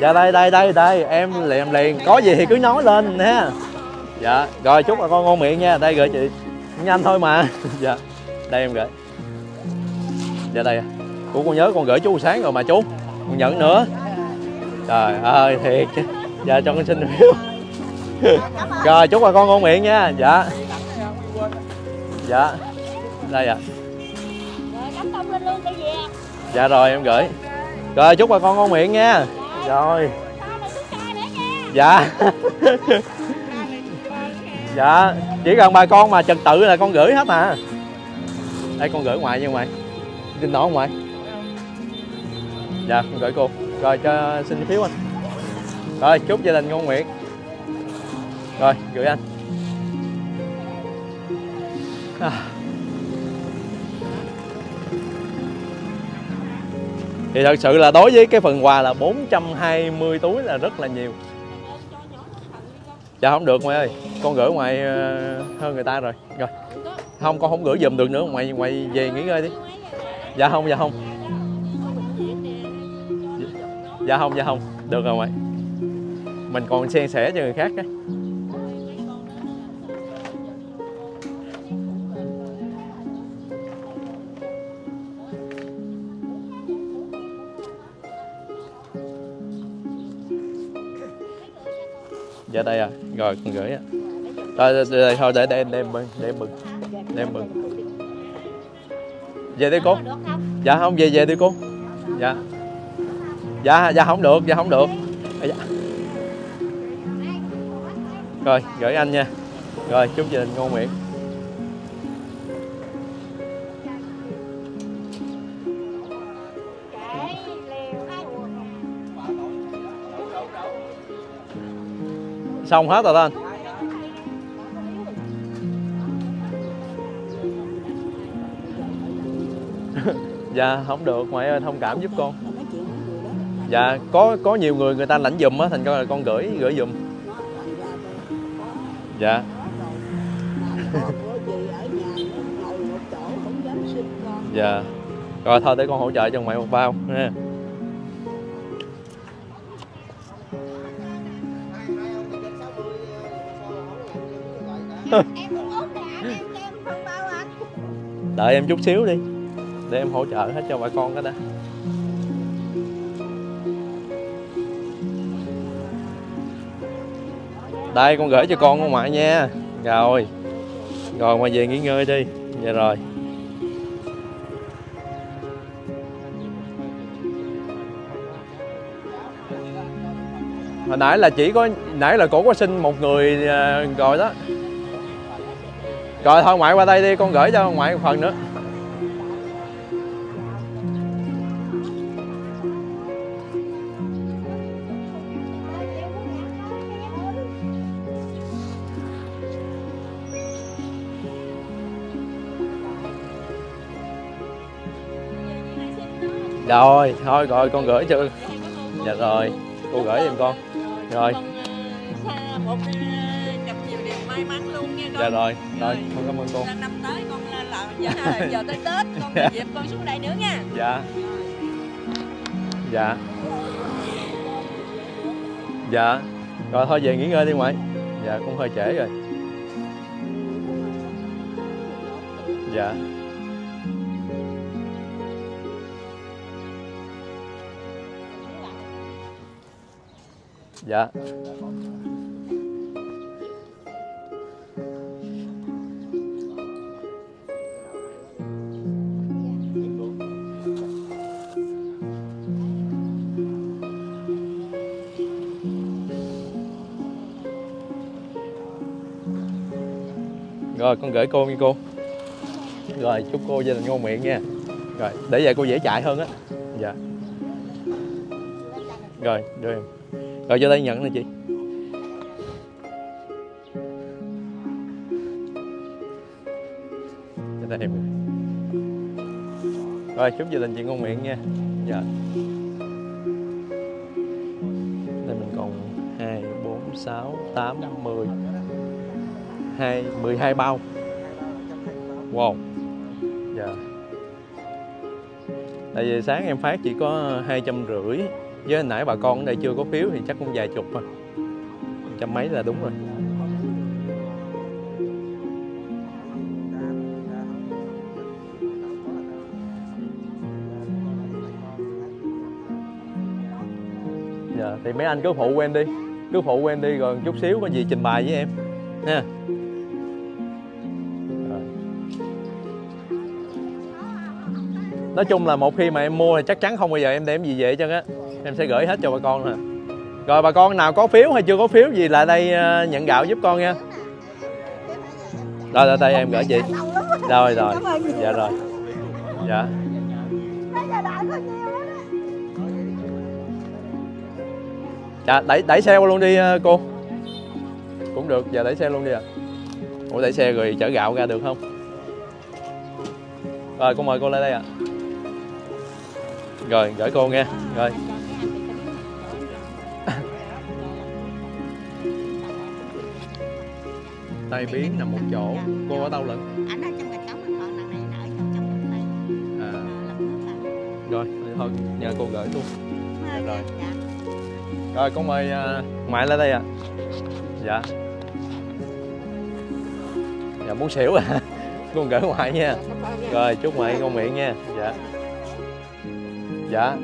Dạ đây đây đây đây. Em liền liền. Có gì thì cứ nói lên nha dạ. Rồi, chúc bà con ngon miệng nha. Đây, gửi chị. Nhanh thôi mà. Dạ. Đây, em gửi. Dạ đây. Của con nhớ con gửi chú sáng rồi mà chú. Con nhận nữa trời ơi thiệt chứ. Dạ cho con xin phiếu. Rồi chúc bà con ngon miệng nha. Dạ. Dạ. Đây ạ. Rồi dạ rồi em gửi. Rồi chúc bà con ngon miệng nha. Rồi. Nữa nha. dạ. Dạ. Chỉ cần bà con mà trật tự là con gửi hết à đây con gửi ngoài nha ngoài. Tin không ngoài. Dạ con gửi cô rồi, cho, xin phiếu anh. Rồi, chúc gia đình ngon miệng. Rồi, gửi anh. À. thì thật sự là đối với cái phần quà là 420 túi là rất là nhiều. Dạ không được ngoài ơi. Con gửi ngoài ờ, hơn người ta rồi. Rồi. Không, con không gửi giùm được nữa ngoài ngoài về nghỉ ngơi đi. Dạ không dạ không dạ không dạ không. Được rồi mày. Mình còn xen sẻ cho người khác cái dạ đây à. Rồi, con gửi à rồi thôi để đem đem em bưng đem bưng. Bưng. Về đi, cô. Dạ không, về về đi, cô. Dạ dạ dạ không được dạ không được. À, dạ. rồi gửi anh nha. Rồi chúc gia đình ngon miệng. Xong hết rồi đó anh. Dạ không được ngoại ơi thông cảm giúp con dạ có có nhiều người người ta lãnh dùm á thành ra là con gửi gửi dùm, dạ. Dạ. Rồi thôi để con hỗ trợ cho mẹ một bao nha. Đợi em chút xíu đi để em hỗ trợ hết cho bà con cái đã. Đây, con gửi cho con của ngoại nha. Rồi. Rồi mà về nghỉ ngơi đi. Dạ rồi. Hồi nãy là chỉ có, nãy là cổ có xin một người à, rồi đó. Rồi, thôi, ngoại qua đây đi. Con gửi cho ngoại một phần nữa. Rồi thôi rồi con gửi cho dạ rồi cô gửi giùm con. Rồi. Con, ờ, một ờ, gặp nhiều điều may mắn luôn nha con. Dạ rồi rồi con cảm ơn cô. Là năm tới con ờ, làm giờ, giờ tới Tết con có dịp con xuống đây nữa nha. Dạ. Dạ. Dạ. Rồi thôi về nghỉ ngơi đi ngoại. Dạ cũng hơi trễ rồi. Dạ dạ. Rồi, con gửi cô nha cô. Rồi, chúc cô gia đình ngon miệng nha. Rồi, để vậy cô dễ chạy hơn á. Dạ. Rồi, đưa em rồi cho đây nhận nè chị. Vô đây rồi, chúc gia đình chị ngon miệng nha. Dạ. Đây mình còn hai, bốn, sáu, tám, mười. Hai mười hai bao. Wow. Dạ. Tại vì sáng em phát chỉ có hai trăm rưỡi với hồi nãy bà con ở đây chưa có phiếu thì chắc cũng vài chục thôi. Trăm mấy là đúng rồi. Dạ thì mấy anh cứ phụ quen đi. Cứ phụ quen đi rồi chút xíu có gì trình bày với em. Nha dạ. nói chung là một khi mà em mua thì chắc chắn không bao giờ em đem gì về hết trơn á em sẽ gửi hết cho bà con nè. Rồi bà con nào có phiếu hay chưa có phiếu gì lại đây ờ, nhận gạo giúp con nha. Rồi rồi, đây em gửi chị. Rồi rồi. Dạ rồi. Dạ. Dạ đẩy đẩy xe qua luôn đi ờ, cô. Cũng được. Giờ đẩy xe luôn đi à ủa, đẩy xe rồi chở gạo ra được không? Rồi, cô mời cô lên đây ạ. Rồi, gửi cô nghe. Rồi. Tay biến nằm một chỗ cô ở đâu lận? Anh ở trong gạch cống anh còn đằng này anh ở trong trong gạch này à. Là rồi thôi nhờ cô gửi luôn. Rồi. dạ. Rồi con mời à, ngoại lên đây ạ. Dạ. Dạ muốn xỉu à? Con gửi ngoại nha. Rồi chúc ngoại ngon miệng nha. Dạ. Dạ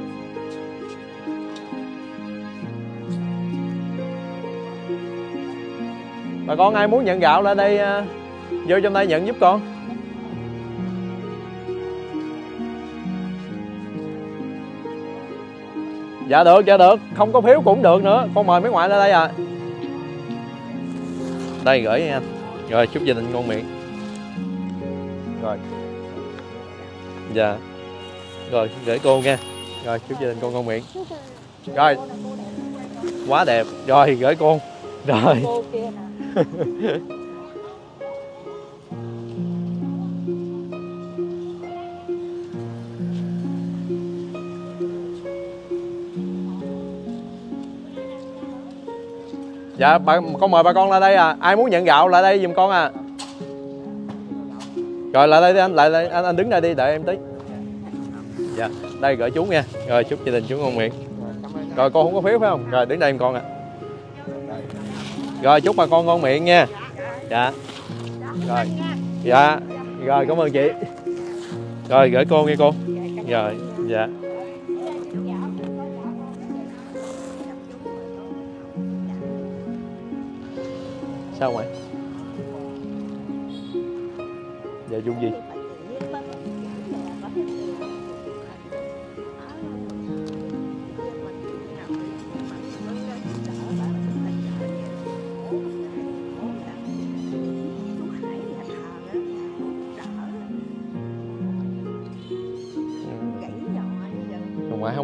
bà con ai muốn nhận gạo lại đây à, vô trong tay nhận giúp con. Dạ được dạ được, không có phiếu cũng được nữa, con mời mấy ngoại lên đây à. Đây gửi nha. Anh rồi, chúc gia đình ngon miệng. Rồi. Dạ. Rồi gửi cô nha. Rồi, chúc gia đình con ngon miệng. Rồi. Quá đẹp. Rồi, gửi cô rồi. Dạ bà, con mời bà con lại đây à. Ai muốn nhận gạo lại đây giùm con à. Rồi lại đây đi anh lại đây. Anh, anh đứng đây đi đợi em tí. Dạ đây gửi chú nha. Rồi chúc gia đình chú ngon miệng. Rồi con không có phiếu phải không? Rồi đứng đây em con ạ rồi, chúc bà con ngon miệng nha. Dạ. Rồi. Dạ. Rồi, cảm ơn chị. Rồi, gửi cô nghe cô rồi dạ. Sao vậy? dạ dung gì?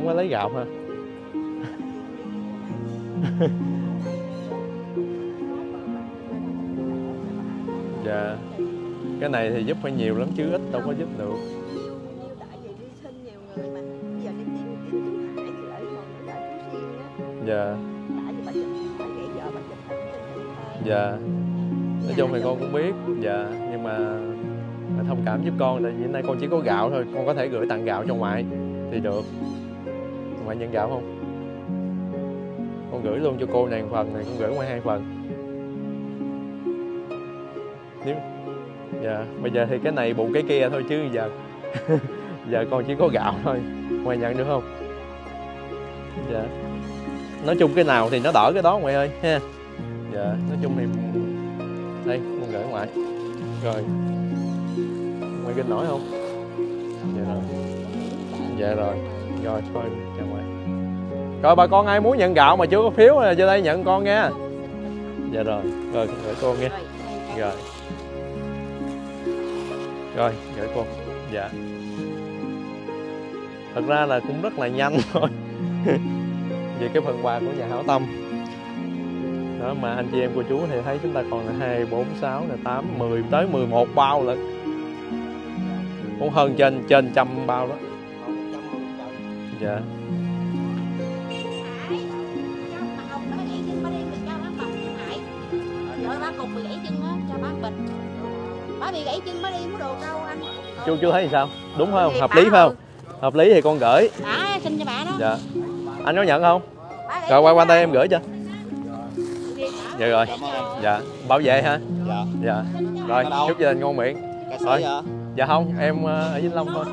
Mới có lấy gạo hả? Dạ. Cái này thì giúp phải nhiều lắm chứ ít đâu có giúp được. Dạ. Dạ. Nói chung thì con cũng biết dạ. Nhưng mà, thông cảm giúp con tại vì nay con chỉ có gạo thôi con có thể gửi tặng gạo cho ngoại thì được ngoại nhận gạo không? Con gửi luôn cho cô này một phần này, con gửi ngoài hai phần. Nếu dạ bây giờ thì cái này bù cái kia thôi chứ giờ giờ con chỉ có gạo thôi, ngoài nhận được không? Dạ. Nói chung cái nào thì nó đỡ cái đó ngoại ơi, ha. Dạ nói chung thì đây, con gửi ngoại rồi. Ngoại kinh nổi không? Dạ rồi. Dạ rồi. Rồi, thôi rồi bà con ai muốn nhận gạo mà chưa có phiếu là vô đây nhận con nghe. dạ rồi rồi gửi cô nghe. Rồi. Rồi, gửi cô. Dạ. Thật ra là cũng rất là nhanh thôi. Về cái phần quà của nhà hảo tâm. Đó, mà anh chị em cô chú thì thấy chúng ta còn là hai, bốn, sáu, là tám, mười, tới 11 bao lận. Cũng hơn trên trên trăm bao đó. Dạ. yeah. Cục bị gãy chân á, cho bác bịch. Bác bị gãy chân bác đi mua đồ đâu anh. chú chú thấy sao? Đúng phải không? hợp lý phải không? Hợp lý thì con gửi. Bà xin cho bà đó. Dạ. Anh có nhận không? Rồi qua qua tay em gửi cho. Dạ rồi. Dạ. Bảo vệ ha. Dạ. dạ. Rồi chúc gia đình ngon miệng. Rồi. dạ không em ờ, ở vĩnh long thôi.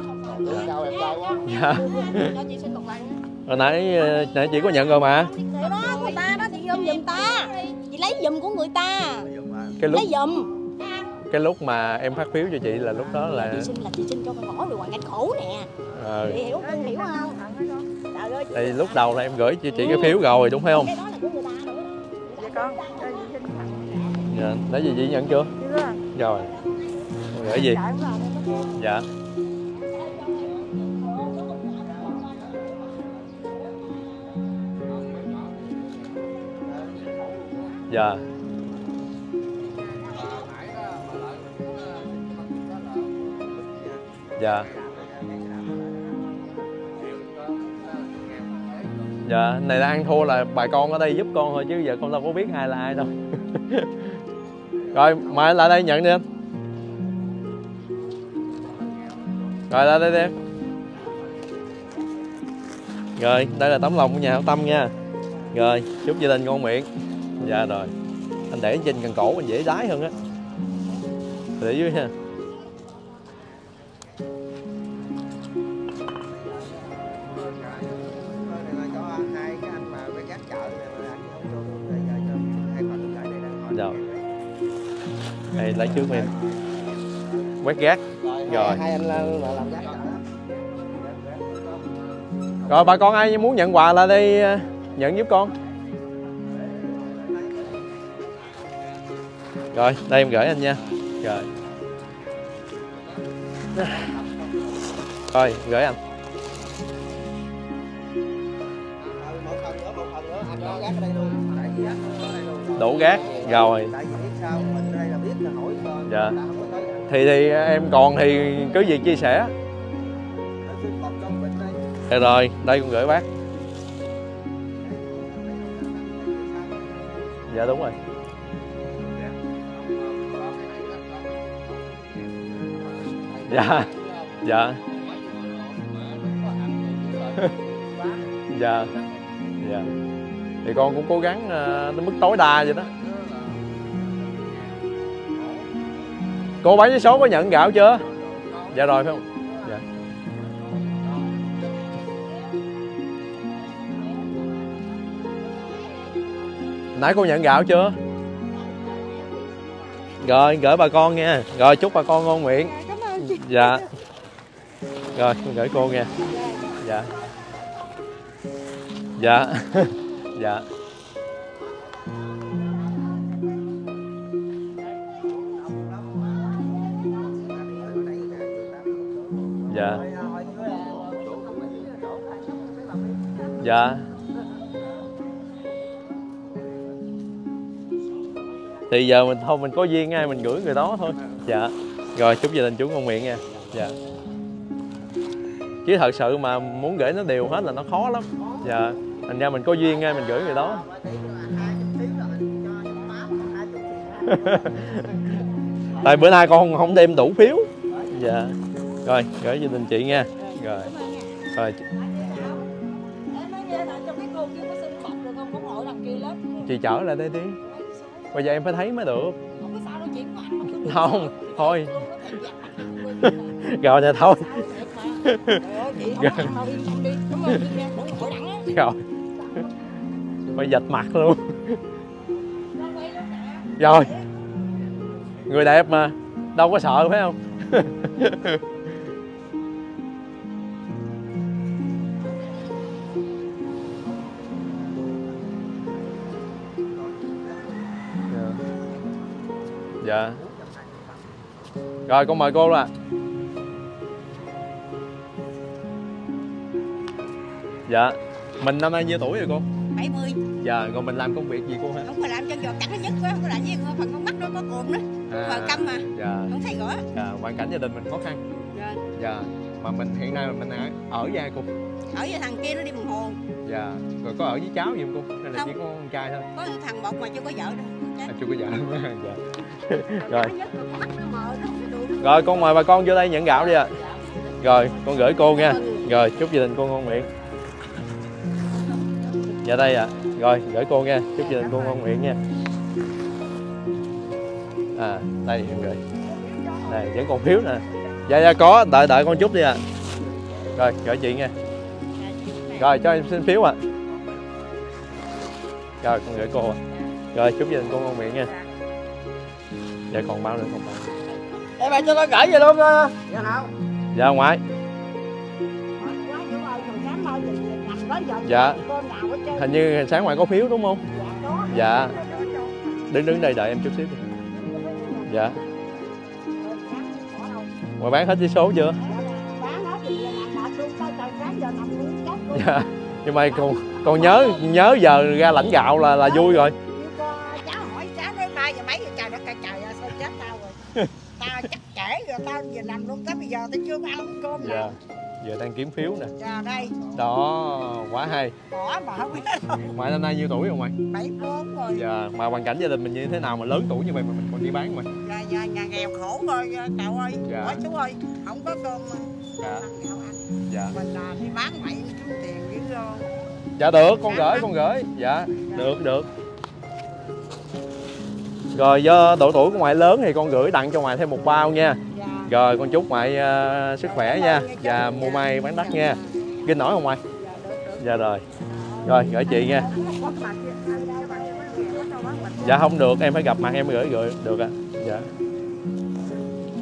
Dạ. lần. Hồi nãy ờ, nãy chị có nhận rồi mà. Đó người ta đó chị ôm giùm ta lấy giùm của người ta. Cái lúc lấy giùm. Cái lúc mà em phát phiếu cho chị là lúc đó là chị xin là chị xin cho con ngõ rồi hoàn cảnh khổ nè. Ờ, chị hiểu con hiểu không? Trời ơi thì lúc đầu là em gửi cho chị cái phiếu rồi đúng phải không? Cái đó là của người ta nữa. Dạ con, dạ nãy gì chị nhận chưa? Chưa. rồi. Gửi gì? Dạ dạ. Dạ. Dạ này đang thua là bà con ở đây giúp con thôi chứ giờ con đâu có biết ai là ai đâu. Rồi, mời lại đây nhận đi em rồi, lại đây đi em. Rồi, đây là tấm lòng của nhà hảo tâm nha. Rồi, chúc gia đình ngon miệng dạ rồi. Anh để trên cần cổ anh dễ đái hơn á. Để dưới ha. Cho hai cái anh mà với gác chợ này mà anh không cho bây giờ cho hai phần lại đây lấy trước em quét gác. Rồi. hai anh làm gác rồi bà con ai muốn nhận quà là đây ờ, nhận giúp con rồi đây em gửi anh nha. Rồi. Rồi gửi anh. Đủ gác rồi. Dạ. thì thì em còn thì cứ việc chia sẻ. Được rồi đây con gửi bác. Dạ đúng rồi dạ dạ. Dạ dạ. Thì con cũng cố gắng ờ, đến mức tối đa vậy đó. Cô bán vé số có nhận gạo chưa? Dạ rồi phải không? Dạ. Nãy cô nhận gạo chưa? Rồi gửi bà con nha. Rồi chúc bà con ngon miệng. Dạ, rồi con gửi cô nghe. Dạ. Dạ. Dạ. Dạ. Dạ. Thì giờ mình thôi mình có duyên ai mình gửi người đó thôi. Dạ rồi chúc gia đình chú ngon miệng nha. Dạ. Chứ thật sự mà muốn gửi nó đều hết là nó khó lắm. Dạ. Thành ra mình có duyên nghe mình gửi người đó. Tại bữa nay con không, đem đủ phiếu. Dạ. Rồi gửi gia đình chị nha. Rồi. Rồi. Chị chở lại đây đi. Bây giờ em phải thấy mới được không thôi. rồi nè thôi. Rồi phải dạch mặt luôn. Rồi. Người đẹp mà. Đâu có sợ phải không dạ. Rồi con mời cô là dạ. Mình năm nay nhiêu tuổi rồi cô? 70 dạ rồi mình làm công việc gì cô hả không phải làm chân giọt cắn nó nhất quá không có làm gì phần con mắt nó có cồn đó. Phần câm mà. Dạ. Không thấy rõ. Dạ hoàn cảnh gia đình mình khó khăn. Dạ. dạ. Mà mình hiện nay mình ở ở với ai cô ở với thằng kia nó đi bằng hồn dạ rồi có ở với cháu gì không cô? Hay là Không. chỉ có con trai thôi? Có thằng bột mà chưa có vợ đâu à, chưa có vợ. Dạ. Rồi. rồi. Con mời bà con vô đây nhận gạo đi ạ. Rồi con gửi cô nha. Rồi chúc gia đình cô ngon miệng. Dạ đây ạ. Rồi gửi cô nha. Chúc gia đình cô ngon miệng nha. À đây em gửi. Này vẫn còn phiếu nè. Dạ dạ có. Đợi đợi con chút đi ạ. Rồi gửi chị nha rồi cho em xin phiếu ạ. Rồi con gửi cô ạ. Rồi chúc gia đình cô ngon miệng nha. Dạ còn bao nữa còn bao Ê bà cho nó gửi về luôn đó Dạ nào dạ ngoại Dạ. hình như sáng ngoại có phiếu đúng không? Dạ đứng đứng đây đợi em chút xíu. Đi dạ. Ngoại bán hết vé số chưa dạ nhưng mà còn còn nhớ nhớ giờ ra lãnh gạo là là vui rồi. Cháu hỏi cháu đến ba giờ mấy giờ trời đất trời trời ơi sao chết tao rồi? Tao chắc trễ rồi tao giờ nằm luôn tới bây giờ tao chưa có ăn cơm dạ nào giờ đang kiếm phiếu nè. Giờ đây. Đó quá hay. Bỏ mà không biết. Ngoại năm nay nhiêu tuổi rồi ngoại bảy bốn rồi. Dạ mà hoàn cảnh gia đình mình như thế nào mà lớn tuổi như vậy mà mình còn đi bán mà? Nhà, nhà, nhà nghèo khổ rồi cậu ơi. Dạ. hỏi chú ơi không có cơm dạ. Dạ. Mình là đi bán vậy chú tiền với uh, dạ được con gửi con gửi. Dạ được được. Rồi do độ tuổi của ngoại lớn thì con gửi tặng cho ngoại thêm một bao nha. Dạ. rồi con chúc ngoại ờ, sức khỏe nha. và mua may bán đắt nha. Kinh nổi không ngoại? Dạ rồi. Rồi gửi chị nha. Dạ không được. Em phải gặp mặt em gửi gửi được ạ. Dạ.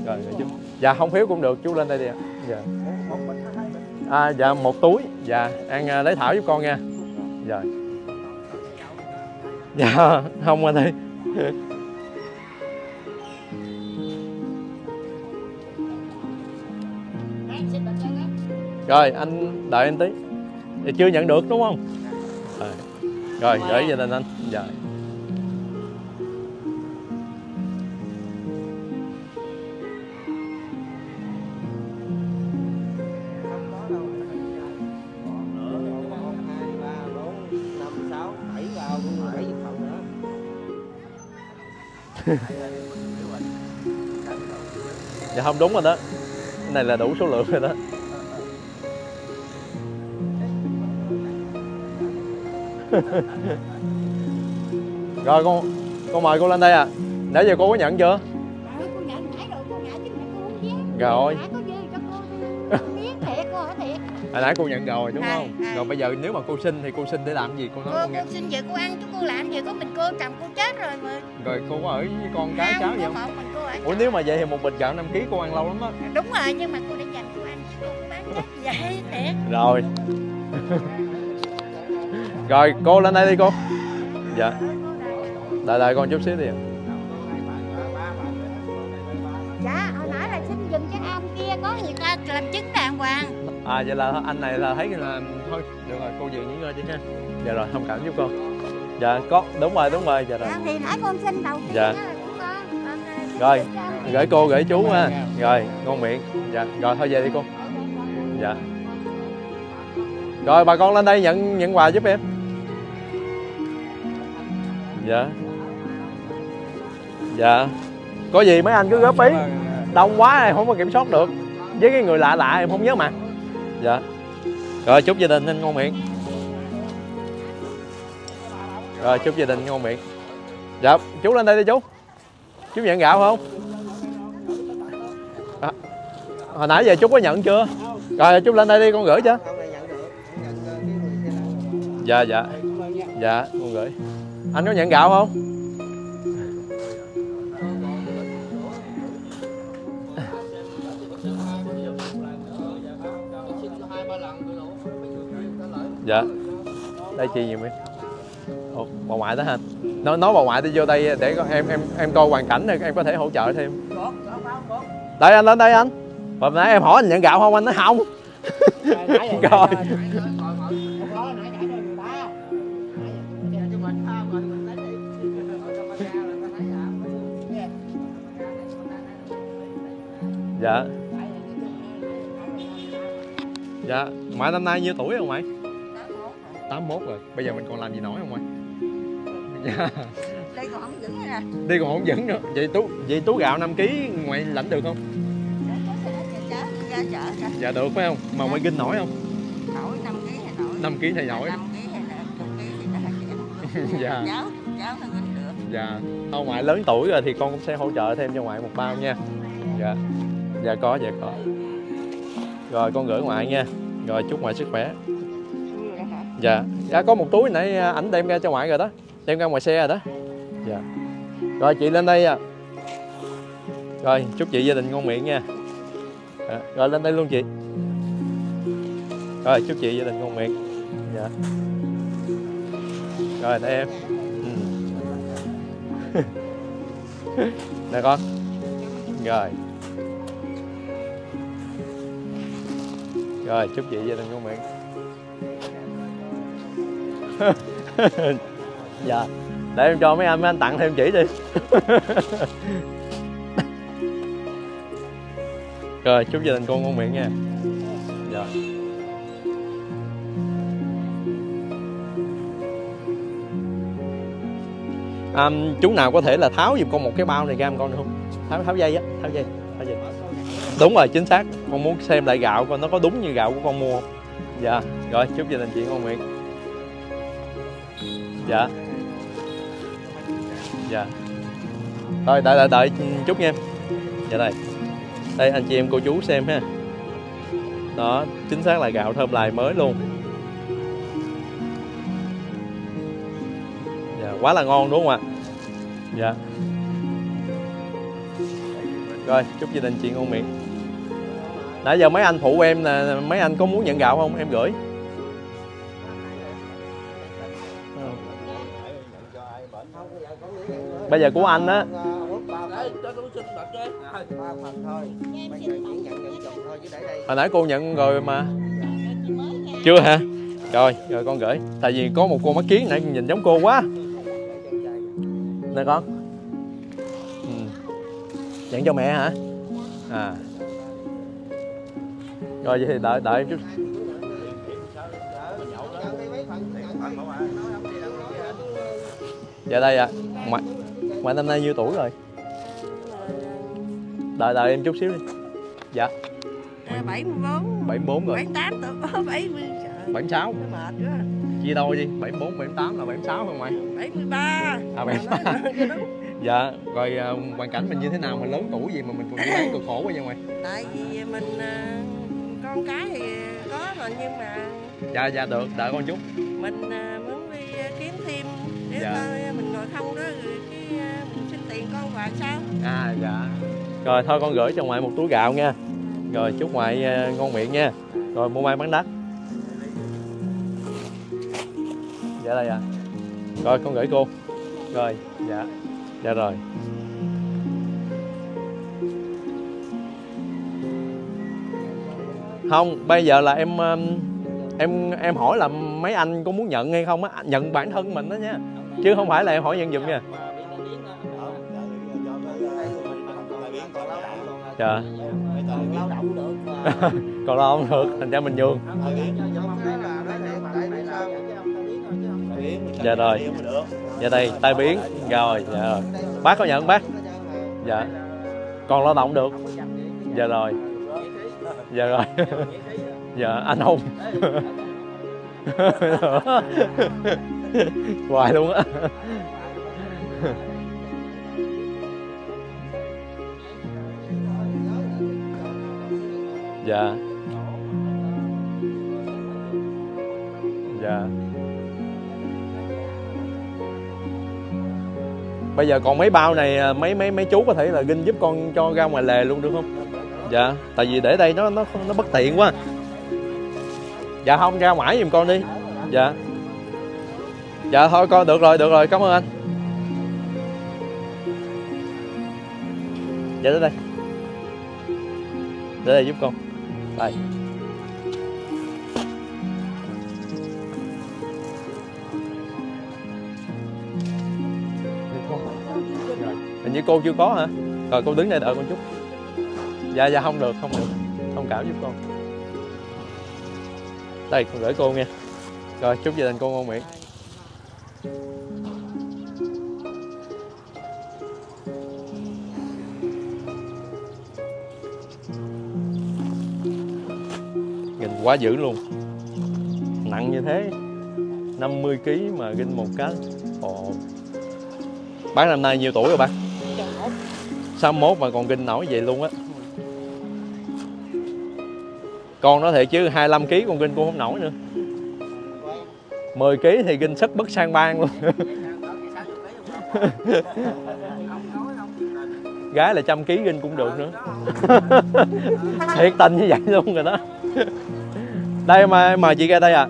Rồi gửi chú dạ không phiếu cũng được. Chú lên đây đi ạ dạ. À dạ một túi. Dạ ăn à, lấy thảo giúp con nha. Dạ. Dạ không anh ơi rồi anh đợi anh tí. Chưa nhận được đúng không? Ờ. Rồi, gửi về lên anh. Dạ. Dạ không đúng rồi đó. Cái này là đủ số lượng rồi đó. Rồi con con mời cô lên đây à. Nãy giờ cô có nhận chưa? Rồi, cô cô cô. Hồi nãy cô nhận rồi đúng Hai, không? hai. rồi bây giờ nếu mà cô xin thì cô xin để làm gì? Cô nói Cô, con nghe. cô xin về cô ăn chứ cô làm gì có mình cô chồng cô chết rồi mà. rồi cô có ở với con cái cháu gì có không? một mình cô ở ủa nếu mà vậy thì một bịch gạo 5 kg cô ăn lâu lắm á. Đúng rồi, nhưng mà cô để dành cô ăn chứ cô không bán chết vậy thiệt. rồi. Rồi cô lên đây đi cô. Dạ. Đợi đợi con chút xíu đi ạ. Dạ, hồi nãy là xin dùm cho anh kia có người ta làm chứng đàng hoàng. à vậy là anh này là thấy là thôi được rồi cô về nghỉ ngơi đi ha. Dạ rồi thông cảm giúp con dạ có. Đúng rồi đúng rồi. Dạ rồi. Dạ, thì nãy con xin đầu tiên Dạ. à, Rồi. gửi cô gửi chú ha. Rồi ngon miệng. Dạ rồi thôi về đi cô. Dạ. Rồi bà con lên đây nhận nhận quà giúp em. Dạ. Dạ. Có gì mấy anh cứ góp ý. Đông quá em không có kiểm soát được. Với cái người lạ lạ em không nhớ mặt. Dạ. Rồi chúc gia đình anh ngon miệng rồi chúc gia đình ngon miệng. Dạ chú lên đây đi chú. Chú nhận gạo không? À, hồi nãy giờ chú có nhận chưa? Rồi chú lên đây đi con gửi chứ dạ dạ. Dạ con gửi. Anh có nhận gạo không? Dạ. Đây chi nhiều miếng? Ồ, bà ngoại đó ha nói nói bà ngoại đi vô đây để có- em em em coi hoàn cảnh thì em có thể hỗ trợ thêm đây anh lên đây anh hồi nãy em hỏi anh nhận gạo không anh nói không rồi dạ dạ ngoại năm nay nhiêu tuổi rồi ngoại 81 rồi bây giờ mình còn làm gì nổi không ngoại dạ Đây còn không vững nè. đi còn không vững nữa. Vậy tú vậy tú gạo 5 kg ngoại lãnh được không? Ra dạ được phải không? Mà ngoài ginh nổi không? Nổi 5 kg hay nổi. 5 kg thì nổi. 5 kg hay là 1 kg thì nó Dạ. cháu cháu nó ginh được. Dạ. Ông ngoại lớn tuổi rồi thì con cũng sẽ hỗ trợ thêm cho ngoại một bao nha. Dạ. Dạ có dạ có. Rồi con gửi ngoại nha. Rồi chúc ngoại sức khỏe. Hả? dạ. Dạ có một túi nãy à, ảnh đem ra cho ngoại rồi đó đem ra ngoài xe rồi đó. Dạ. Rồi chị lên đây à rồi chúc chị gia đình ngon miệng nha. À, rồi lên đây luôn chị. Rồi chúc chị gia đình ngon miệng. Dạ. Rồi đây em. Ừ. nè con. Rồi. Rồi chúc chị gia đình ngon miệng. dạ. Để em cho mấy anh mấy anh tặng thêm chỉ đi. Rồi chúc gia đình con ngon miệng nha. Dạ. À, chú nào có thể là tháo giùm con một cái bao này ra con được không? Tháo tháo dây á tháo dây tháo dây. Đúng rồi chính xác. Con muốn xem lại gạo coi nó có đúng như gạo của con mua không? Dạ. Rồi chúc gia đình chị ngon miệng. Dạ dạ. Thôi, đợi đợi đợi chút nha. Em dạ đây. Đây, anh chị em cô chú xem ha. Đó, chính xác là gạo thơm lại mới luôn. Dạ quá là ngon đúng không ạ? Dạ. Rồi, chúc gia đình chị ngon miệng. Nãy giờ mấy anh phụ em là, mấy anh có muốn nhận gạo không? Em gửi. Bây giờ của anh á. Hồi nãy cô nhận rồi mà. Chưa hả? Rồi rồi con gửi. Tại vì có một cô mắt kiến nãy nhìn giống cô quá. Nè con. Ừ. nhận cho mẹ hả? À. Rồi vậy thì đợi đợi chút. Dạ đây à. ạ mày ngoại năm nay nhiêu tuổi rồi? Đợi đợi em chút xíu đi. Dạ. À, 74 74 rồi. 78 tuổi. 70 trời. 76 nó mệt quá. Chia đôi đi. 74 78 là 76 không ngoại 73 à 73 dạ rồi à, hoàn cảnh mình như thế nào? Mà lớn tuổi gì mà mình còn bán cực khổ quá vậy ngoài tại vì mình à, con cái thì có rồi nhưng mà dạ dạ được. Đợi con chút. mình à, muốn đi kiếm thêm. Nếu Dạ. mình ngồi không đó rồi tiền con vào sao? À dạ. Rồi thôi con gửi cho ngoại một túi gạo nha. Rồi chúc ngoại à, ngon miệng nha. Rồi mua may bán đắt. Dạ đây ạ. Rồi con gửi cô. Rồi. Dạ. Dạ rồi. Không bây giờ là em em em hỏi là mấy anh có muốn nhận hay không á? Nhận bản thân mình đó nha. Chứ không phải là em hỏi nhận giùm nha dạ. Còn lao động được còn lo không được, thành ra mình nhường. Dạ rồi. dạ đây, tai biến. Dạ rồi dạ rồi. Bác có nhận bác? Dạ. Còn lao động được? Dạ rồi. Dạ rồi. Dạ anh hùng hoài luôn á. Dạ. Dạ. Bây giờ còn mấy bao này à, mấy mấy mấy chú có thể là ginh giúp con cho ra ngoài lề luôn được không? Dạ. Tại vì để đây nó nó nó bất tiện quá. Dạ không, ra ngoài giùm con đi. Dạ. Dạ thôi con, được rồi được rồi, cảm ơn anh. Dạ tới đây. Tới đây giúp con đây. Rồi. hình như cô chưa có hả? Rồi, cô đứng đây đợi con chút. Dạ dạ không được không được. Thông cảm giúp con đây, con gửi cô nha rồi, chúc gia đình cô ngon miệng. Quá dữ luôn. Nặng như thế 50 kg mà ginh một cái Ồ. Bác năm nay nhiêu tuổi rồi bác? 61 mà còn ginh nổi vậy luôn á. Con nói thiệt chứ 25 kg con ginh cũng không nổi nữa. 10 kg thì ginh sức bất sang bang luôn. Gái là trăm kg ginh cũng được nữa. Thiệt tình như vậy luôn rồi đó đây mà mời chị ra đây à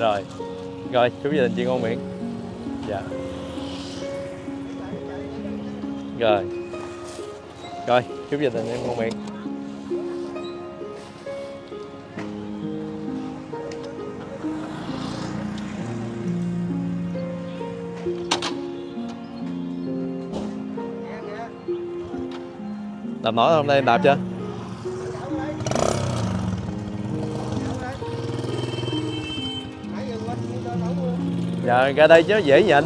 Rồi. Rồi, chúc gia đình chị ngon miệng. Dạ. Rồi. Rồi, chúc gia đình em ngon miệng. Đạp nổi không đây em đạp chưa? Dạ ra đây chứ, dễ nhìn.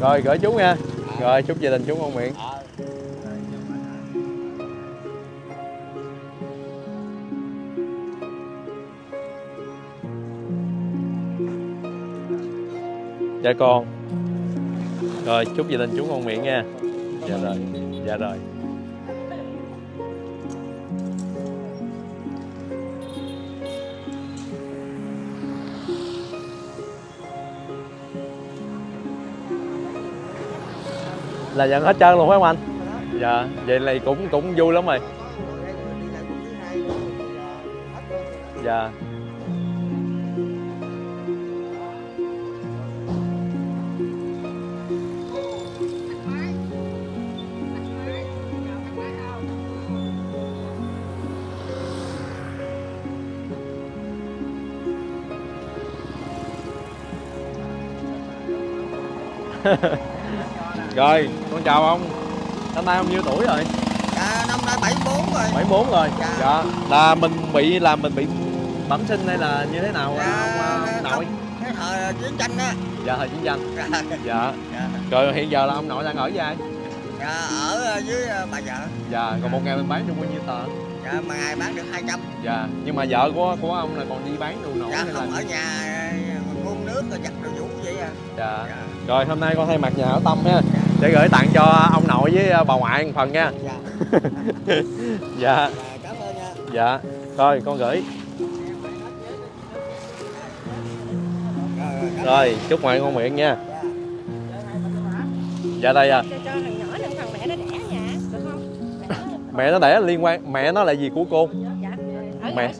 Rồi, gửi chú nha. Rồi, chúc gia đình chú ngon miệng. Dạ con. Rồi, chúc gia đình chú ngon miệng nha. Dạ rồi Dạ rồi. Là nhận hết trơn luôn phải không anh? Dạ vậy này cũng cũng vui lắm rồi. Dạ. Rồi chào ông năm nay ông nhiêu tuổi rồi Dạ, năm nay 74 rồi. 74 rồi Dạ. dạ là mình bị là mình bị bẩm sinh hay là như thế nào Dạ, ông, ông nội không. Cái thời chiến tranh á. dạ thời chiến tranh Dạ, dạ dạ. rồi hiện giờ là ông nội đang ở với ai Dạ, ở dưới ờ, bà vợ. dạ còn một ngày mình bán được bao nhiêu tờ Dạ, mà ngày bán được 200. dạ nhưng mà vợ của của ông là còn đi bán đồ nổi Dạ, hay là không ở nhà ờ, ngôn nước rồi giặt đồ vũ vậy à. dạ Dạ. rồi hôm nay con thay mặt nhà hảo tâm ha để gửi tặng cho ông nội với ờ, bà ngoại một phần nha. Dạ. dạ. Dạ, cảm ơn nha. dạ. Rồi con gửi. Rồi, rồi, cảm rồi chúc ngoại ngon miệng nha. Dạ. Đây à. Cho cho thằng nhỏ lên thằng mẹ nó đẻ nhà được không? Mẹ nó- mẹ nó đẻ liên quan mẹ nó là gì của cô? Dạ ở Mẹ.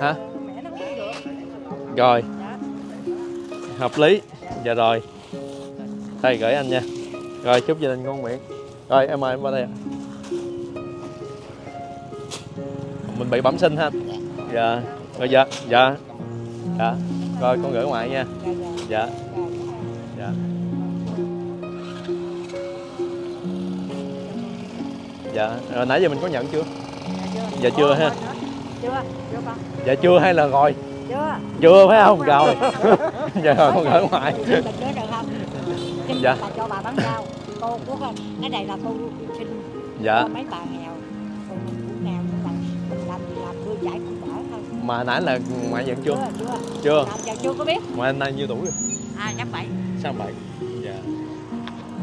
hả? Mẹ nó không được. Rồi. Dạ. Hợp lý. Dạ rồi. Đây gửi anh nha rồi chúc gia đình ngon miệng. Rồi em mời em qua đây ạ. mình bị bẩm sinh ha. Dạ. Rồi dạ dạ. Dạ. Rồi con gửi ngoại nha. Dạ. Dạ. Dạ. Rồi nãy giờ mình có nhận chưa? Dạ chưa ha. Dạ chưa hay là rồi? Chưa. Chưa phải không? Rồi. Dạ rồi con gửi ngoại Xin Dạ. cho bà bán rau. Cô con cái này là cô xin dạ. Mấy bà nghèo. Mà mà nãy là ngoại nhận chưa? Chưa chưa. Chưa. Giờ chưa có biết. Ngoại nay nhiêu tuổi rồi? À chắc vậy sao vậy dạ.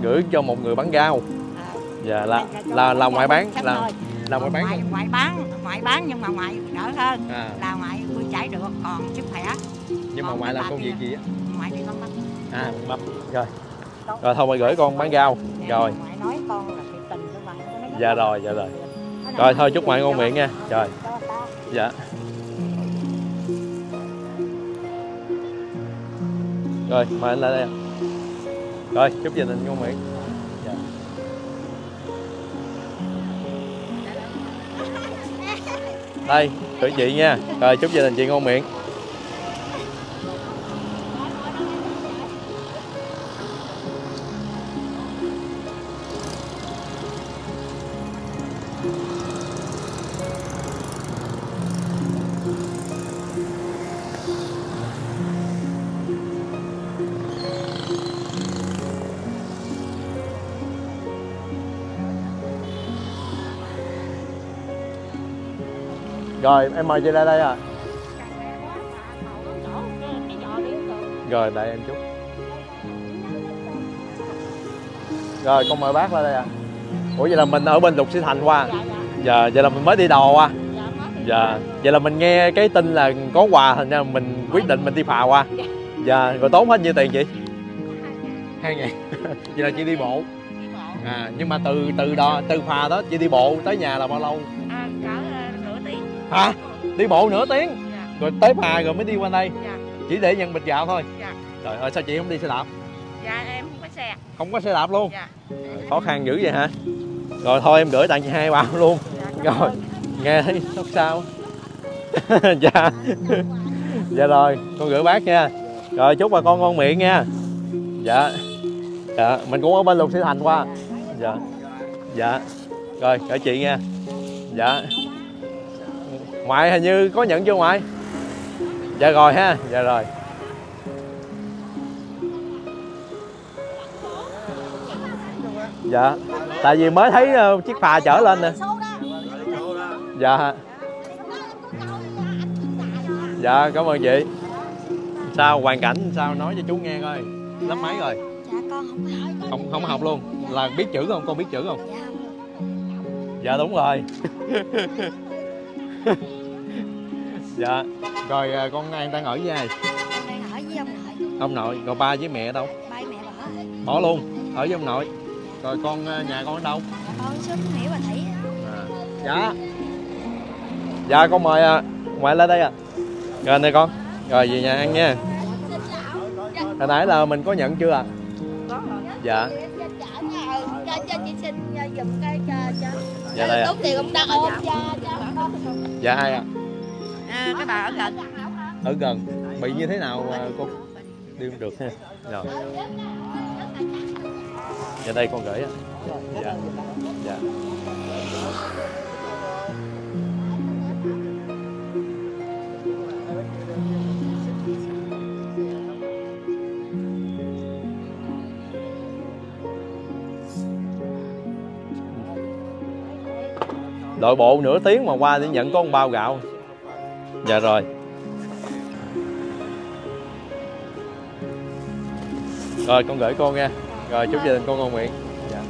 Gửi cho một người bán rau. À, dạ là là là ngoại bán là là ngoại bán ngoại, ngoại bán ngoại bán nhưng mà ngoại đỡ hơn. À. Là ngoại bươn chải được còn sức khỏe. Nhưng mà Còn ngoại mấy làm công việc gì á? ngoại đi băng băng à bắp. Rồi rồi, thôi, mày gửi con bán rau. Rồi. Dạ rồi dạ rồi. Rồi, thôi, chúc ngoại ngon miệng nha. Rồi. Dạ. Rồi, mời anh lại đây rồi, chúc gia đình ngon miệng. Dạ. đây, thử chị nha. Rồi, chúc gia đình chị ngon miệng. Rồi, em mời chị ra đây à. Rồi, đợi em chút. Rồi, con mời bác ra đây à. Ủa, vậy là mình ở bên lục sĩ thành qua dạ à? dạ vậy là mình mới đi đò qua dạ dạ vậy là mình nghe cái tin là có quà, thành ra mình quyết định mình đi phà qua. Dạ rồi tốn hết nhiêu tiền chị hai ngàn. Vậy là chị đi bộ. Đi bộ à nhưng mà từ từ đó từ phà đó, chị đi bộ tới nhà là bao lâu? Hả? Đi bộ nửa tiếng. Dạ. Rồi tới phà rồi mới đi qua đây. Dạ. Chỉ để nhận bịch gạo thôi. Dạ. Trời ơi sao chị không đi xe đạp? Dạ em không có xe. Không có xe đạp luôn? Dạ. Khó khăn dữ vậy hả? Rồi thôi em gửi tặng chị hai bao luôn. Dạ rồi ơn. nghe thấy sốt sao? Dạ. Dạ rồi con gửi bác nha. Rồi chúc bà con ngon miệng nha. Dạ. Dạ mình cũng ở bên lục sĩ thành qua. Dạ. Dạ. Rồi gửi chị nha. Dạ ngoại hình như có nhận chưa ngoại? Dạ rồi ha dạ rồi. Dạ tại vì mới thấy ờ, chiếc phà chở lên nè. Dạ. Dạ cảm ơn chị. Sao hoàn cảnh sao? Nói cho chú nghe coi. Lớp mấy rồi? Dạ con không hỏi không không học luôn. Là biết chữ không? Con biết chữ không? Dạ. Dạ đúng rồi dạ. Rồi à, con đang đang ở với ai? Đang ở với ông nội. Ông nội. Rồi ba với mẹ đâu? Ba mẹ bỏ. Bỏ luôn. Ở với ông nội. Rồi con à, nhà con ở đâu? Dạ con xuống hiểu bà thủy. À. dạ. Dạ con mời à, ngoại lên đây à rồi anh đây con. Rồi về nhà ăn nha. Hồi nãy là mình có nhận chưa à dạ. Cho cho chị xin dùm cái cho cho dạ đây à tốn tiền ông ta ôm cho cho dạ ai à à, cái bà ở gần. Ở gần. Bị như thế nào à, cô đi không được? Ha rồi dạ đây con gửi dạ. Dạ. Đội bộ nửa tiếng mà qua để nhận có một bao gạo dạ rồi. Rồi, con gửi con nha rồi, chúc gia đình con ngon miệng. Dạ.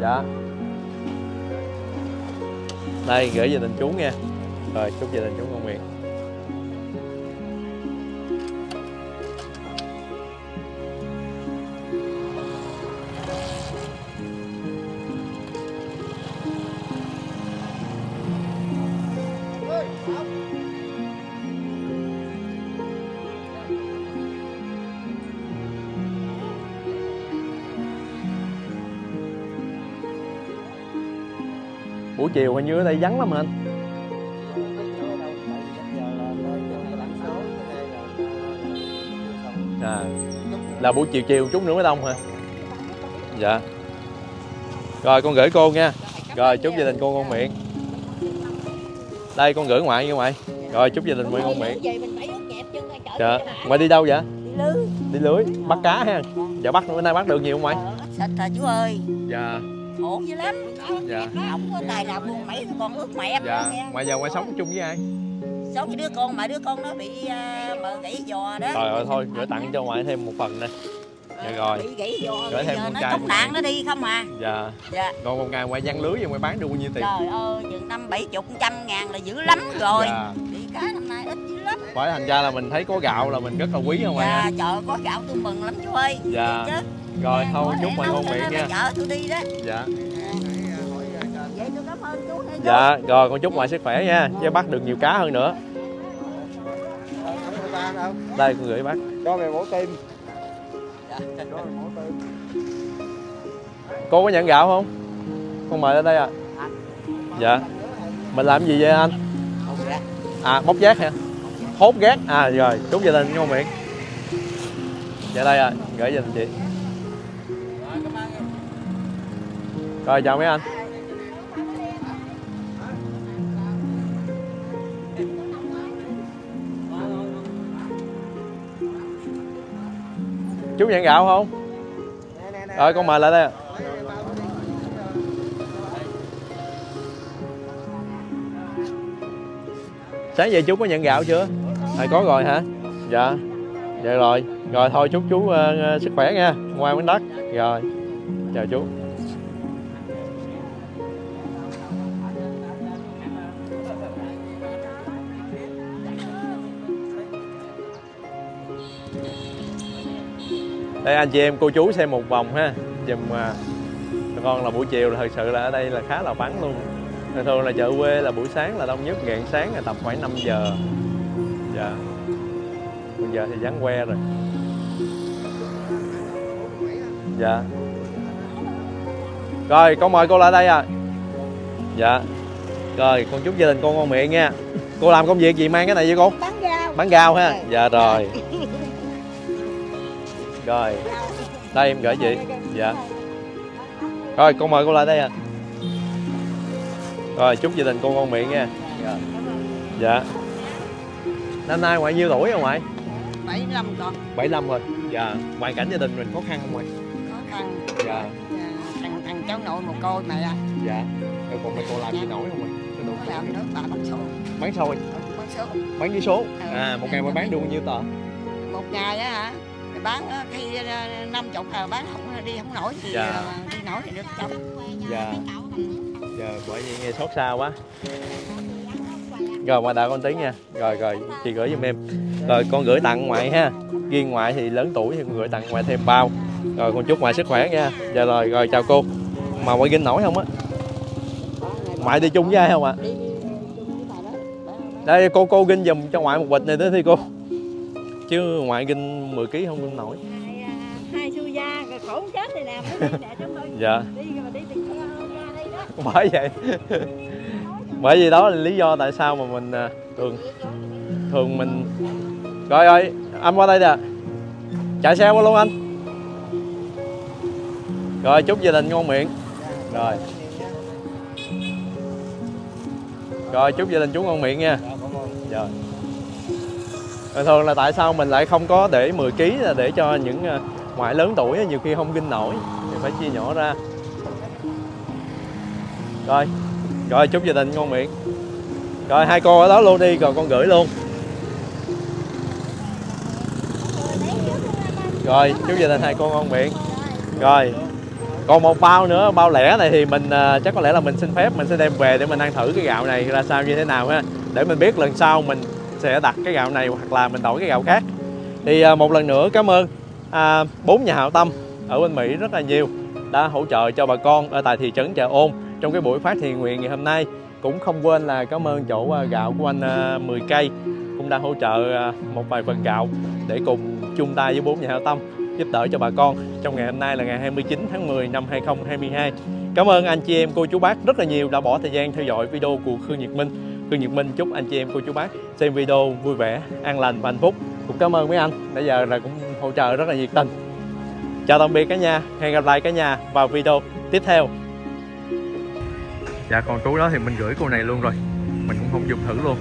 dạ. Đây, gửi gia đình chú nha rồi, chúc gia đình chú ngon miệng. Chiều hình như ở đây vắng lắm anh? À. Là buổi chiều chiều chút nữa mới đông hả? Dạ. Rồi con gửi cô nha. Rồi chúc gia đình cô ngon miệng. Đây con gửi ngoại nha ngoại. Rồi chúc gia đình mình ngon miệng. dạ. cho bà. ngoại đi đâu vậy? Đi lưới. Đi lưới bắt cá ha. Dạ bắt bữa nay bắt được nhiều không ngoại? Ờ, xịt à chú ơi? Dạ khổ dữ lắm. Dạ. Không có tài nào buồn mẩy con ướt mẹ dạ. ngoại giờ ngoại sống chung với ai? Sống với đứa con mà đứa con nó bị uh, mờ gãy giò đó. Trời ơi thôi gửi tặng cho ngoại thêm một phần đây. Dạ rồi. bị gãy giò Gửi thêm con nó trai chống nạn nó đi không à. Dạ. Dạ. Còn một ngày ngoại giăng lưới và ngoại bán được bao nhiêu tiền? Trời ơi chừng năm bảy chục trăm ngàn là dữ lắm rồi. Dạ. Bị cá năm nay ít dữ lắm. Bởi thành ra là mình thấy có gạo là mình rất là quý không ngoại dạ ha trời có gạo tôi mừng lắm chú ơi. Dạ. Chứ, rồi thôi chúc nấu ngon cho miệng nha. tôi đi đó. Dạ. Vậy tôi cảm ơn chú nha chú. dạ rồi con chúc ngoại sức khỏe nha với bắt được nhiều cá hơn nữa. Đây con gửi bác. Cho mày mổ tim. Cô có nhận gạo không? Con mời lên đây à dạ. Mình làm gì vậy anh? À bóc giác hả? Hốt gác? À rồi chúc gia đình ngon miệng. Dạ đây à gửi gia đình chị rồi chào mấy anh. Chú nhận gạo không? Rồi con mời lại đây sáng giờ chú có nhận gạo chưa? À, có rồi hả? Dạ. Vậy rồi. Rồi thôi chúc chú uh, sức khỏe nha. Ngoan bánh đất. Rồi. Chào chú. Đây anh chị em cô chú xem một vòng ha. Dùm à, con là buổi chiều là thật sự là ở đây là khá là vắng luôn. Thường thường là chợ quê là buổi sáng là đông nhất rạng sáng là tầm khoảng 5 giờ. Dạ. Bây giờ thì vắng que rồi. Dạ. Rồi con mời cô lại đây à dạ. Rồi con chúc gia đình con ngon miệng nha. Cô làm công việc gì mang cái này với con bán rau bán rau ha. Dạ rồi rồi. Đây em gửi chị dạ. Rồi con mời cô lại đây à rồi chúc gia đình con ngon miệng nha. Dạ, dạ. năm nay ngoại nhiêu tuổi rồi ngoại? 75 con 75 rồi. Dạ. Hoàn cảnh gia đình mình khó khăn không ngoại? Khó khăn. Dạ. Dạ, thằng thằng cháu nội một cô mẹ à dạ. Rồi còn mấy cô làm gì nổi không ngoại? Làm nước bà bán số. Bán xôi bán số. Bán với số? Ừ. à một ngày mà bán được bao nhiêu tờ? Một ngày á hả bán á, khi ờ, năm chục là bán không đi không nổi thì Dạ. ờ, đi nổi thì được trăm dạ. Dạ bởi vì nghe xót xa quá. Rồi mà đợi con tí nha. Rồi rồi chị gửi giùm em. Rồi con gửi tặng ngoại ha. Riêng ngoại thì lớn tuổi thì con gửi tặng ngoại thêm bao. Rồi con chúc ngoại sức khỏe nha. Dạ rồi rồi chào cô. Mà ngoại ginh nổi không á? Ngoại đi chung với ai không ạ? Đi chung với bà đó. Bà- bà- đây cô cô ginh giùm cho ngoại một bịch này tới thi cô chứ ngoại ginh 10 kg không ginh nổi. Hai, à, xu da rồi khổ chết thì nè mới đi nè tôi dạ. đi rồi đi từ ra ra đây đó. Bởi vậy. Bởi vì đó là lý do tại sao mà mình à, thường thường mình rồi rồi anh qua đây nè. Chạy xe qua luôn anh. Rồi chúc gia đình ngon miệng. Rồi. Rồi chúc gia đình chú ngon miệng nha. Rồi Rồi Ờ, thường là tại sao mình lại không có để 10 kg là để cho những ờ, ngoại lớn tuổi nhiều khi không ginh nổi, thì phải chia nhỏ ra. Rồi rồi, chúc gia đình ngon miệng. Rồi, hai cô ở đó luôn đi, rồi con gửi luôn. Rồi, chúc gia đình hai con ngon miệng. Rồi, còn một bao nữa, bao lẻ này thì mình ờ, chắc có lẽ là mình xin phép, mình sẽ đem về để mình ăn thử cái gạo này ra sao, như thế nào ha. Để mình biết lần sau mình sẽ đặt cái gạo này hoặc là mình đổi cái gạo khác thì à, một lần nữa cảm ơn à, bốn nhà hảo tâm ở bên Mỹ rất là nhiều đã hỗ trợ cho bà con ở tại thị trấn Chợ Ôn trong cái buổi phát thiện nguyện ngày hôm nay cũng không quên là cảm ơn chỗ à, gạo của anh à, 10 cây cũng đã hỗ trợ à, một vài phần gạo để cùng chung tay với bốn nhà hảo tâm giúp đỡ cho bà con trong ngày hôm nay là ngày 29 tháng 10 năm 2022. Cảm ơn anh chị em cô chú bác rất là nhiều đã bỏ thời gian theo dõi video của Khương Nhật Minh. Khương Nhật Minh chúc anh chị em cô chú bác xem video vui vẻ, an lành và hạnh phúc. Cũng cảm ơn mấy anh nãy giờ là cũng hỗ trợ rất là nhiệt tình. Chào tạm biệt cả nhà, hẹn gặp lại cả nhà vào video tiếp theo. Dạ còn chú đó thì mình gửi cô này luôn rồi, mình cũng không dùng thử luôn.